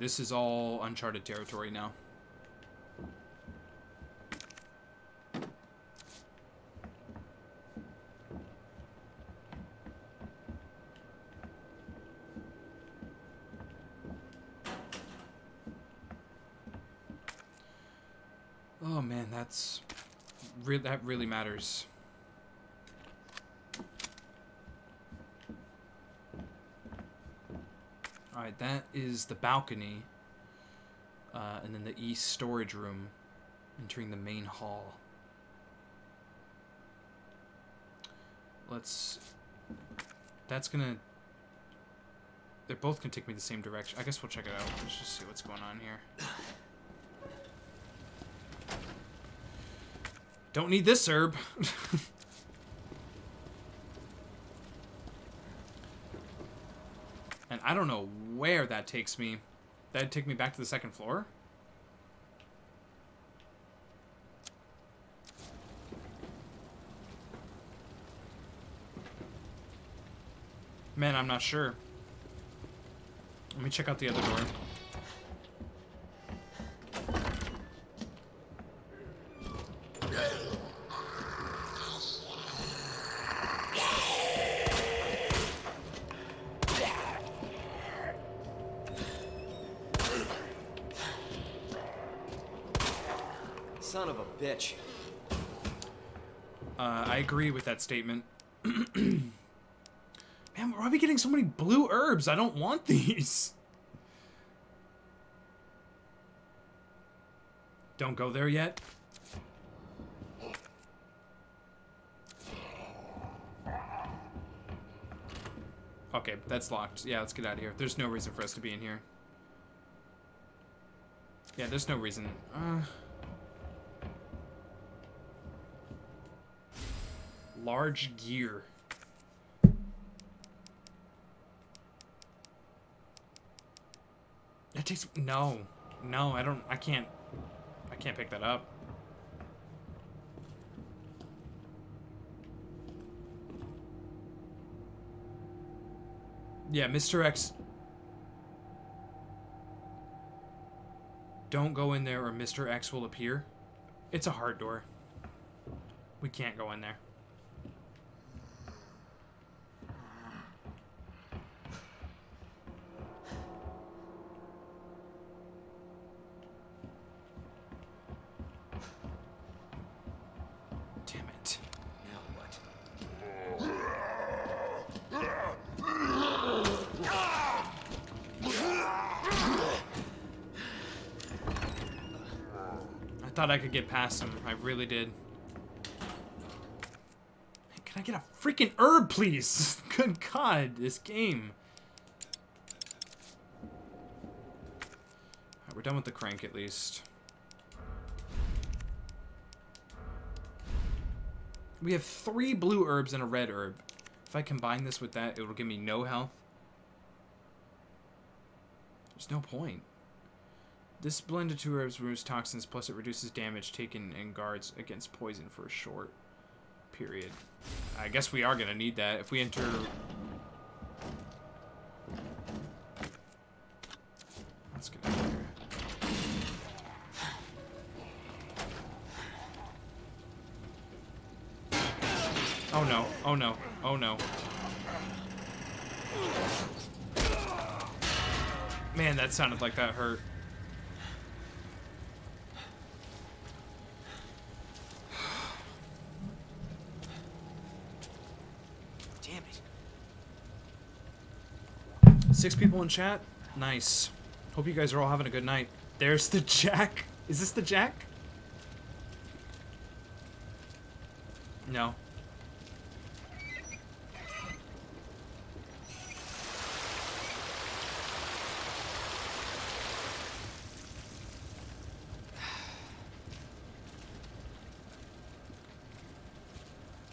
this is all uncharted territory now. Oh man, that's that really matters. That is the balcony, uh, and then the east storage room, entering the main hall. Let's. That's gonna. They're both gonna take me the same direction. I guess we'll check it out. Let's just see what's going on here. Don't need this herb. and I don't know where that takes me. That'd take me back to the second floor? Man, I'm not sure. Let me check out the other door. Son of a bitch. Uh, I agree with that statement. Man, why are we getting so many blue herbs? I don't want these. Don't go there yet. Okay, that's locked. Yeah, let's get out of here. There's no reason for us to be in here. Yeah, there's no reason. Uh... Large gear. That takes no, no. I don't. I can't. I can't pick that up. Yeah, Mr. X. Don't go in there or Mr. X will appear. It's a hard door. We can't go in there. Damn it. Now what? I thought I could get past him. I really did. Man, Can I get a freaking herb, please? Good God, this game. We're done with the crank at least. We have three blue herbs and a red herb. If I combine this with that, it will give me no health. There's no point. This blend of two herbs removes toxins, plus it reduces damage taken and guards against poison for a short period. I guess we are gonna need that if we enter. Let's get out of here. Oh no! Oh no! Oh no! Man, that sounded like that hurt. Six people in chat? Nice. Hope you guys are all having a good night. There's the Jack. Is this the Jack? No.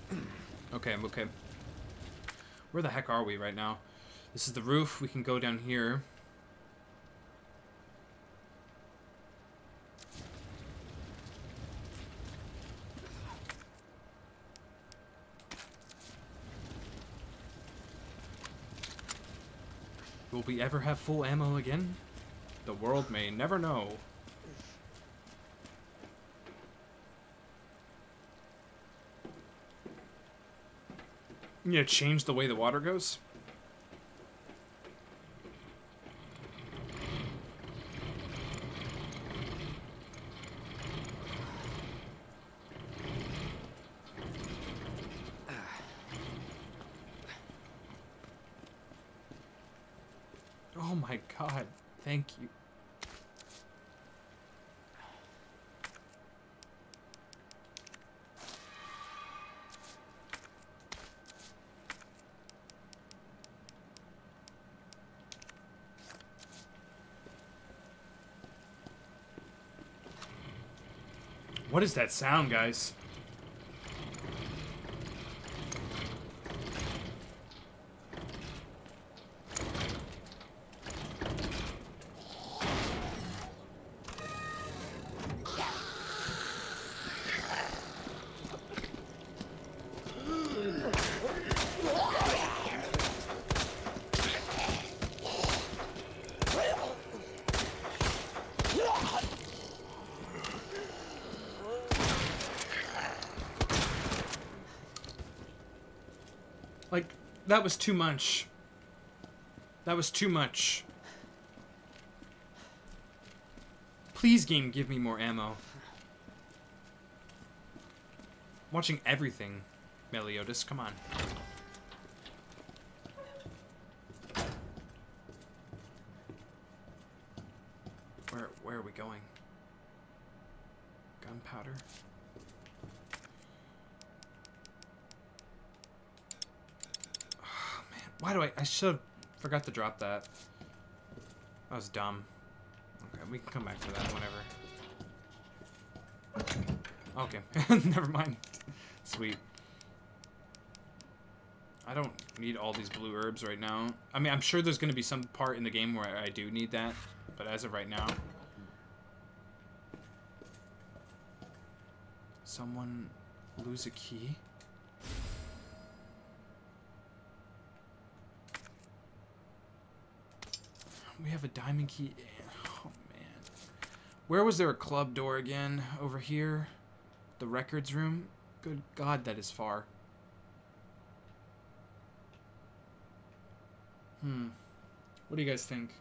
Okay, I'm okay. Where the heck are we right now? This is the roof. We can go down here. Will we ever have full ammo again? The world may never know. You know, change the way the water goes? my god. Thank you. What is that sound, guys? Like, that was too much. That was too much. Please, game, give me more ammo. Watching everything, Meliodas, come on. Where, where are we going? Gunpowder? Man, why do I? I should forgot to drop that. That was dumb. Okay, we can come back to that whenever. Okay, never mind. Sweet. I don't need all these blue herbs right now. I mean, I'm sure there's going to be some part in the game where I do need that, but as of right now... Someone lose a key? Have a diamond key. Oh, man. Where was there a club door again? Over here? The records room? Good God, that is far. Hmm. What do you guys think?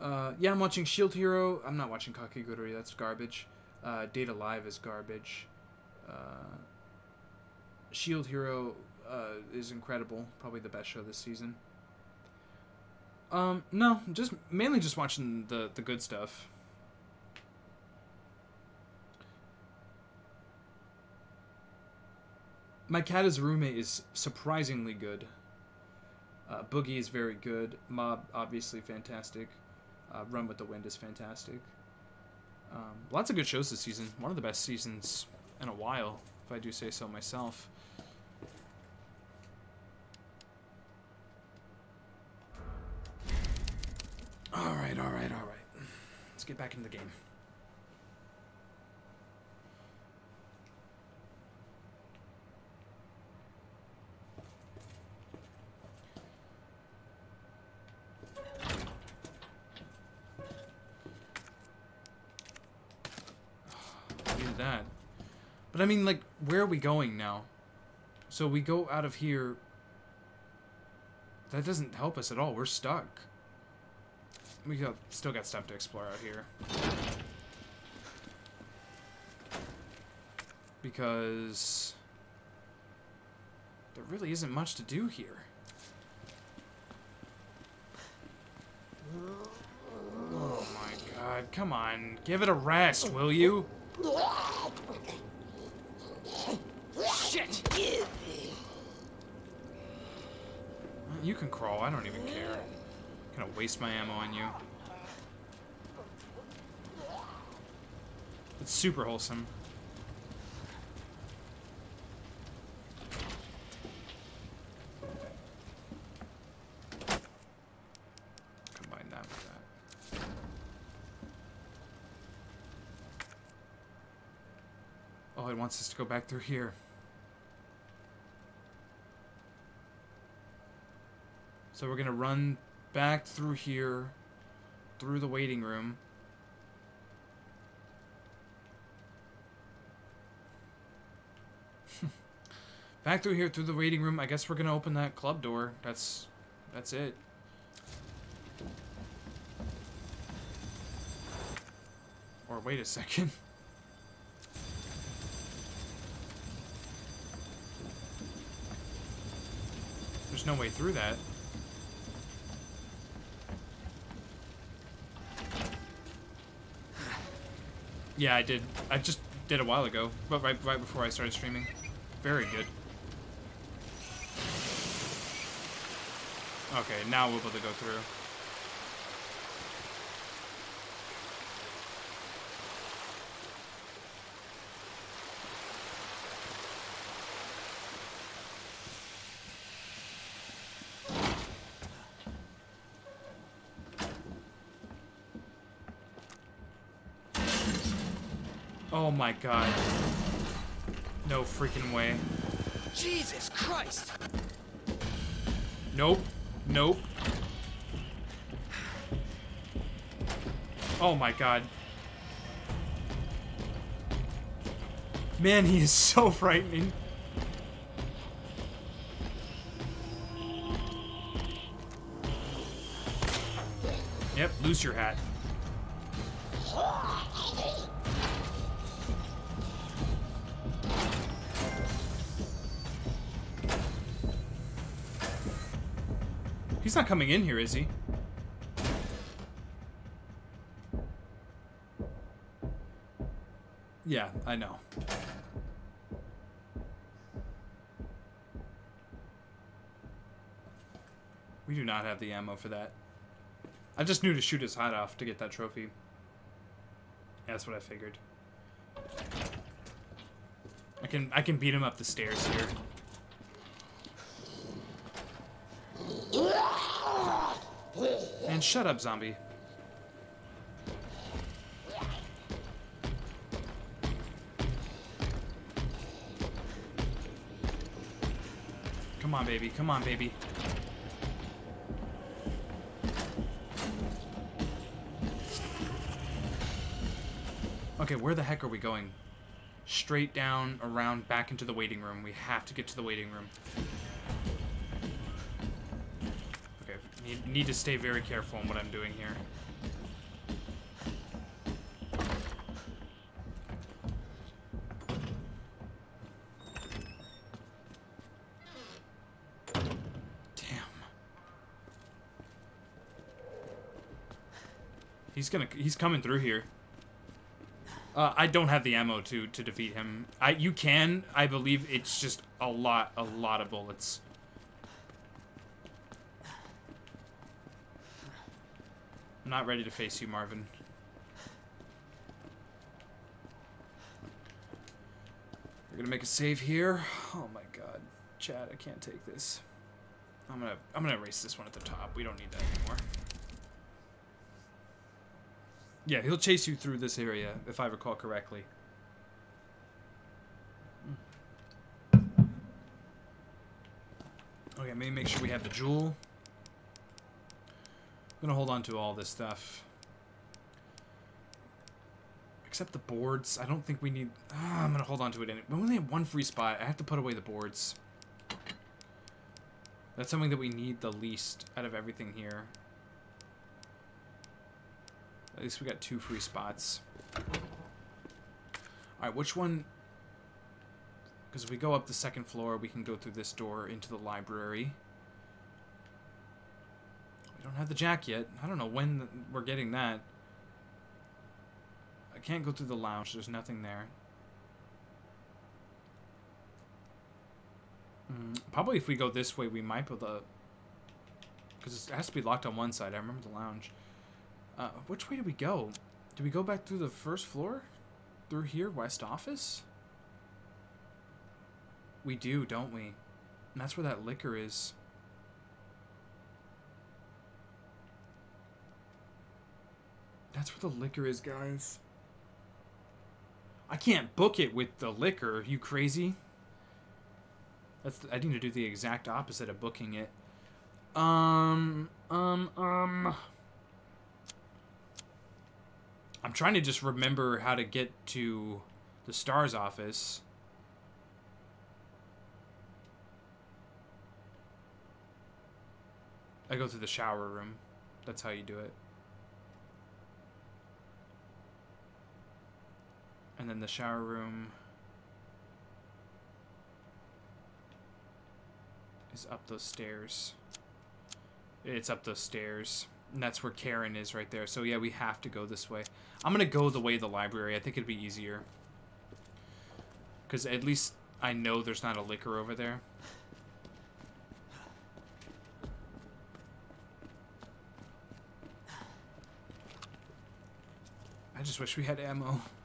Uh, yeah, I'm watching Shield Hero. I'm not watching Kakegurui. That's garbage. Uh, Date A Live is garbage. Uh, Shield Hero uh, is incredible. Probably the best show this season. Um, no, just mainly just watching the the good stuff. My cat as roommate is surprisingly good. Uh, Boogie is very good. Mob obviously fantastic. Uh, Run with the Wind is fantastic. Um, lots of good shows this season. One of the best seasons in a while, if I do say so myself. All right, all right, all right. Let's get back into the game. That. But I mean, like, where are we going now? So we go out of here. That doesn't help us at all. We're stuck. We got, still got stuff to explore out here. Because there really isn't much to do here. Oh my god, come on. Give it a rest, will you? Shit! You can crawl, I don't even care. Gonna waste my ammo on you. It's super wholesome. Combine that with that. Oh, it wants us to go back through here. So we're gonna run back through here, through the waiting room. back through here, through the waiting room. I guess we're gonna open that club door. That's, that's it. Or wait a second. There's no way through that. Yeah, I did. I just did a while ago, but right right before I started streaming. Very good. Okay, now we're able to go through. My god. No freaking way. Jesus Christ! Nope. Nope. Oh my god. Man, he is so frightening. Yep, lose your hat. Not coming in here, is he? Yeah, I know. We do not have the ammo for that. I just knew to shoot his hat off to get that trophy. That's what I figured. I can I can beat him up the stairs here. And shut up, zombie. Come on, baby. Come on, baby. Okay, where the heck are we going? Straight down, around, back into the waiting room. We have to get to the waiting room. Need, need to stay very careful in what I'm doing here. Damn. He's gonna, he's coming through here. Uh, I don't have the ammo to to defeat him. I you can, I believe it's just a lot, a lot of bullets. I'm not ready to face you, Marvin. We're gonna make a save here. Oh my god, Chad, I can't take this. I'm gonna I'm gonna erase this one at the top. We don't need that anymore. Yeah, he'll chase you through this area, if I recall correctly. Okay, maybe make sure we have the jewel. I'm gonna hold on to all this stuff. Except the boards. I don't think we need... Ah, I'm gonna hold on to it. Any we only have one free spot. I have to put away the boards. That's something that we need the least out of everything here. At least we got two free spots. Alright, which one... Because if we go up the second floor, we can go through this door into the library. Don't have the jack yet. I don't know when we're getting that. I can't go through the lounge. There's nothing there. Mm, probably if we go this way, we might be able to... Because it has to be locked on one side. I remember the lounge. Uh, which way do we go? Do we go back through the first floor? Through here, west office? We do, don't we? And that's where that licker is. That's where the licker is, guys. I can't book it with the licker. You crazy? That's I need to do the exact opposite of booking it. Um, um, um. I'm trying to just remember how to get to the STARS office. I go through the shower room. That's how you do it. And then the shower room is up those stairs. It's up those stairs. And that's where Karen is right there. So yeah, we have to go this way. I'm gonna go the way of the library. I think it'd be easier. Because at least I know there's not a licker over there. I just wish we had ammo.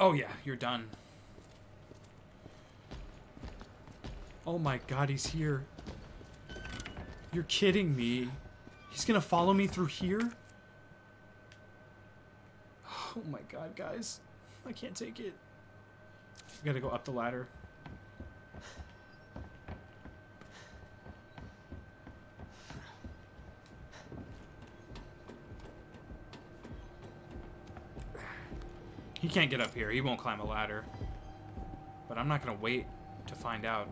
Oh yeah, you're done. Oh my god, he's here. You're kidding me. He's gonna follow me through here? Oh my god, guys. I can't take it. We gotta go up the ladder. He can't get up here. He won't climb a ladder. But I'm not gonna wait to find out.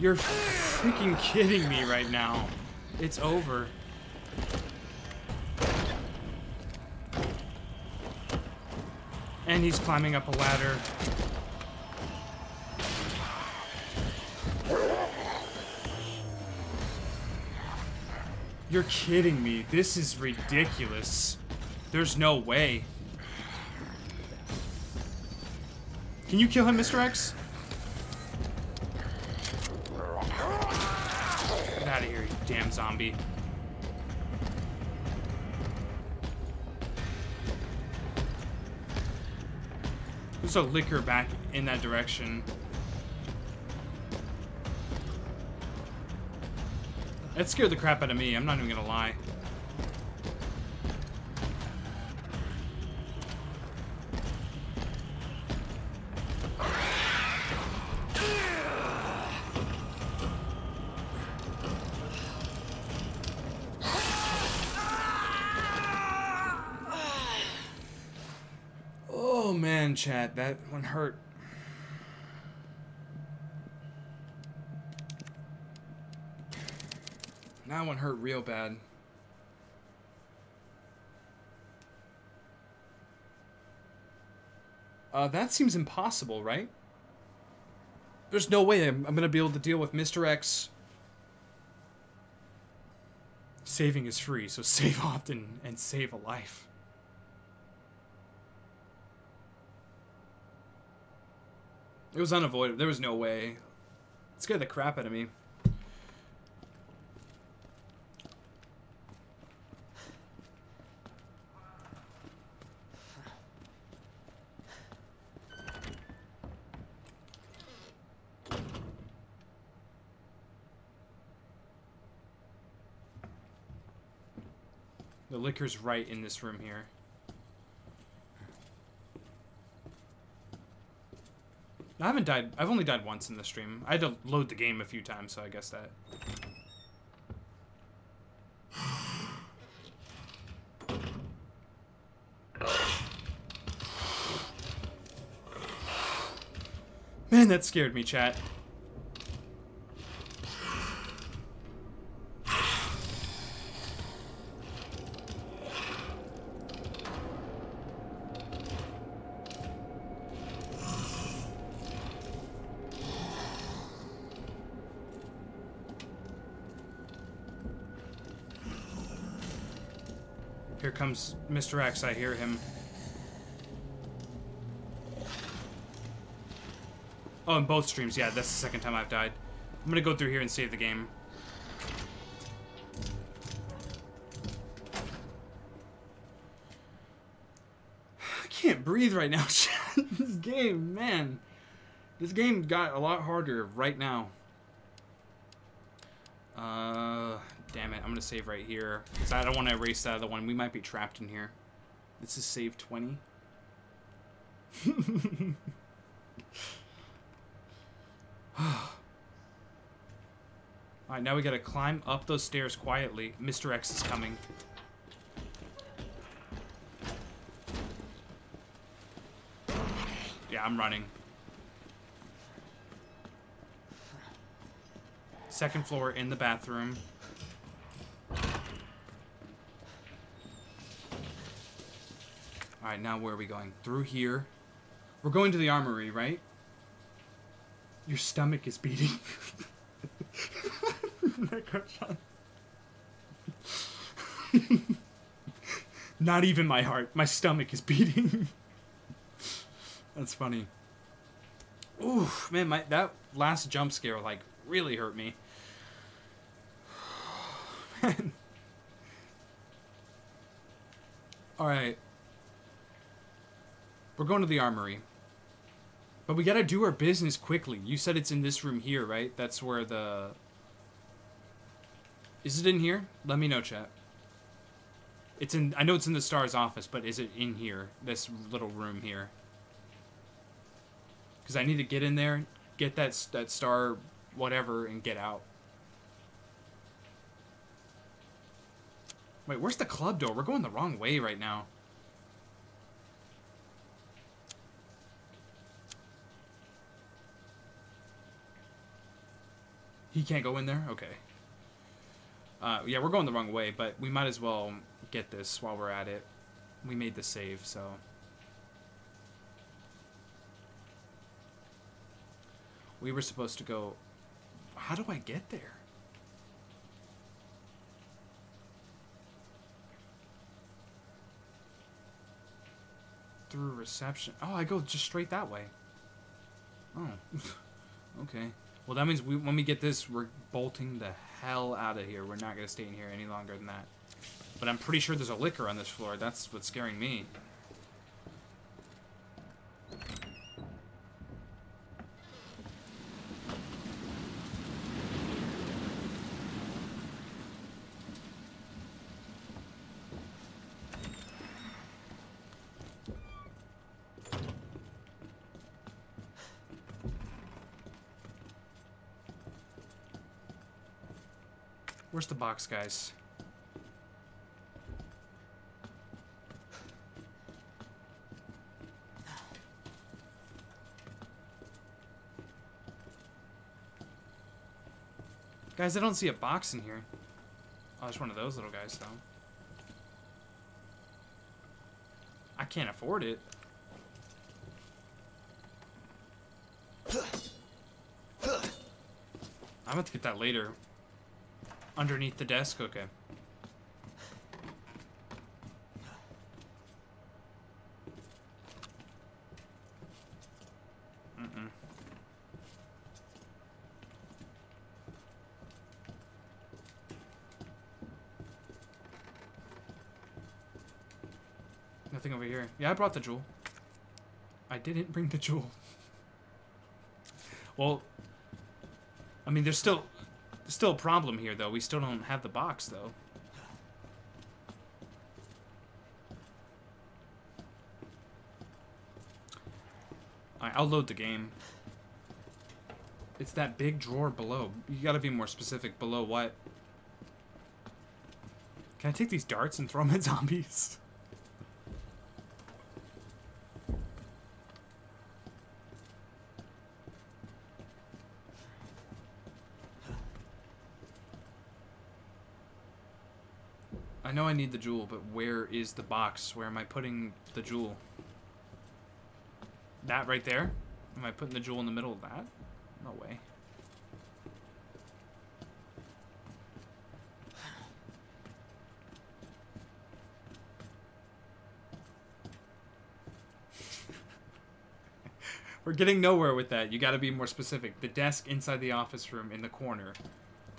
You're freaking kidding me right now. It's over. And he's climbing up a ladder. You're kidding me. This is ridiculous. There's no way. Can you kill him, Mr. X? Get out of here, you damn zombie. There's a licker back in that direction. That scared the crap out of me, I'm not even gonna lie. Oh man, chat, that one hurt. That one hurt real bad. Uh, that seems impossible, right? There's no way I'm, I'm gonna be able to deal with Mr. X. Saving is free, so save often and save a life. It was unavoidable. There was no way. It scared the crap out of me. Liquor's right in this room here. I haven't died. I've only died once in the stream. I had to load the game a few times, so I guess that. Man, that scared me, chat. Here comes Mr. X, I hear him. Oh, in both streams, yeah, that's the second time I've died. I'm gonna go through here and save the game. I can't breathe right now, this game, man. This game got a lot harder right now. Uh, damn it. I'm to save right here. Because I don't want to erase that other one. We might be trapped in here. This is save 20. Alright, now we gotta climb up those stairs quietly. Mr. X is coming. Yeah, I'm running. Second floor in the bathroom. Alright, now where are we going? Through here. We're going to the armory, right? Your stomach is beating. Not even my heart. My stomach is beating. That's funny. Ooh, man, my that last jump scare like really hurt me. man. All right. We're going to the armory. But we gotta do our business quickly. You said it's in this room here, right? That's where the... Is it in here? Let me know, chat. It's in... I know it's in the STARS office, but is it in here? This little room here? Because I need to get in there, get that, that star whatever, and get out. Wait, where's the club door? We're going the wrong way right now. He can't go in there? Okay. Uh, yeah, we're going the wrong way, but we might as well get this while we're at it. We made the save, so... We were supposed to go... How do I get there? Through reception. Oh, I go just straight that way. Oh. okay. Well, that means we, when we get this, we're bolting the hell out of here. We're not going to stay in here any longer than that. But I'm pretty sure there's a licker on this floor. That's what's scaring me. Box, guys? Guys, I don't see a box in here. Oh, it's one of those little guys, though. I can't afford it. I'm going to get that later. Underneath the desk? Okay. Nothing over here. Yeah, I brought the jewel. I didn't bring the jewel. well, I mean, there's still still a problem here, though. We still don't have the box, though. I'll load the game. It's that big drawer below. You gotta be more specific. Below what? Can I take these darts and throw them at zombies? I need the jewel, but where is the box? Where am I putting the jewel? That right there? Am I putting the jewel in the middle of that? No way. We're getting nowhere with that. You gotta be more specific. The desk inside the office room in the corner.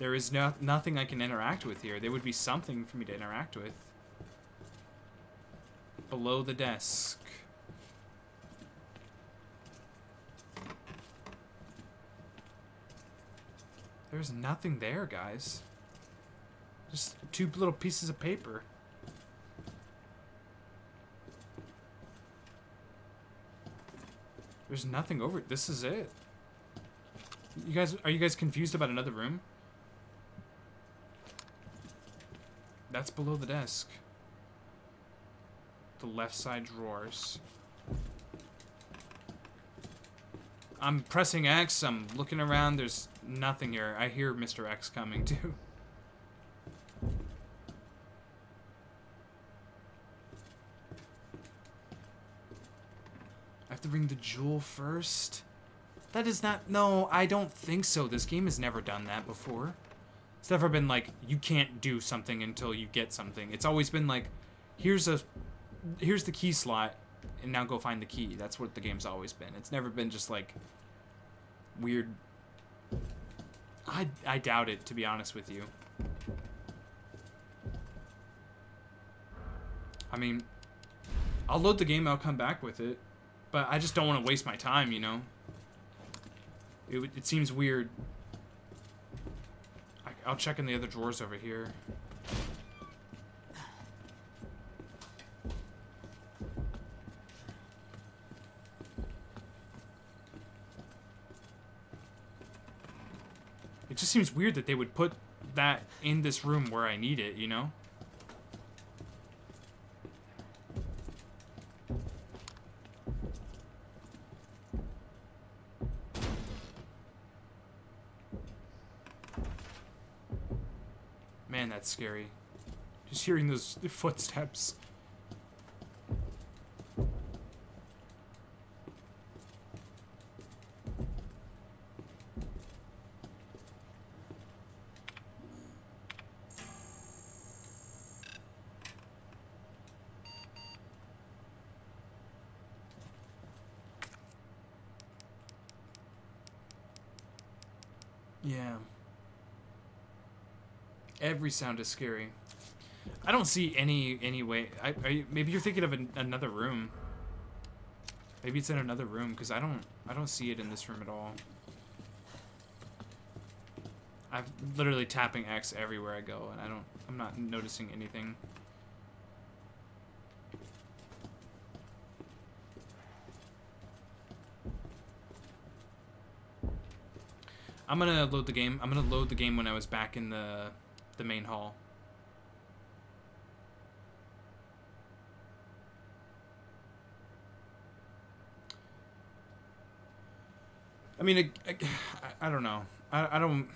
There is no nothing I can interact with here. There would be something for me to interact with. Below the desk. There's nothing there, guys. Just two little pieces of paper. There's nothing over it. This is it. You guys, are you guys confused about another room? That's below the desk. The left side drawers. I'm pressing X. I'm looking around. There's nothing here. I hear Mr. X coming too. I have to bring the jewel first. That is not. No, I don't think so. This game has never done that before. It's never been like you can't do something until you get something. It's always been like, here's a, here's the key slot, and now go find the key. That's what the game's always been. It's never been just like weird. I I doubt it to be honest with you. I mean, I'll load the game. I'll come back with it, but I just don't want to waste my time. You know. It it seems weird. I'll check in the other drawers over here. It just seems weird that they would put that in this room where I need it, you know? Man, that's scary. Just hearing those footsteps. Yeah. Sound is scary. I don't see any any way. I, you, maybe you're thinking of an, another room. Maybe it's in another room because I don't I don't see it in this room at all. I'm literally tapping X everywhere I go, and I don't. I'm not noticing anything. I'm gonna load the game. I'm gonna load the game when I was back in the the main hall. I mean, I, I, I don't know. I, I don't.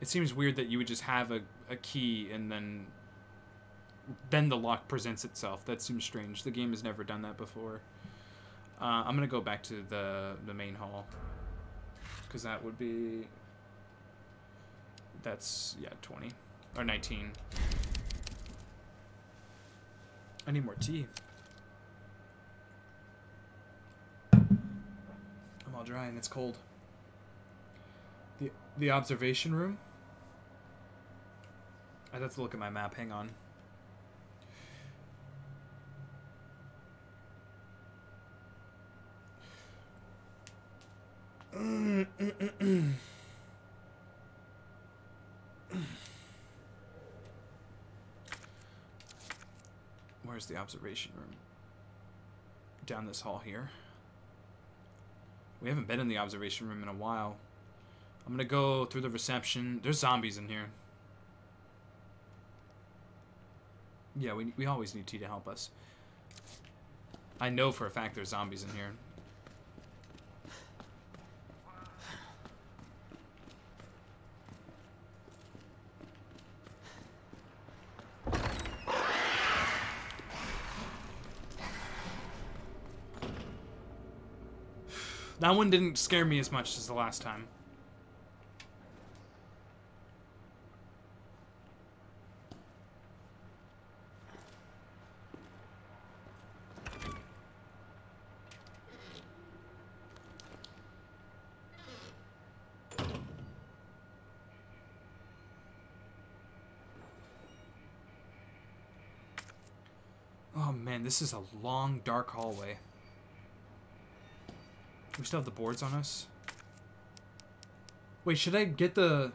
It seems weird that you would just have a, a key and then then the lock presents itself. That seems strange. The game has never done that before. Uh, I'm gonna go back to the the main hall because that would be that's yeah 20 or 19. I need more tea. I'm all dry and it's cold. The the observation room. I'd have to look at my map. Hang on. Where's the observation room? Down this hall here. We haven't been in the observation room in a while. I'm gonna go through the reception. There's zombies in here. Yeah, we, we always need T to help us. I know for a fact there's zombies in here. That one didn't scare me as much as the last time. Oh man, this is a long, dark hallway. We still have the boards on us. Wait, should I get the...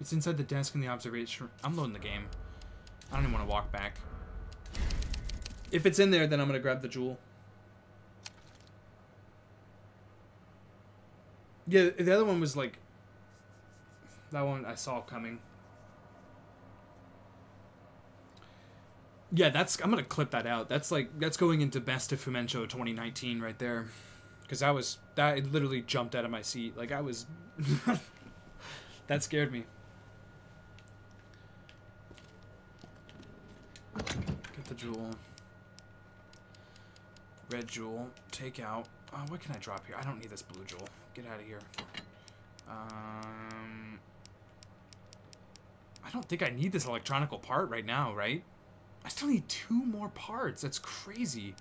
It's inside the desk in the observation. I'm loading the game. I don't even want to walk back. If it's in there, then I'm going to grab the jewel. Yeah, the other one was like... That one I saw coming. Yeah, that's I'm gonna clip that out. That's like that's going into best of Fuminsho 2019 right there, because I was that it literally jumped out of my seat. Like I was, that scared me. Get the jewel. Red jewel. Take out. Uh, what can I drop here? I don't need this blue jewel. Get out of here. Um, I don't think I need this electronical part right now, right? I still need two more parts. That's crazy.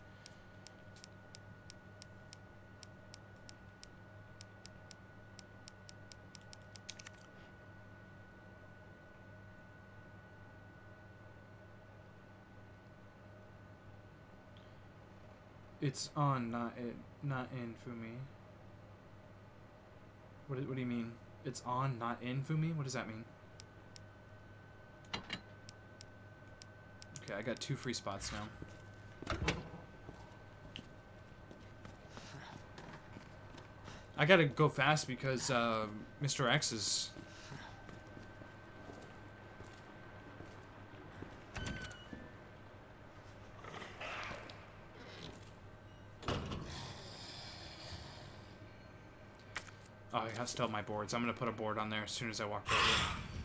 It's on, not it, not in Fumi. What, what do you mean? It's on, not in Fumi? What does that mean? Okay, I got two free spots now. I gotta go fast because uh, Mr. X is. Have my boards. I'm gonna put a board on there as soon as I walk over.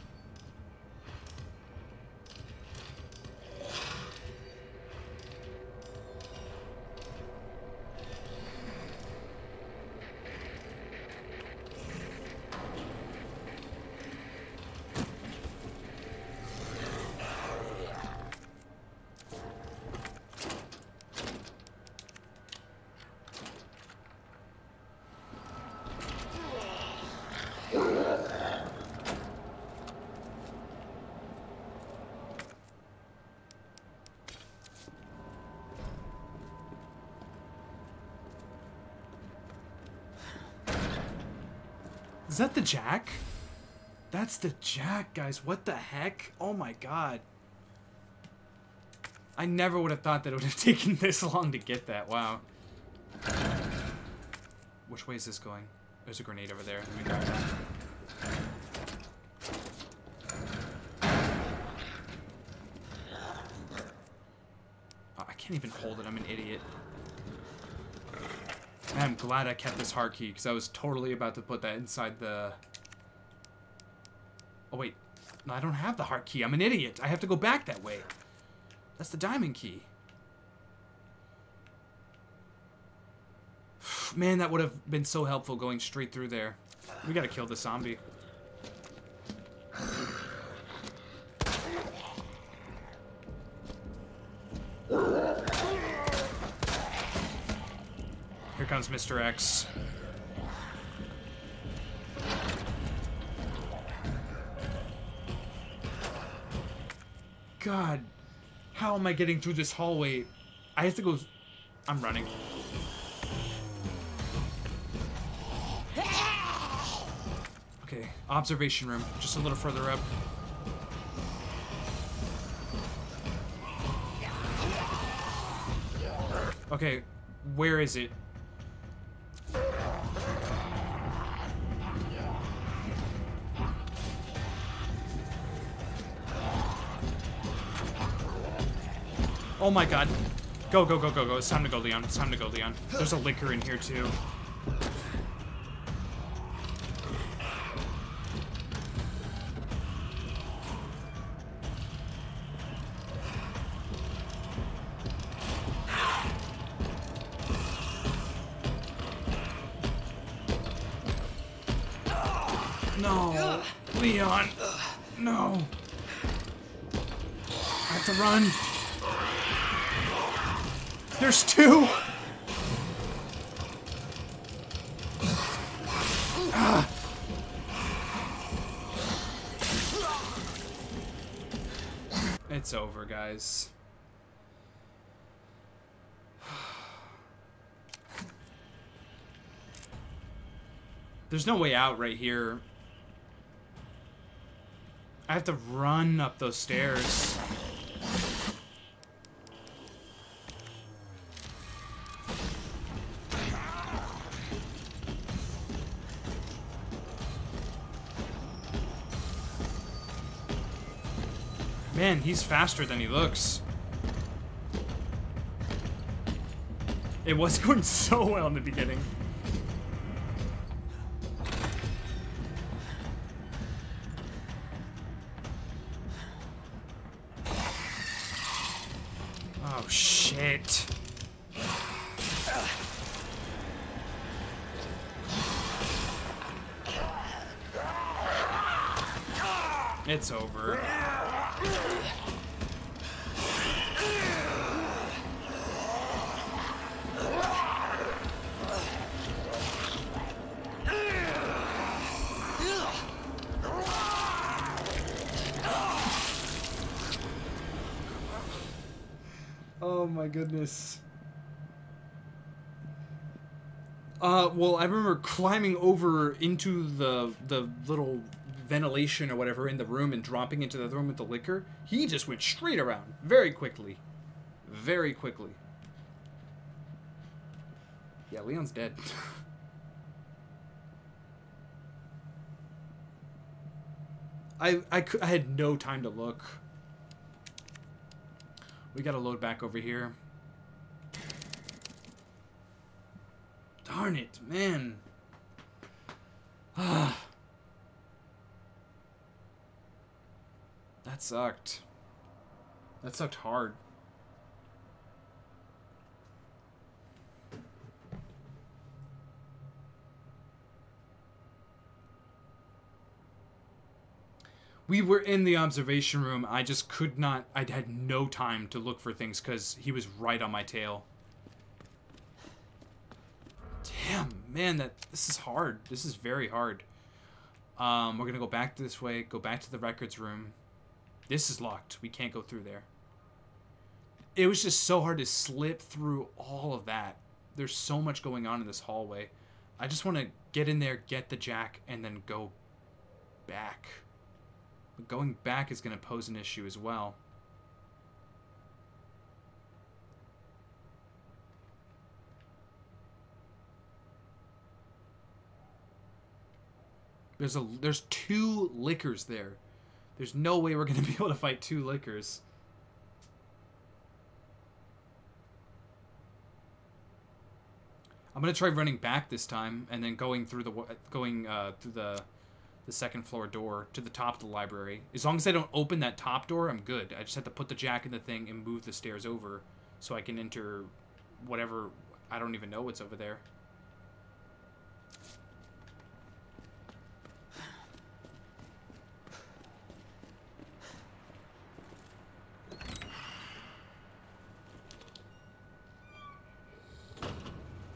jack? That's the jack, guys. What the heck? Oh my god. I never would have thought that it would have taken this long to get that. Wow. Which way is this going? There's a grenade over there. Oh, I can't even hold it. I'm an idiot. Glad I kept this heart key because I was totally about to put that inside the. Oh wait, no, I don't have the heart key. I'm an idiot. I have to go back that way. That's the diamond key. Man, that would have been so helpful going straight through there. We gotta kill the zombie. Here comes Mr. X. God, how am I getting through this hallway? I have to go. I'm running. Okay, observation room, just a little further up. Okay, where is it? Oh my god. Go, go, go, go, go. It's time to go, Leon. It's time to go, Leon. There's a licker in here, too. There's no way out right here. I have to run up those stairs. Man, he's faster than he looks. It was going so well in the beginning. Oh, shit. It's over. Goodness. Uh, well, I remember climbing over into the the little ventilation or whatever in the room and dropping into the room with the licker. He just went straight around very quickly, very quickly. Yeah, Leon's dead. I, I, I had no time to look. We gotta load back over here. Darn it, man. That sucked. That sucked hard. we were in the observation room. I just could not. I had no time to look for things because he was right on my tail. Damn, man, that this is hard. This is very hard. Um, we're gonna go back this way. Go back to the records room. This is locked. We can't go through there. It was just so hard to slip through all of that. There's so much going on in this hallway. I just want to get in there, get the jack, and then go back. But going back is going to pose an issue as well. There's a there's two lickers there. There's no way we're going to be able to fight two lickers. I'm gonna try running back this time and then going through the going uh, through the the second floor door to the top of the library. As long as I don't open that top door, I'm good. I just have to put the jack in the thing and move the stairs over so I can enter whatever I don't even know what's over there.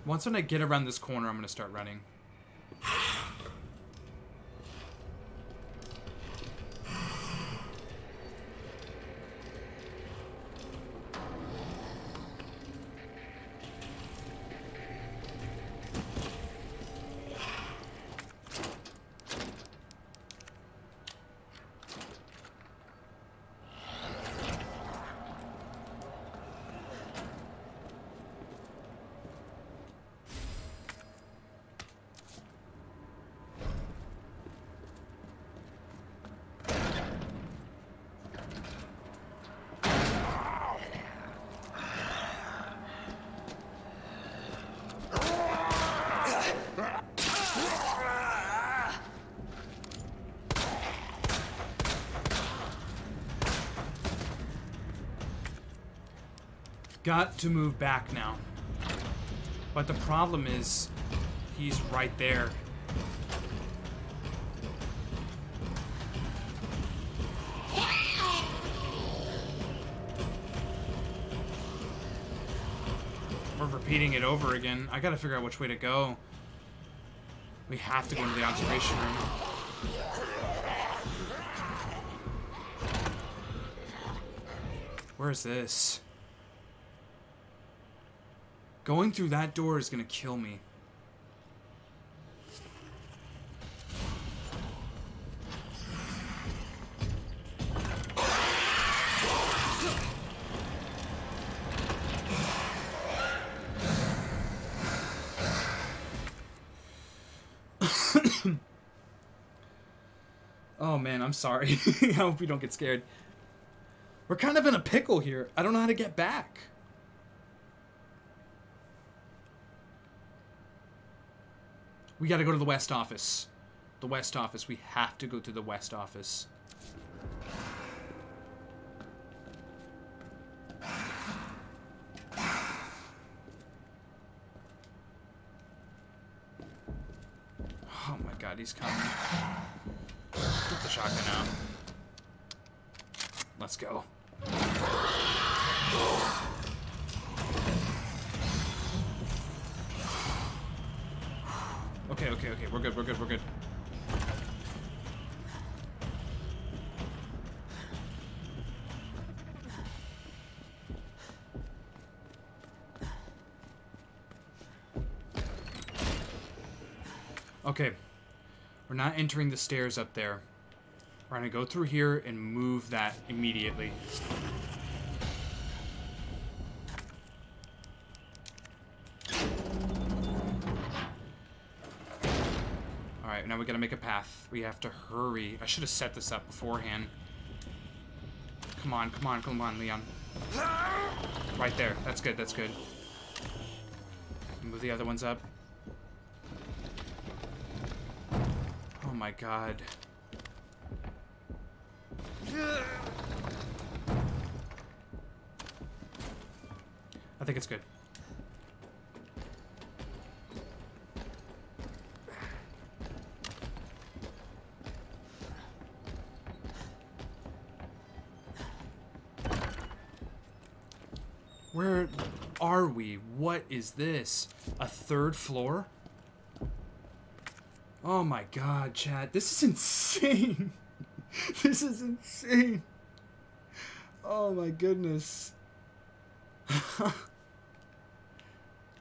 Once when I get around this corner, I'm gonna start running. Got to move back now. But the problem is, he's right there. We're repeating it over again. I gotta figure out which way to go. We have to go into the observation room. Where is this? Going through that door is gonna kill me. oh man, I'm sorry. I hope you don't get scared. We're kind of in a pickle here. I don't know how to get back. We gotta go to the west office. The west office. We have to go to the west office. Oh my god, he's coming. Get the shotgun out. Let's go. Okay, okay, okay. We're good, we're good, we're good. Okay. We're not entering the stairs up there. We're gonna go through here and move that immediately. Alright, now we gotta make a path. We have to hurry. I should have set this up beforehand. Come on, come on, come on, Leon. Right there. That's good, that's good. Move the other ones up. My god. I think it's good. Where are we? What is this? A third floor? Oh my god, Chad. This is insane. this is insane. Oh my goodness.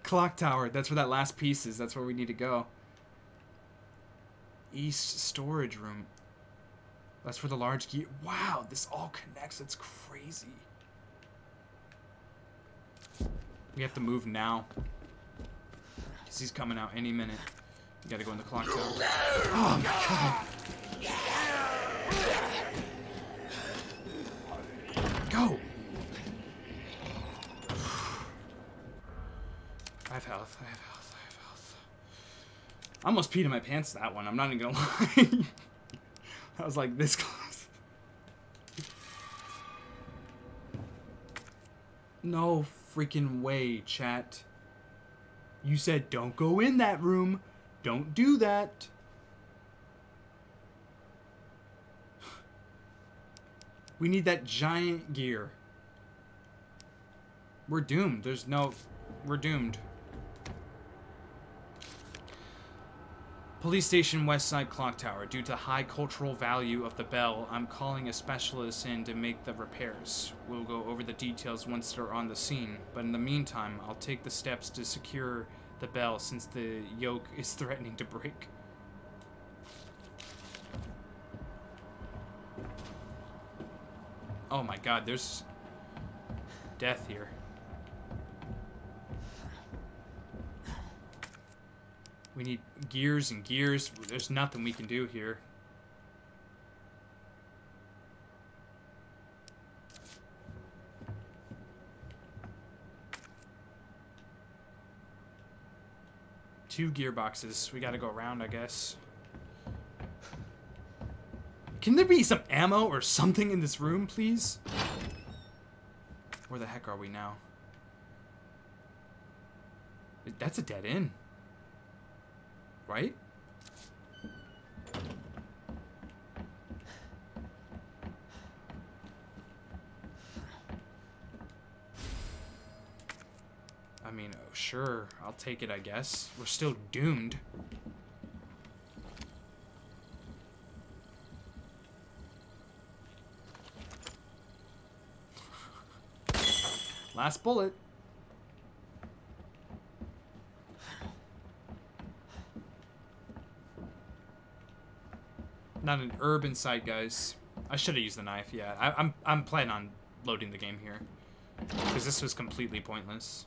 Clock tower. That's where that last piece is. That's where we need to go. East storage room. That's for the large gear. Wow, this all connects. It's crazy. We have to move now. Because he's coming out any minute. You gotta go in the clock tower. Oh my god. Go! I have health, I have health, I have health. I almost peed in my pants that one, I'm not even gonna lie. I was like this close. No freaking way, chat. You said don't go in that room. Don't do that. We need that giant gear. We're doomed. There's no... We're doomed. Police Station West Side Clock Tower. Due to high cultural value of the bell, I'm calling a specialist in to make the repairs. We'll go over the details once they're on the scene, but in the meantime, I'll take the steps to secure the bell since the yoke is threatening to break. Oh my god, there's death here. We need gears and gears. There's nothing we can do here. Two gearboxes. We gotta go around, I guess. Can there be some ammo or something in this room, please? Where the heck are we now? That's a dead end. Right? I mean, oh, sure, I'll take it, I guess. We're still doomed. Last bullet. Not an urban site, guys. I should have used the knife, yeah. I, I'm, I'm planning on loading the game here. Because this was completely pointless.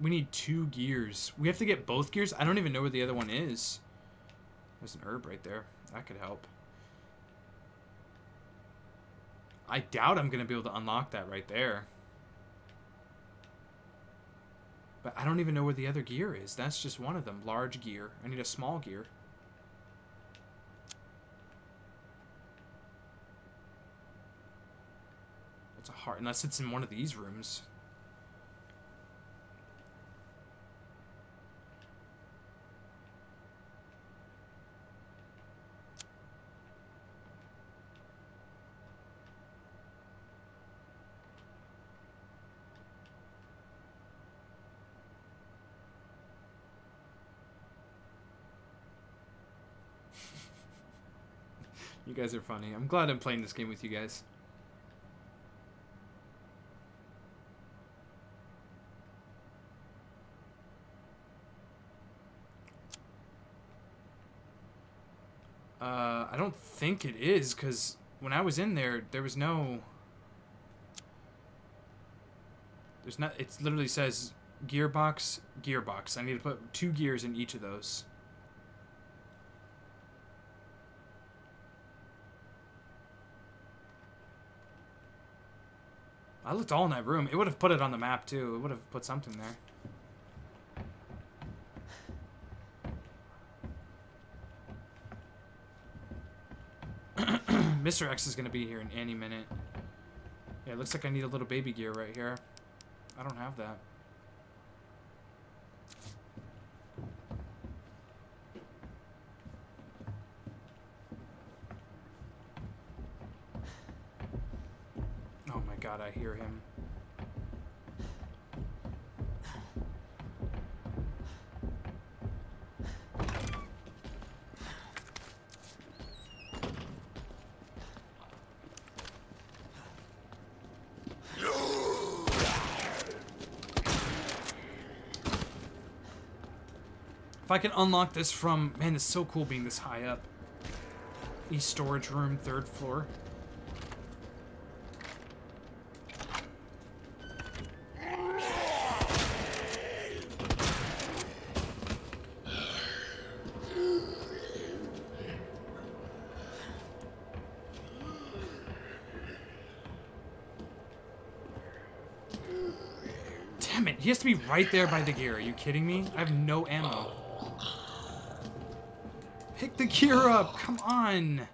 We need two gears. We have to get both gears? I don't even know where the other one is. There's an herb right there. That could help. I doubt I'm gonna be able to unlock that right there. But I don't even know where the other gear is. That's just one of them. Large gear. I need a small gear. Unless it's in one of these rooms. You guys are funny. I'm glad I'm playing this game with you guys. Uh, I don't think it is, because when I was in there, there was no... There's not... It literally says gearbox, gearbox. I need to put two gears in each of those. I looked all in that room. It would have put it on the map, too. It would have put something there. Mr. X is going to be here in any minute. Yeah, it looks like I need a little baby gear right here. I don't have that. Oh my god, I hear him. If I can unlock this from... Man, it's so cool being this high up. East storage room, third floor. Damn it, he has to be right there by the gear. Are you kidding me? I have no ammo. Pick the gear up, come on.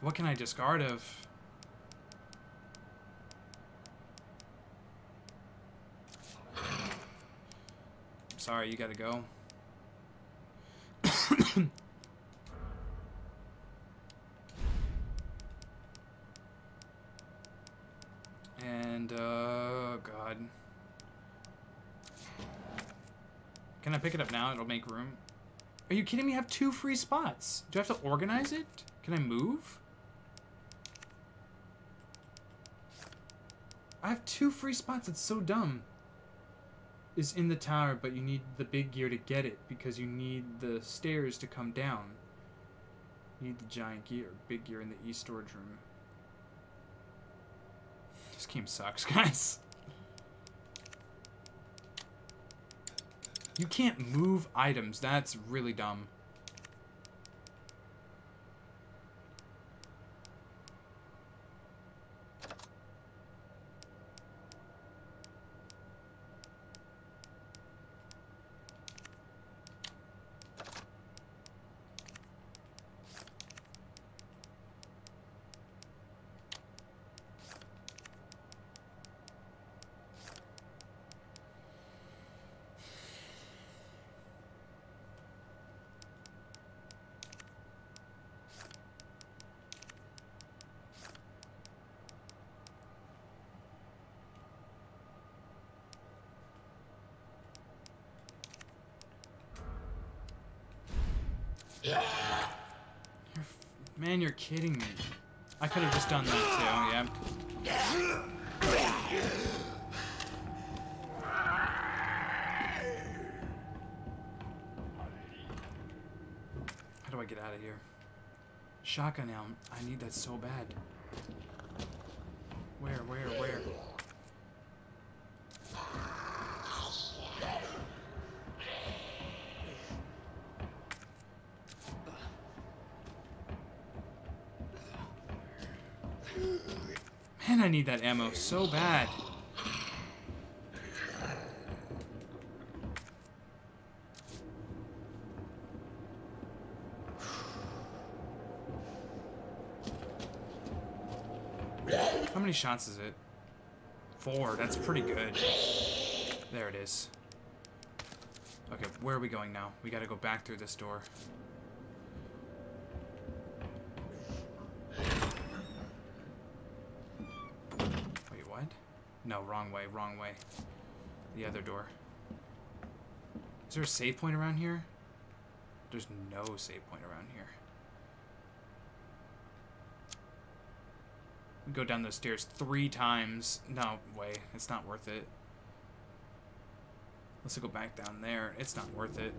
What can I discard of? Sorry, you gotta go. and, uh, God. Can I pick it up now? It'll make room. Are you kidding me? I have two free spots. Do I have to organize it? Can I move? I have two free spots. It's so dumb. Is in the tower, but you need the big gear to get it because you need the stairs to come down. You need the giant gear, big gear in the east storage room. This game sucks, guys. You can't move items. That's really dumb. You're, f- man, you're kidding me. I could have just done that too, yeah. How do I get out of here? Shotgun now. I need that so bad. Where, where, where? And I need that ammo so bad. How many shots is it? Four. That's pretty good. There it is. Okay, where are we going now? We gotta go back through this door. Wait, what? No, wrong way, wrong way. The other door. Is there a save point around here? There's no save point around here. We go down those stairs three times. No way, it's not worth it. Let's go back down there. It's not worth it.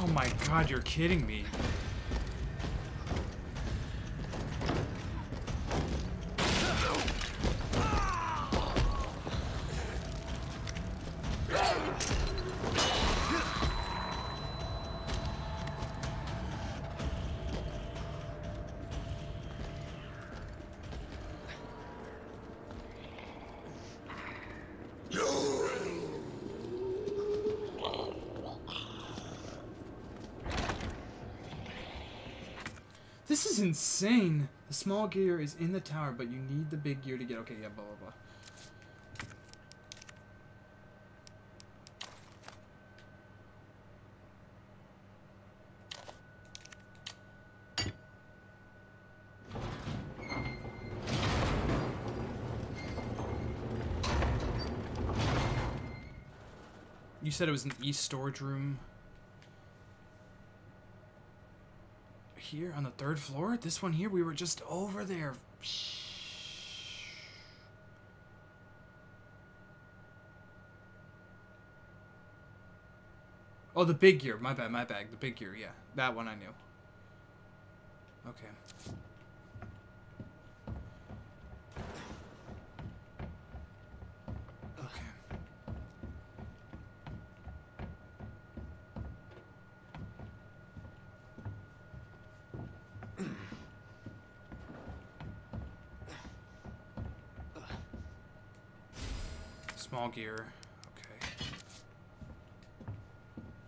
Oh my god, you're kidding me. This is insane. The small gear is in the tower, but you need the big gear to get. Okay, yeah, blah blah blah. You said it was an east storage room. Here on the third floor? This one here? We were just over there. Oh, the big gear. My bad, my bad. The big gear, yeah. That one I knew. Okay. Okay. Gear. Okay.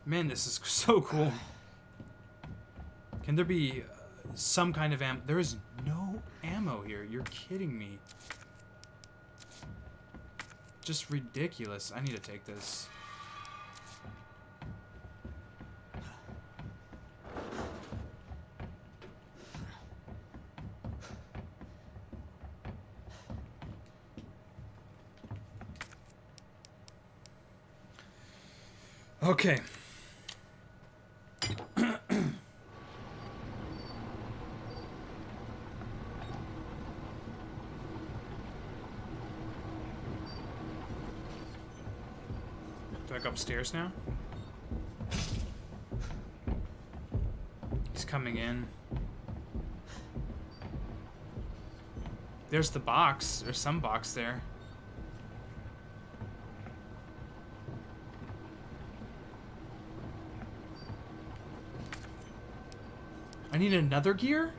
Man, this is so cool. Can there be uh, some kind of ammo? There is no ammo here. You're kidding me. Just ridiculous. I need to take this. Okay. Do I go upstairs now? He's coming in. There's the box. There's some box there. I need another gear?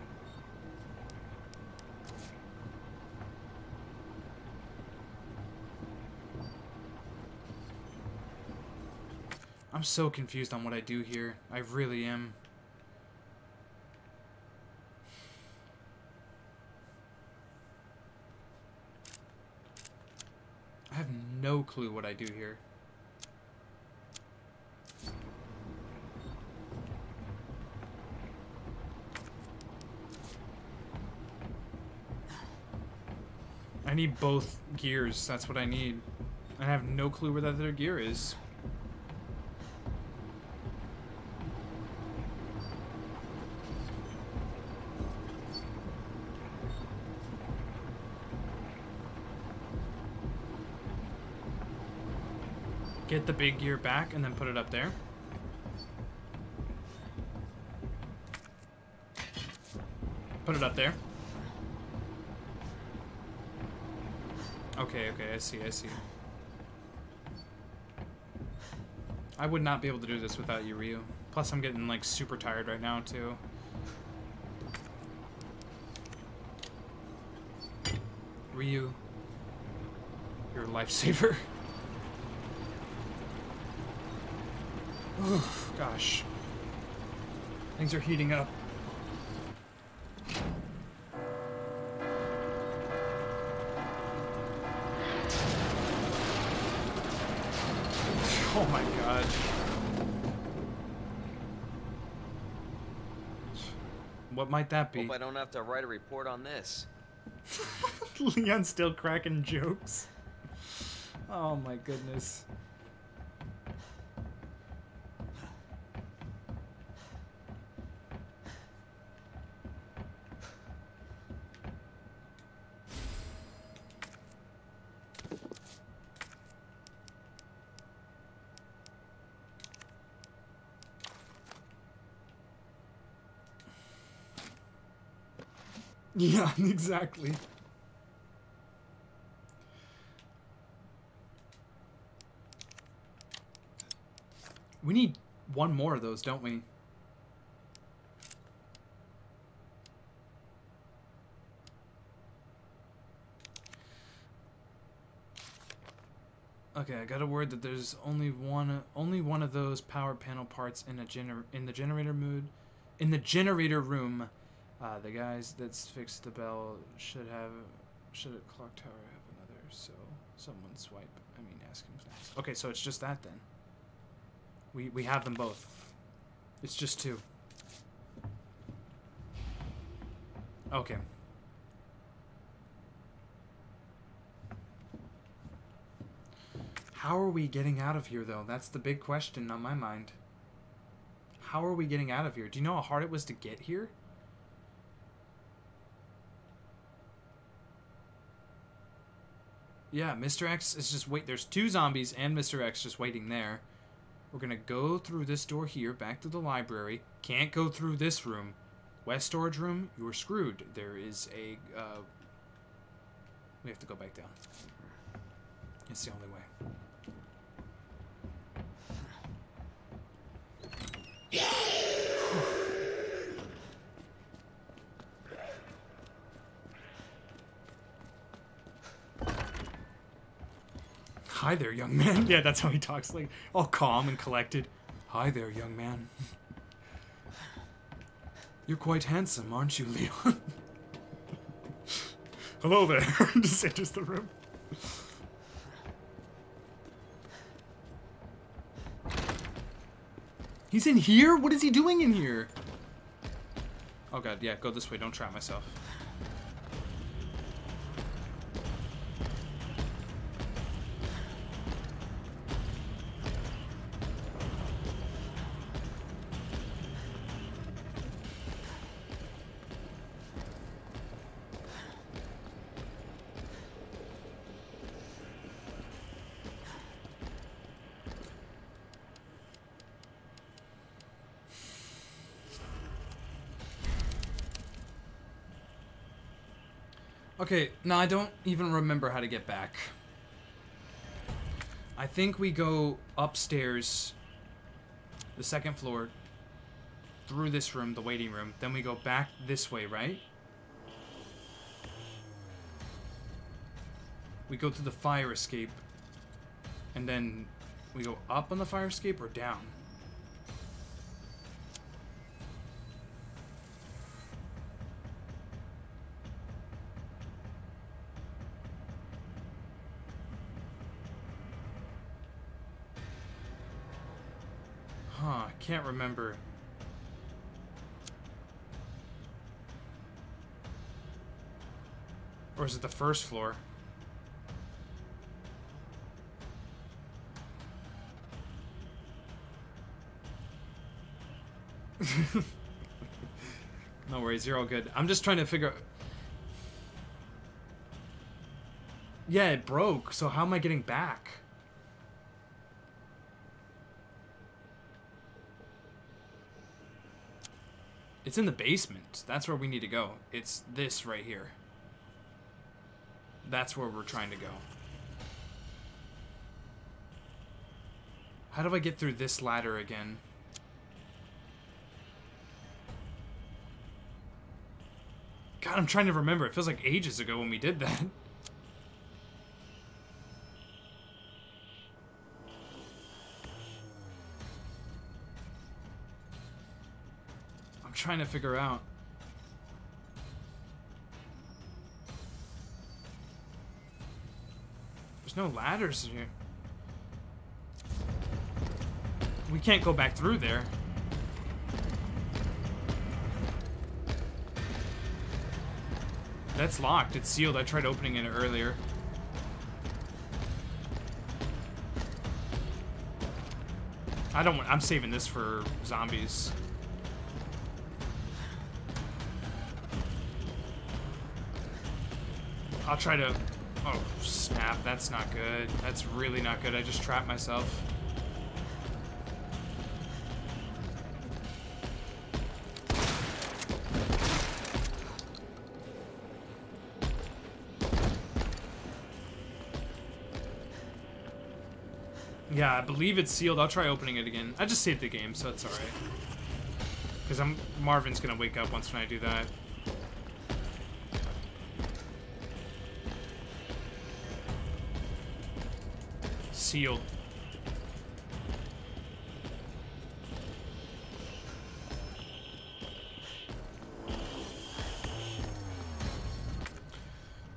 I'm so confused on what I do here. I really am. I have no clue what I do here. I need both gears. That's what I need. I have no clue where that other gear is. The big gear back and then put it up there. Put it up there. Okay, okay, I see, I see. I would not be able to do this without you, Ryu. Plus, I'm getting like super tired right now too. Ryu, you're a lifesaver. Oof, gosh. Things are heating up. Oh my god. What might that be? Hope I don't have to write a report on this. Leon's still cracking jokes. Oh my goodness. Yeah, exactly. We need one more of those, don't we? Okay, I got a word that there's only one only one of those power panel parts in a gener in the generator mood in the generator room. Uh, the guys that's fixed the bell should have should a clock tower have another so someone swipe I mean ask him next. Okay, so it's just that then. We we have them both. It's just two. Okay. How are we getting out of here though? That's the big question on my mind. How are we getting out of here? Do you know how hard it was to get here? Yeah, Mr. X is just wait. There's two zombies and Mr. X just waiting there. We're gonna go through this door here, back to the library. Can't go through this room. West storage room, you're screwed. There is a. Uh, we have to go back down. It's the only way. Hi there, young man. Yeah, that's how he talks, like all calm and collected. Hi there, young man. You're quite handsome, aren't you, Leon? Hello there. Just enters the room. He's in here? What is he doing in here? Oh god, yeah, go this way. Don't trap myself. Okay, now I don't even remember how to get back. I think we go upstairs, the second floor, through this room, the waiting room. Then we go back this way, right? We go to the fire escape, and then we go up on the fire escape or down? Can't remember. Or is it the first floor? no worries, you're all good. I'm just trying to figure out... Yeah, it broke, so how am I getting back? It's in the basement. That's where we need to go. It's this right here. That's where we're trying to go. How do I get through this ladder again? God, I'm trying to remember. It feels like ages ago when we did that. trying to figure out. There's no ladders here. We can't go back through there. That's locked. It's sealed. I tried opening it earlier. I don't want... I'm saving this for zombies. I'll try to... Oh, snap. That's not good. That's really not good. I just trapped myself. Yeah, I believe it's sealed. I'll try opening it again. I just saved the game, so it's alright. Because I'm Marvin's gonna wake up once when I do that. Sealed.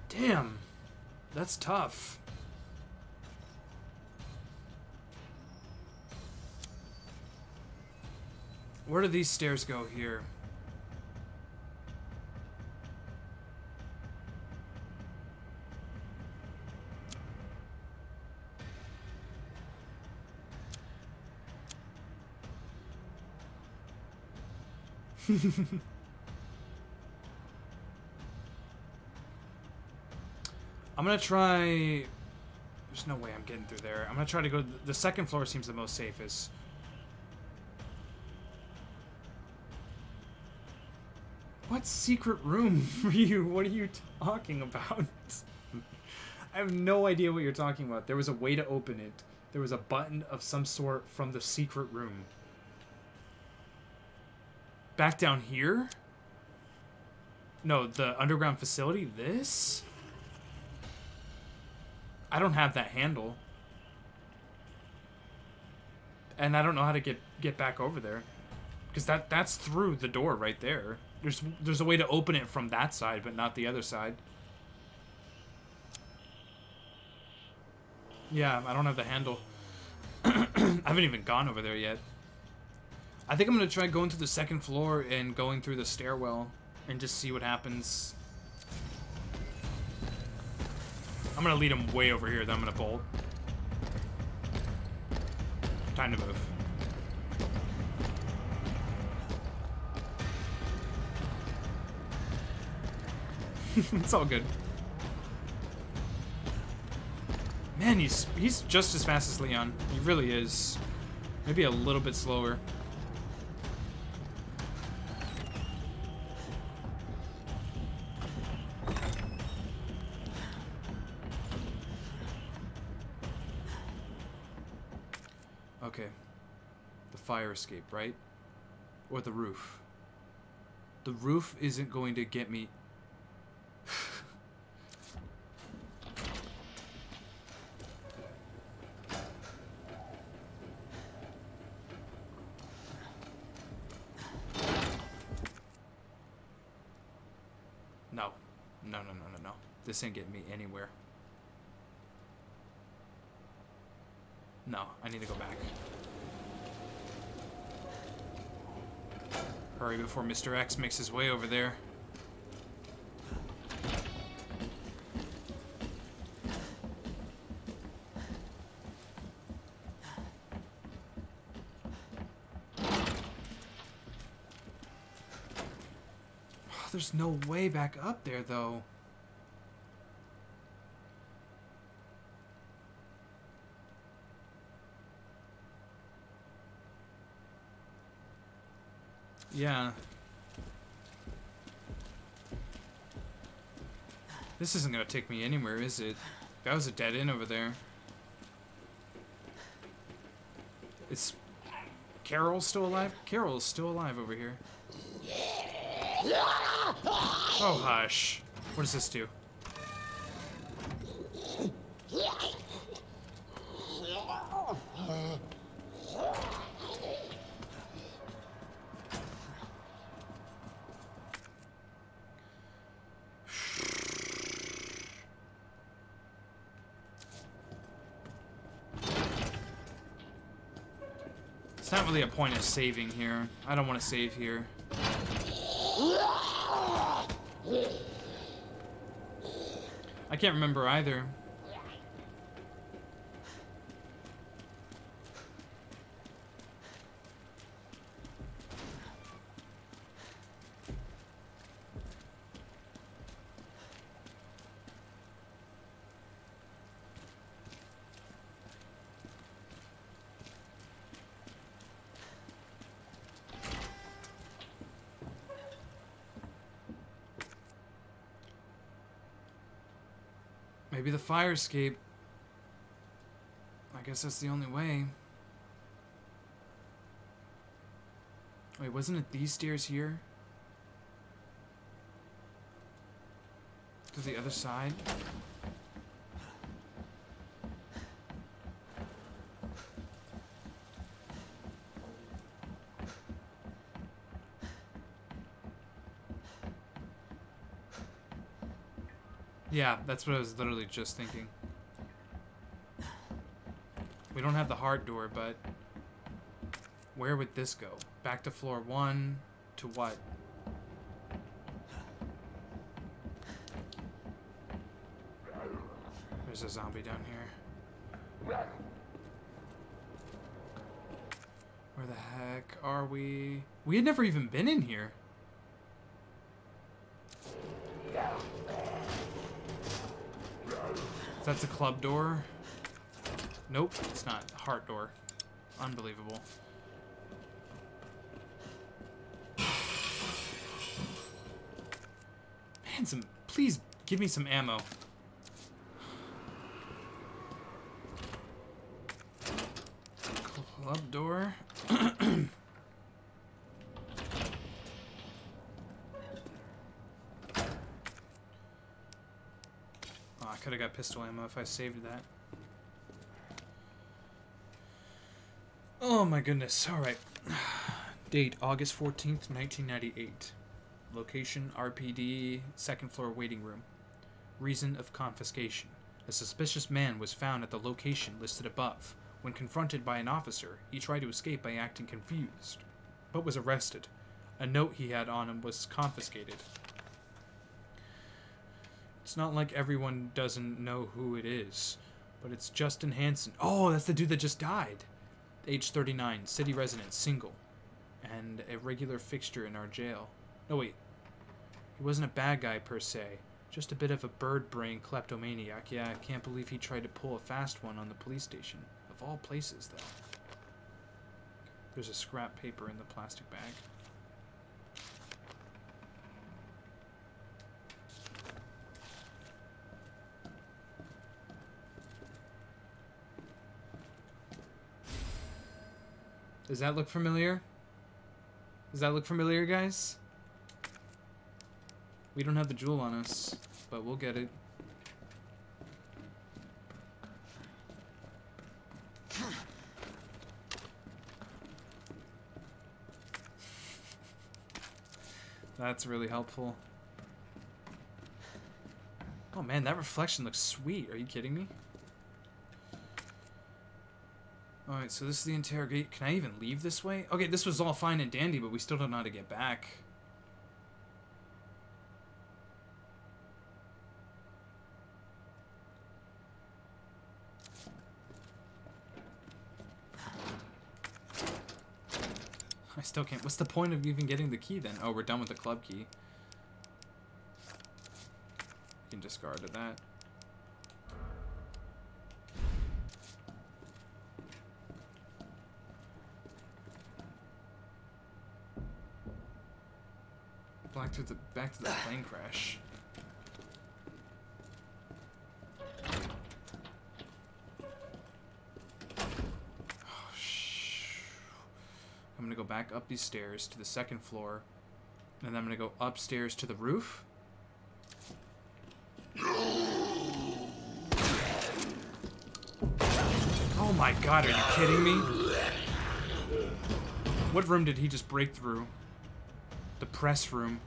Damn. That's tough. Where do these stairs go here? I'm gonna try... There's no way I'm getting through there. I'm gonna try to go... The second floor seems the most safest. What secret room were you? What are you talking about? I have no idea what you're talking about. There was a way to open it. There was a button of some sort from the secret room. Back down here? No, the underground facility? This? I don't have that handle. And I don't know how to get, get back over there. Because that, that's through the door right there. There's there's a way to open it from that side, but not the other side. Yeah, I don't have the handle. I haven't even gone over there yet. I think I'm gonna try going to the second floor and going through the stairwell and just see what happens. I'm gonna lead him way over here, then I'm gonna bolt. Time to move. it's all good. Man, he's he's just as fast as Leon. He really is. Maybe a little bit slower. Escape, right? Or the roof. The roof isn't going to get me No. No, no, no, no, no. This ain't getting me anywhere. No, I need to go back. Hurry before Mr. X makes his way over there. There's no way back up there, though. Yeah. This isn't gonna take me anywhere, is it? That was a dead end over there. It's... Carol's still alive? Carol's still alive over here. Oh, hush. What does this do? Point of saving here. I don't want to save here. I can't remember either. Fire escape. I guess that's the only way. Wait, wasn't it these stairs here? To the other side? Yeah, that's what I was literally just thinking. We don't have the heart door, but where would this go? Back to floor one? To what? There's a zombie down here. Where the heck are we? We had never even been in here. That's a club door. Nope, it's not. Heart door. Unbelievable. Man, some. Please give me some ammo. Club door. could have got pistol ammo if I saved that. Oh my goodness. Alright. Date August 14th, 1998. Location RPD, second floor waiting room. Reason of confiscation. A suspicious man was found at the location listed above. When confronted by an officer, he tried to escape by acting confused, but was arrested. A note he had on him was confiscated. It's not like everyone doesn't know who it is, but it's Justin Hansen. Oh, that's the dude that just died. Age 39, city resident, single, and a regular fixture in our jail. No, wait. He wasn't a bad guy per se, just a bit of a bird brain kleptomaniac. Yeah, I can't believe he tried to pull a fast one on the police station. Of all places, though. There's a scrap paper in the plastic bag. Does that look familiar? Does that look familiar, guys? We don't have the jewel on us, but we'll get it. That's really helpful. Oh man, that reflection looks sweet. Are you kidding me? Alright, so this is the interrogate. Can I even leave this way? Okay, this was all fine and dandy, but we still don't know how to get back. I still can't. What's the point of even getting the key then? Oh, we're done with the club key. You can discard that. To the back to the plane crash. I'm gonna go back up these stairs to the second floor. And then I'm gonna go upstairs to the roof. Oh my god, are you kidding me? What room did he just break through? The press room.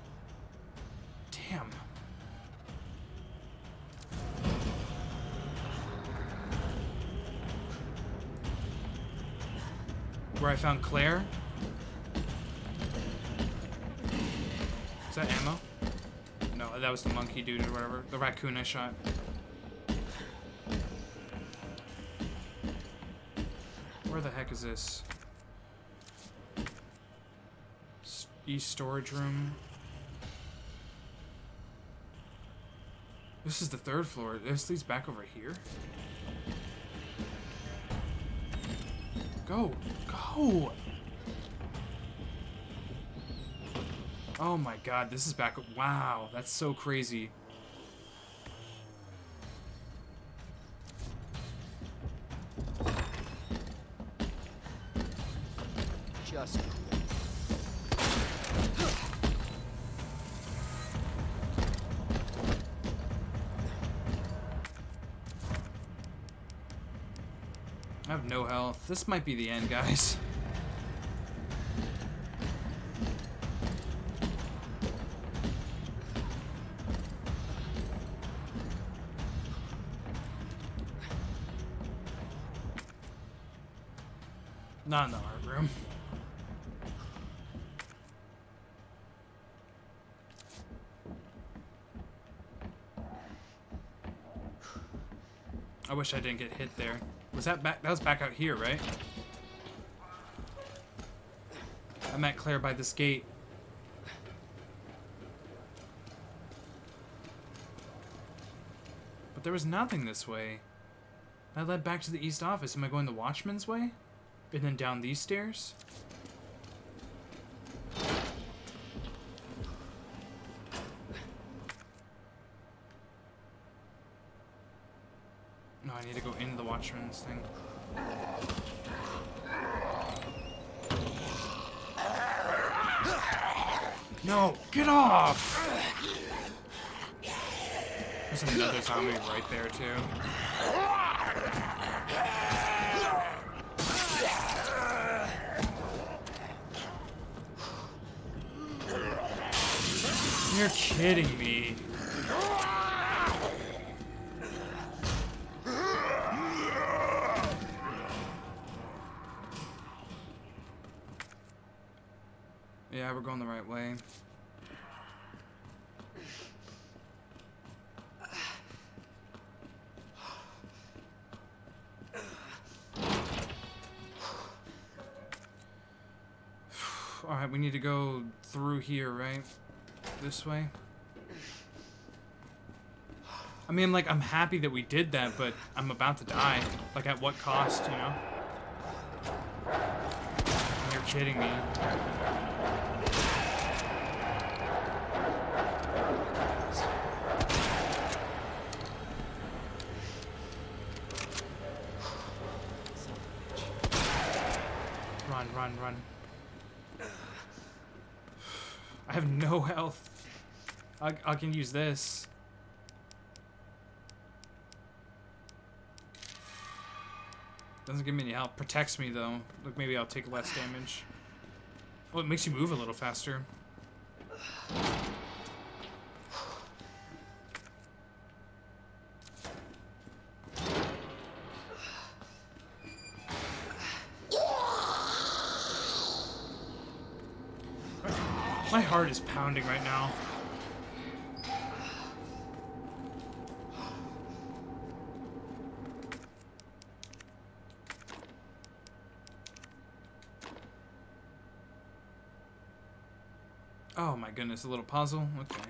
Found Claire? Is that ammo? No, that was the monkey dude or whatever. The raccoon I shot. Where the heck is this? East storage room. This is the third floor. This leads back over here. Go! Go! Oh my god, this is back. Wow, that's so crazy. This might be the end, guys. Not in the art room. I wish I didn't get hit there. Was that back? That was back out here, right? I met Claire by this gate. But there was nothing this way. That led back to the east office. Am I going the Watchman's way? And then down these stairs? No, I need to go into the Watchman's thing. No, get off! There's another zombie right there, too. You're kidding me. This way? I mean, like, I'm happy that we did that, but I'm about to die. Like, at what cost, you know? You're kidding me. Run, run, run. I have no health. I, I can use this. Doesn't give me any help. Protects me though. Look, maybe I'll take less damage. Oh, it makes you move a little faster. My heart is pounding right now. Oh my goodness, a little puzzle? Okay.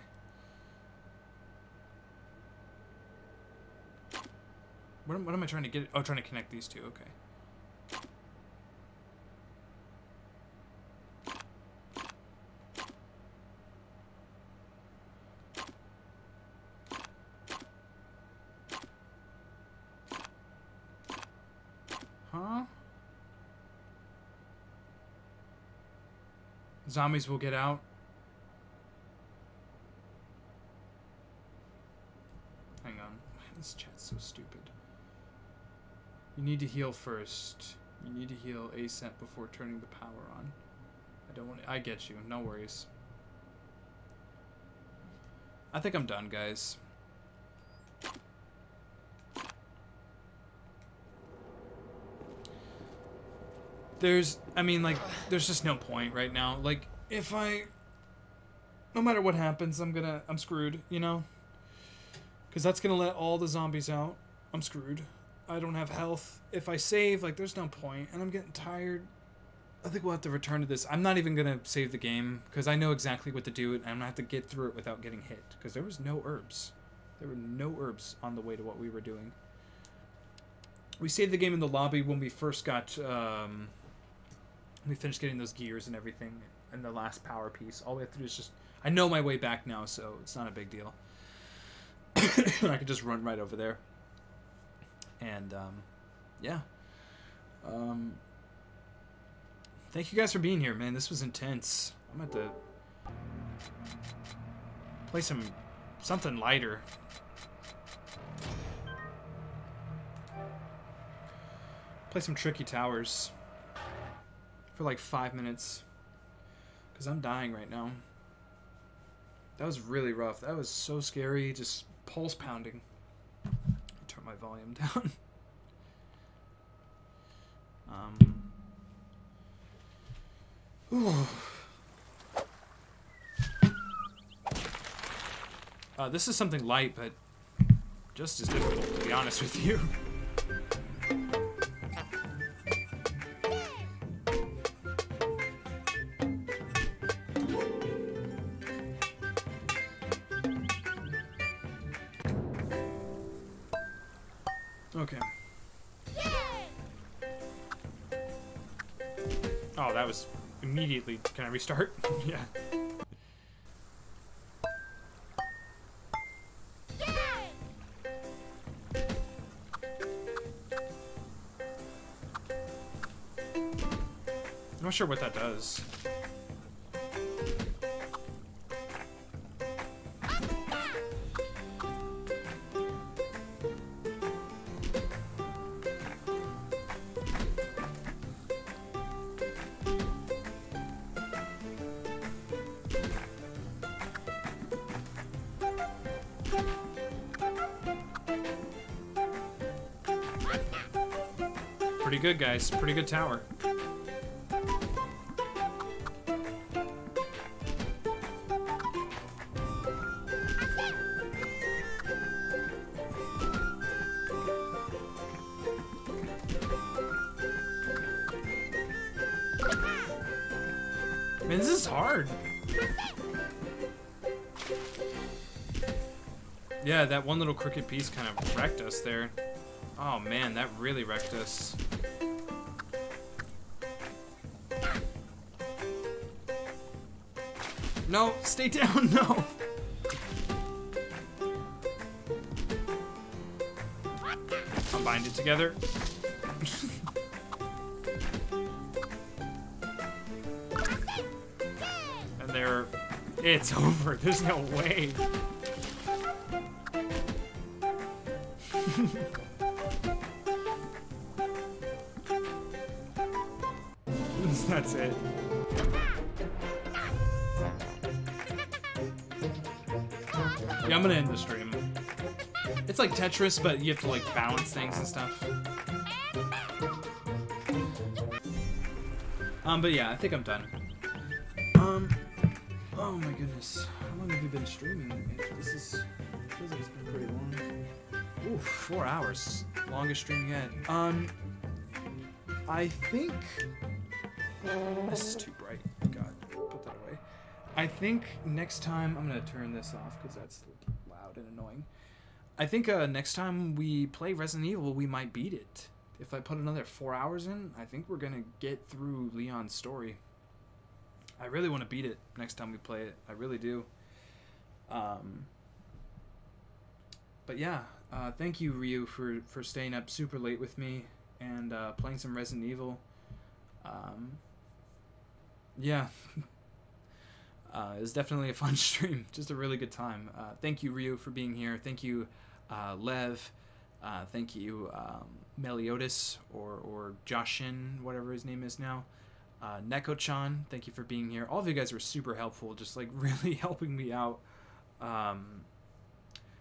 What am, what am I trying to get? Oh, trying to connect these two, okay. Huh? Zombies will get out. Hang on. This chat's so stupid. You need to heal first. You need to heal ASAP before turning the power on. I don't want. to, I get you. No worries. I think I'm done, guys. There's, I mean, like, there's just no point right now. Like, if I, no matter what happens, I'm gonna, I'm screwed, you know? Because that's gonna let all the zombies out. I'm screwed. I don't have health. If I save, like, there's no point, and I'm getting tired. I think we'll have to return to this. I'm not even gonna save the game because I know exactly what to do, and I'm gonna have to get through it without getting hit. Because there was no herbs. There were no herbs on the way to what we were doing. We saved the game in the lobby when we first got. Um, we finished getting those gears and everything, and the last power piece. All we have to do is just. I know my way back now, so it's not a big deal. I could just run right over there. And um, yeah. Um, thank you guys for being here, man. This was intense. I'm at the play some something lighter. Play some tricky towers for like five minutes because I'm dying right now. That was really rough. That was so scary. Just pulse pounding. Volume down. um. Uh, this is something light, but just as difficult, to be honest with you. Immediately. Can I restart? yeah. I'm not sure what that does. Good, guys. Pretty good tower. Man, this is hard. Yeah, that one little crooked piece kind of wrecked us there. Oh man, that really wrecked us. No, stay down, no! Bind it together. and there, it's over. There's no way. Tetris, but you have to like balance things and stuff. Um, but yeah, I think I'm done. Um, oh my goodness, how long have you been streaming? This is feels like it's been pretty long. Ooh, four hours, longest stream yet. Um, I think this is too bright. God, put that away. I think next time I'm gonna turn this off because that's loud and annoying. I think uh, next time we play Resident Evil, we might beat it. If I put another four hours in, I think we're gonna get through Leon's story. I really want to beat it next time we play it. I really do. Um, but yeah, uh, thank you Ryu for for staying up super late with me and uh, playing some Resident Evil. Um, yeah, uh, it was definitely a fun stream. Just a really good time. Uh, thank you, Ryu, for being here. Thank you, uh, Lev. Uh, thank you, um, Meliodas or or Joshin, whatever his name is now. Uh, Neko-chan, thank you for being here. All of you guys were super helpful, just like really helping me out. Um,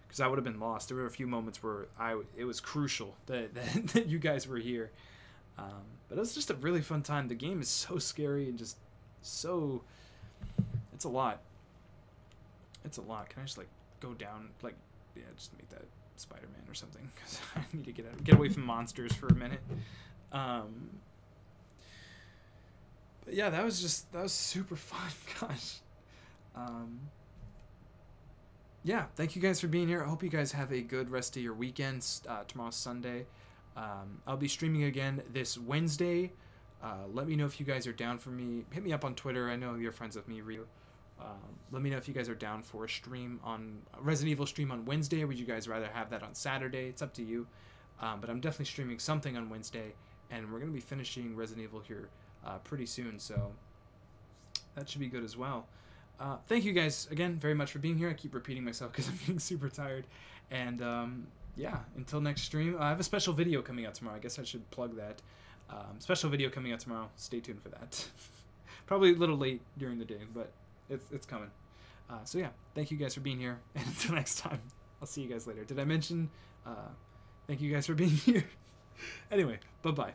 because I would have been lost. There were a few moments where I it was crucial that that, that you guys were here. Um, but it was just a really fun time. The game is so scary and just so. It's a lot. It's a lot. Can I just like go down like yeah, just make that Spider-Man or something because I need to get out, get away from monsters for a minute. Um, but yeah, that was just that was super fun, gosh. Um, yeah, thank you guys for being here. I hope you guys have a good rest of your weekends. Uh, tomorrow's Sunday. Um, I'll be streaming again this Wednesday. Uh, let me know if you guys are down for me. Hit me up on Twitter. I know you're friends with me, Ryu. Um, let me know if you guys are down for a stream on a Resident Evil stream on Wednesday. Would you guys rather have that on Saturday? It's up to you. Um, but I'm definitely streaming something on Wednesday, and we're gonna be finishing Resident Evil here uh, pretty soon. So that should be good as well. Uh, thank you guys again very much for being here. I keep repeating myself because I'm getting super tired. And um, yeah, until next stream, I have a special video coming out tomorrow. I guess I should plug that. Um, special video coming out tomorrow. Stay tuned for that. Probably a little late during the day, but it's it's coming. Uh, so yeah, thank you guys for being here, and until next time, I'll see you guys later. Did I mention? Uh, thank you guys for being here. anyway, bye bye.